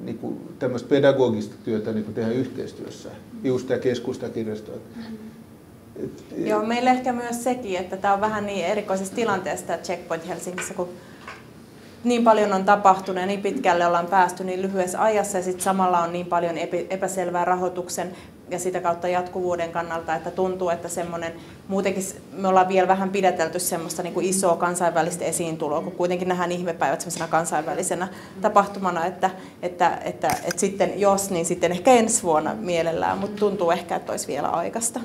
niin kuin tämmöistä pedagogista työtä niin kuin tehdä yhteistyössä, just ja keskustakirjastoa. Mm-hmm. Joo, meillä ehkä myös sekin, että tämä on vähän niin erikoisessa tilanteessa tämä Checkpoint Helsingissä, kun niin paljon on tapahtunut ja niin pitkälle ollaan päästy niin lyhyessä ajassa ja sitten samalla on niin paljon epäselvää rahoituksen ja sitä kautta jatkuvuuden kannalta, että tuntuu, että semmoinen, muutenkin me ollaan vielä vähän pidetelty semmoista niin kuin isoa kansainvälistä esiintuloa, kun kuitenkin nähdään ihmepäivät semmoisena kansainvälisenä tapahtumana, että, että, että, että sitten jos, niin sitten ehkä ensi vuonna mielellään, mutta tuntuu ehkä, että olisi vielä aikaista.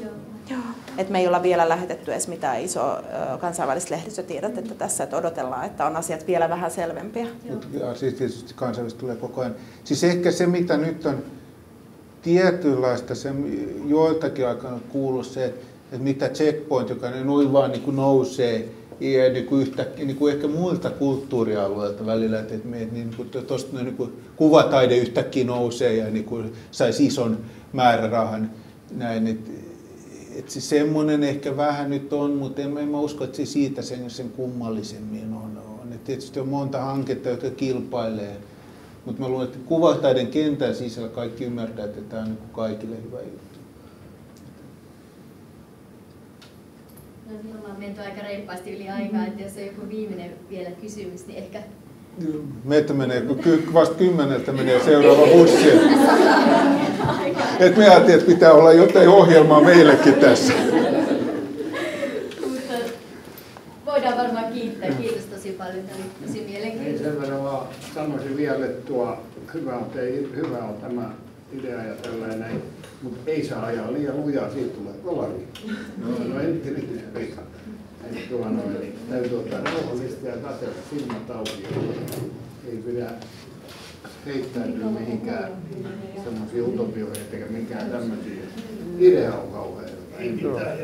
Joo. Et me ei olla vielä lähetetty edes mitään isoa kansainvälistä lehdistötiedotetta tässä, että odotellaan, että on asiat vielä vähän selvempiä. Mut, ja, siis tietysti kansainvälistä tulee koko ajan. Siis ehkä se, mitä nyt on tietynlaista, se joiltakin aikana kuullut se, että, mitä checkpoint, joka noin vaan niin kuin nousee, ja niin kuin yhtäkkiä, niin kuin ehkä muilta kulttuurialueilta välillä, että, että, että niin kuin, tosta, niin kuin kuvataide yhtäkkiä nousee ja niin kuin saisi ison määrärahan näin, että, että se semmoinen ehkä vähän nyt on, mutta en, en mä usko, että se siitä sen, sen kummallisemmin on. on. Et tietysti on monta hanketta, jotka kilpailee, mutta mä luulen, että kuvataiden kentän sisällä kaikki ymmärtää, että tämä on niin kaikille hyvä juttu. No niin, ollaan menty aika reippaasti yli aikaa, että jos on joku viimeinen vielä kysymys, niin ehkä Meitä menee, vasta kymmeneltä menee seuraava bussi. Et me ajattelin, että pitää olla jotain ohjelmaa meillekin tässä. Mutta voidaan varmaan kiittää. Kiitos tosi paljon. Tämä oli tosi mielenkiintoista. Sen verran vaan sanoisin vielä, että tuo hyvä on, ei, hyvä on tämä idea ja tällainen, mutta ei saa ajaa liian lujaa, siitä tulee kolari. No, no en tiedä, että tuo noin, eli täytyy ottaa rauhallista ja katsella silmät auki. Ei pidä heittäytyä mihinkään semmoisiin utopioihin, eikä mikään tämmöisiä. Idea on kauhean Ei mitään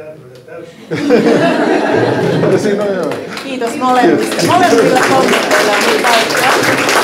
Siinä on joo. Kiitos molemmista. Molemmilla kommenteilla.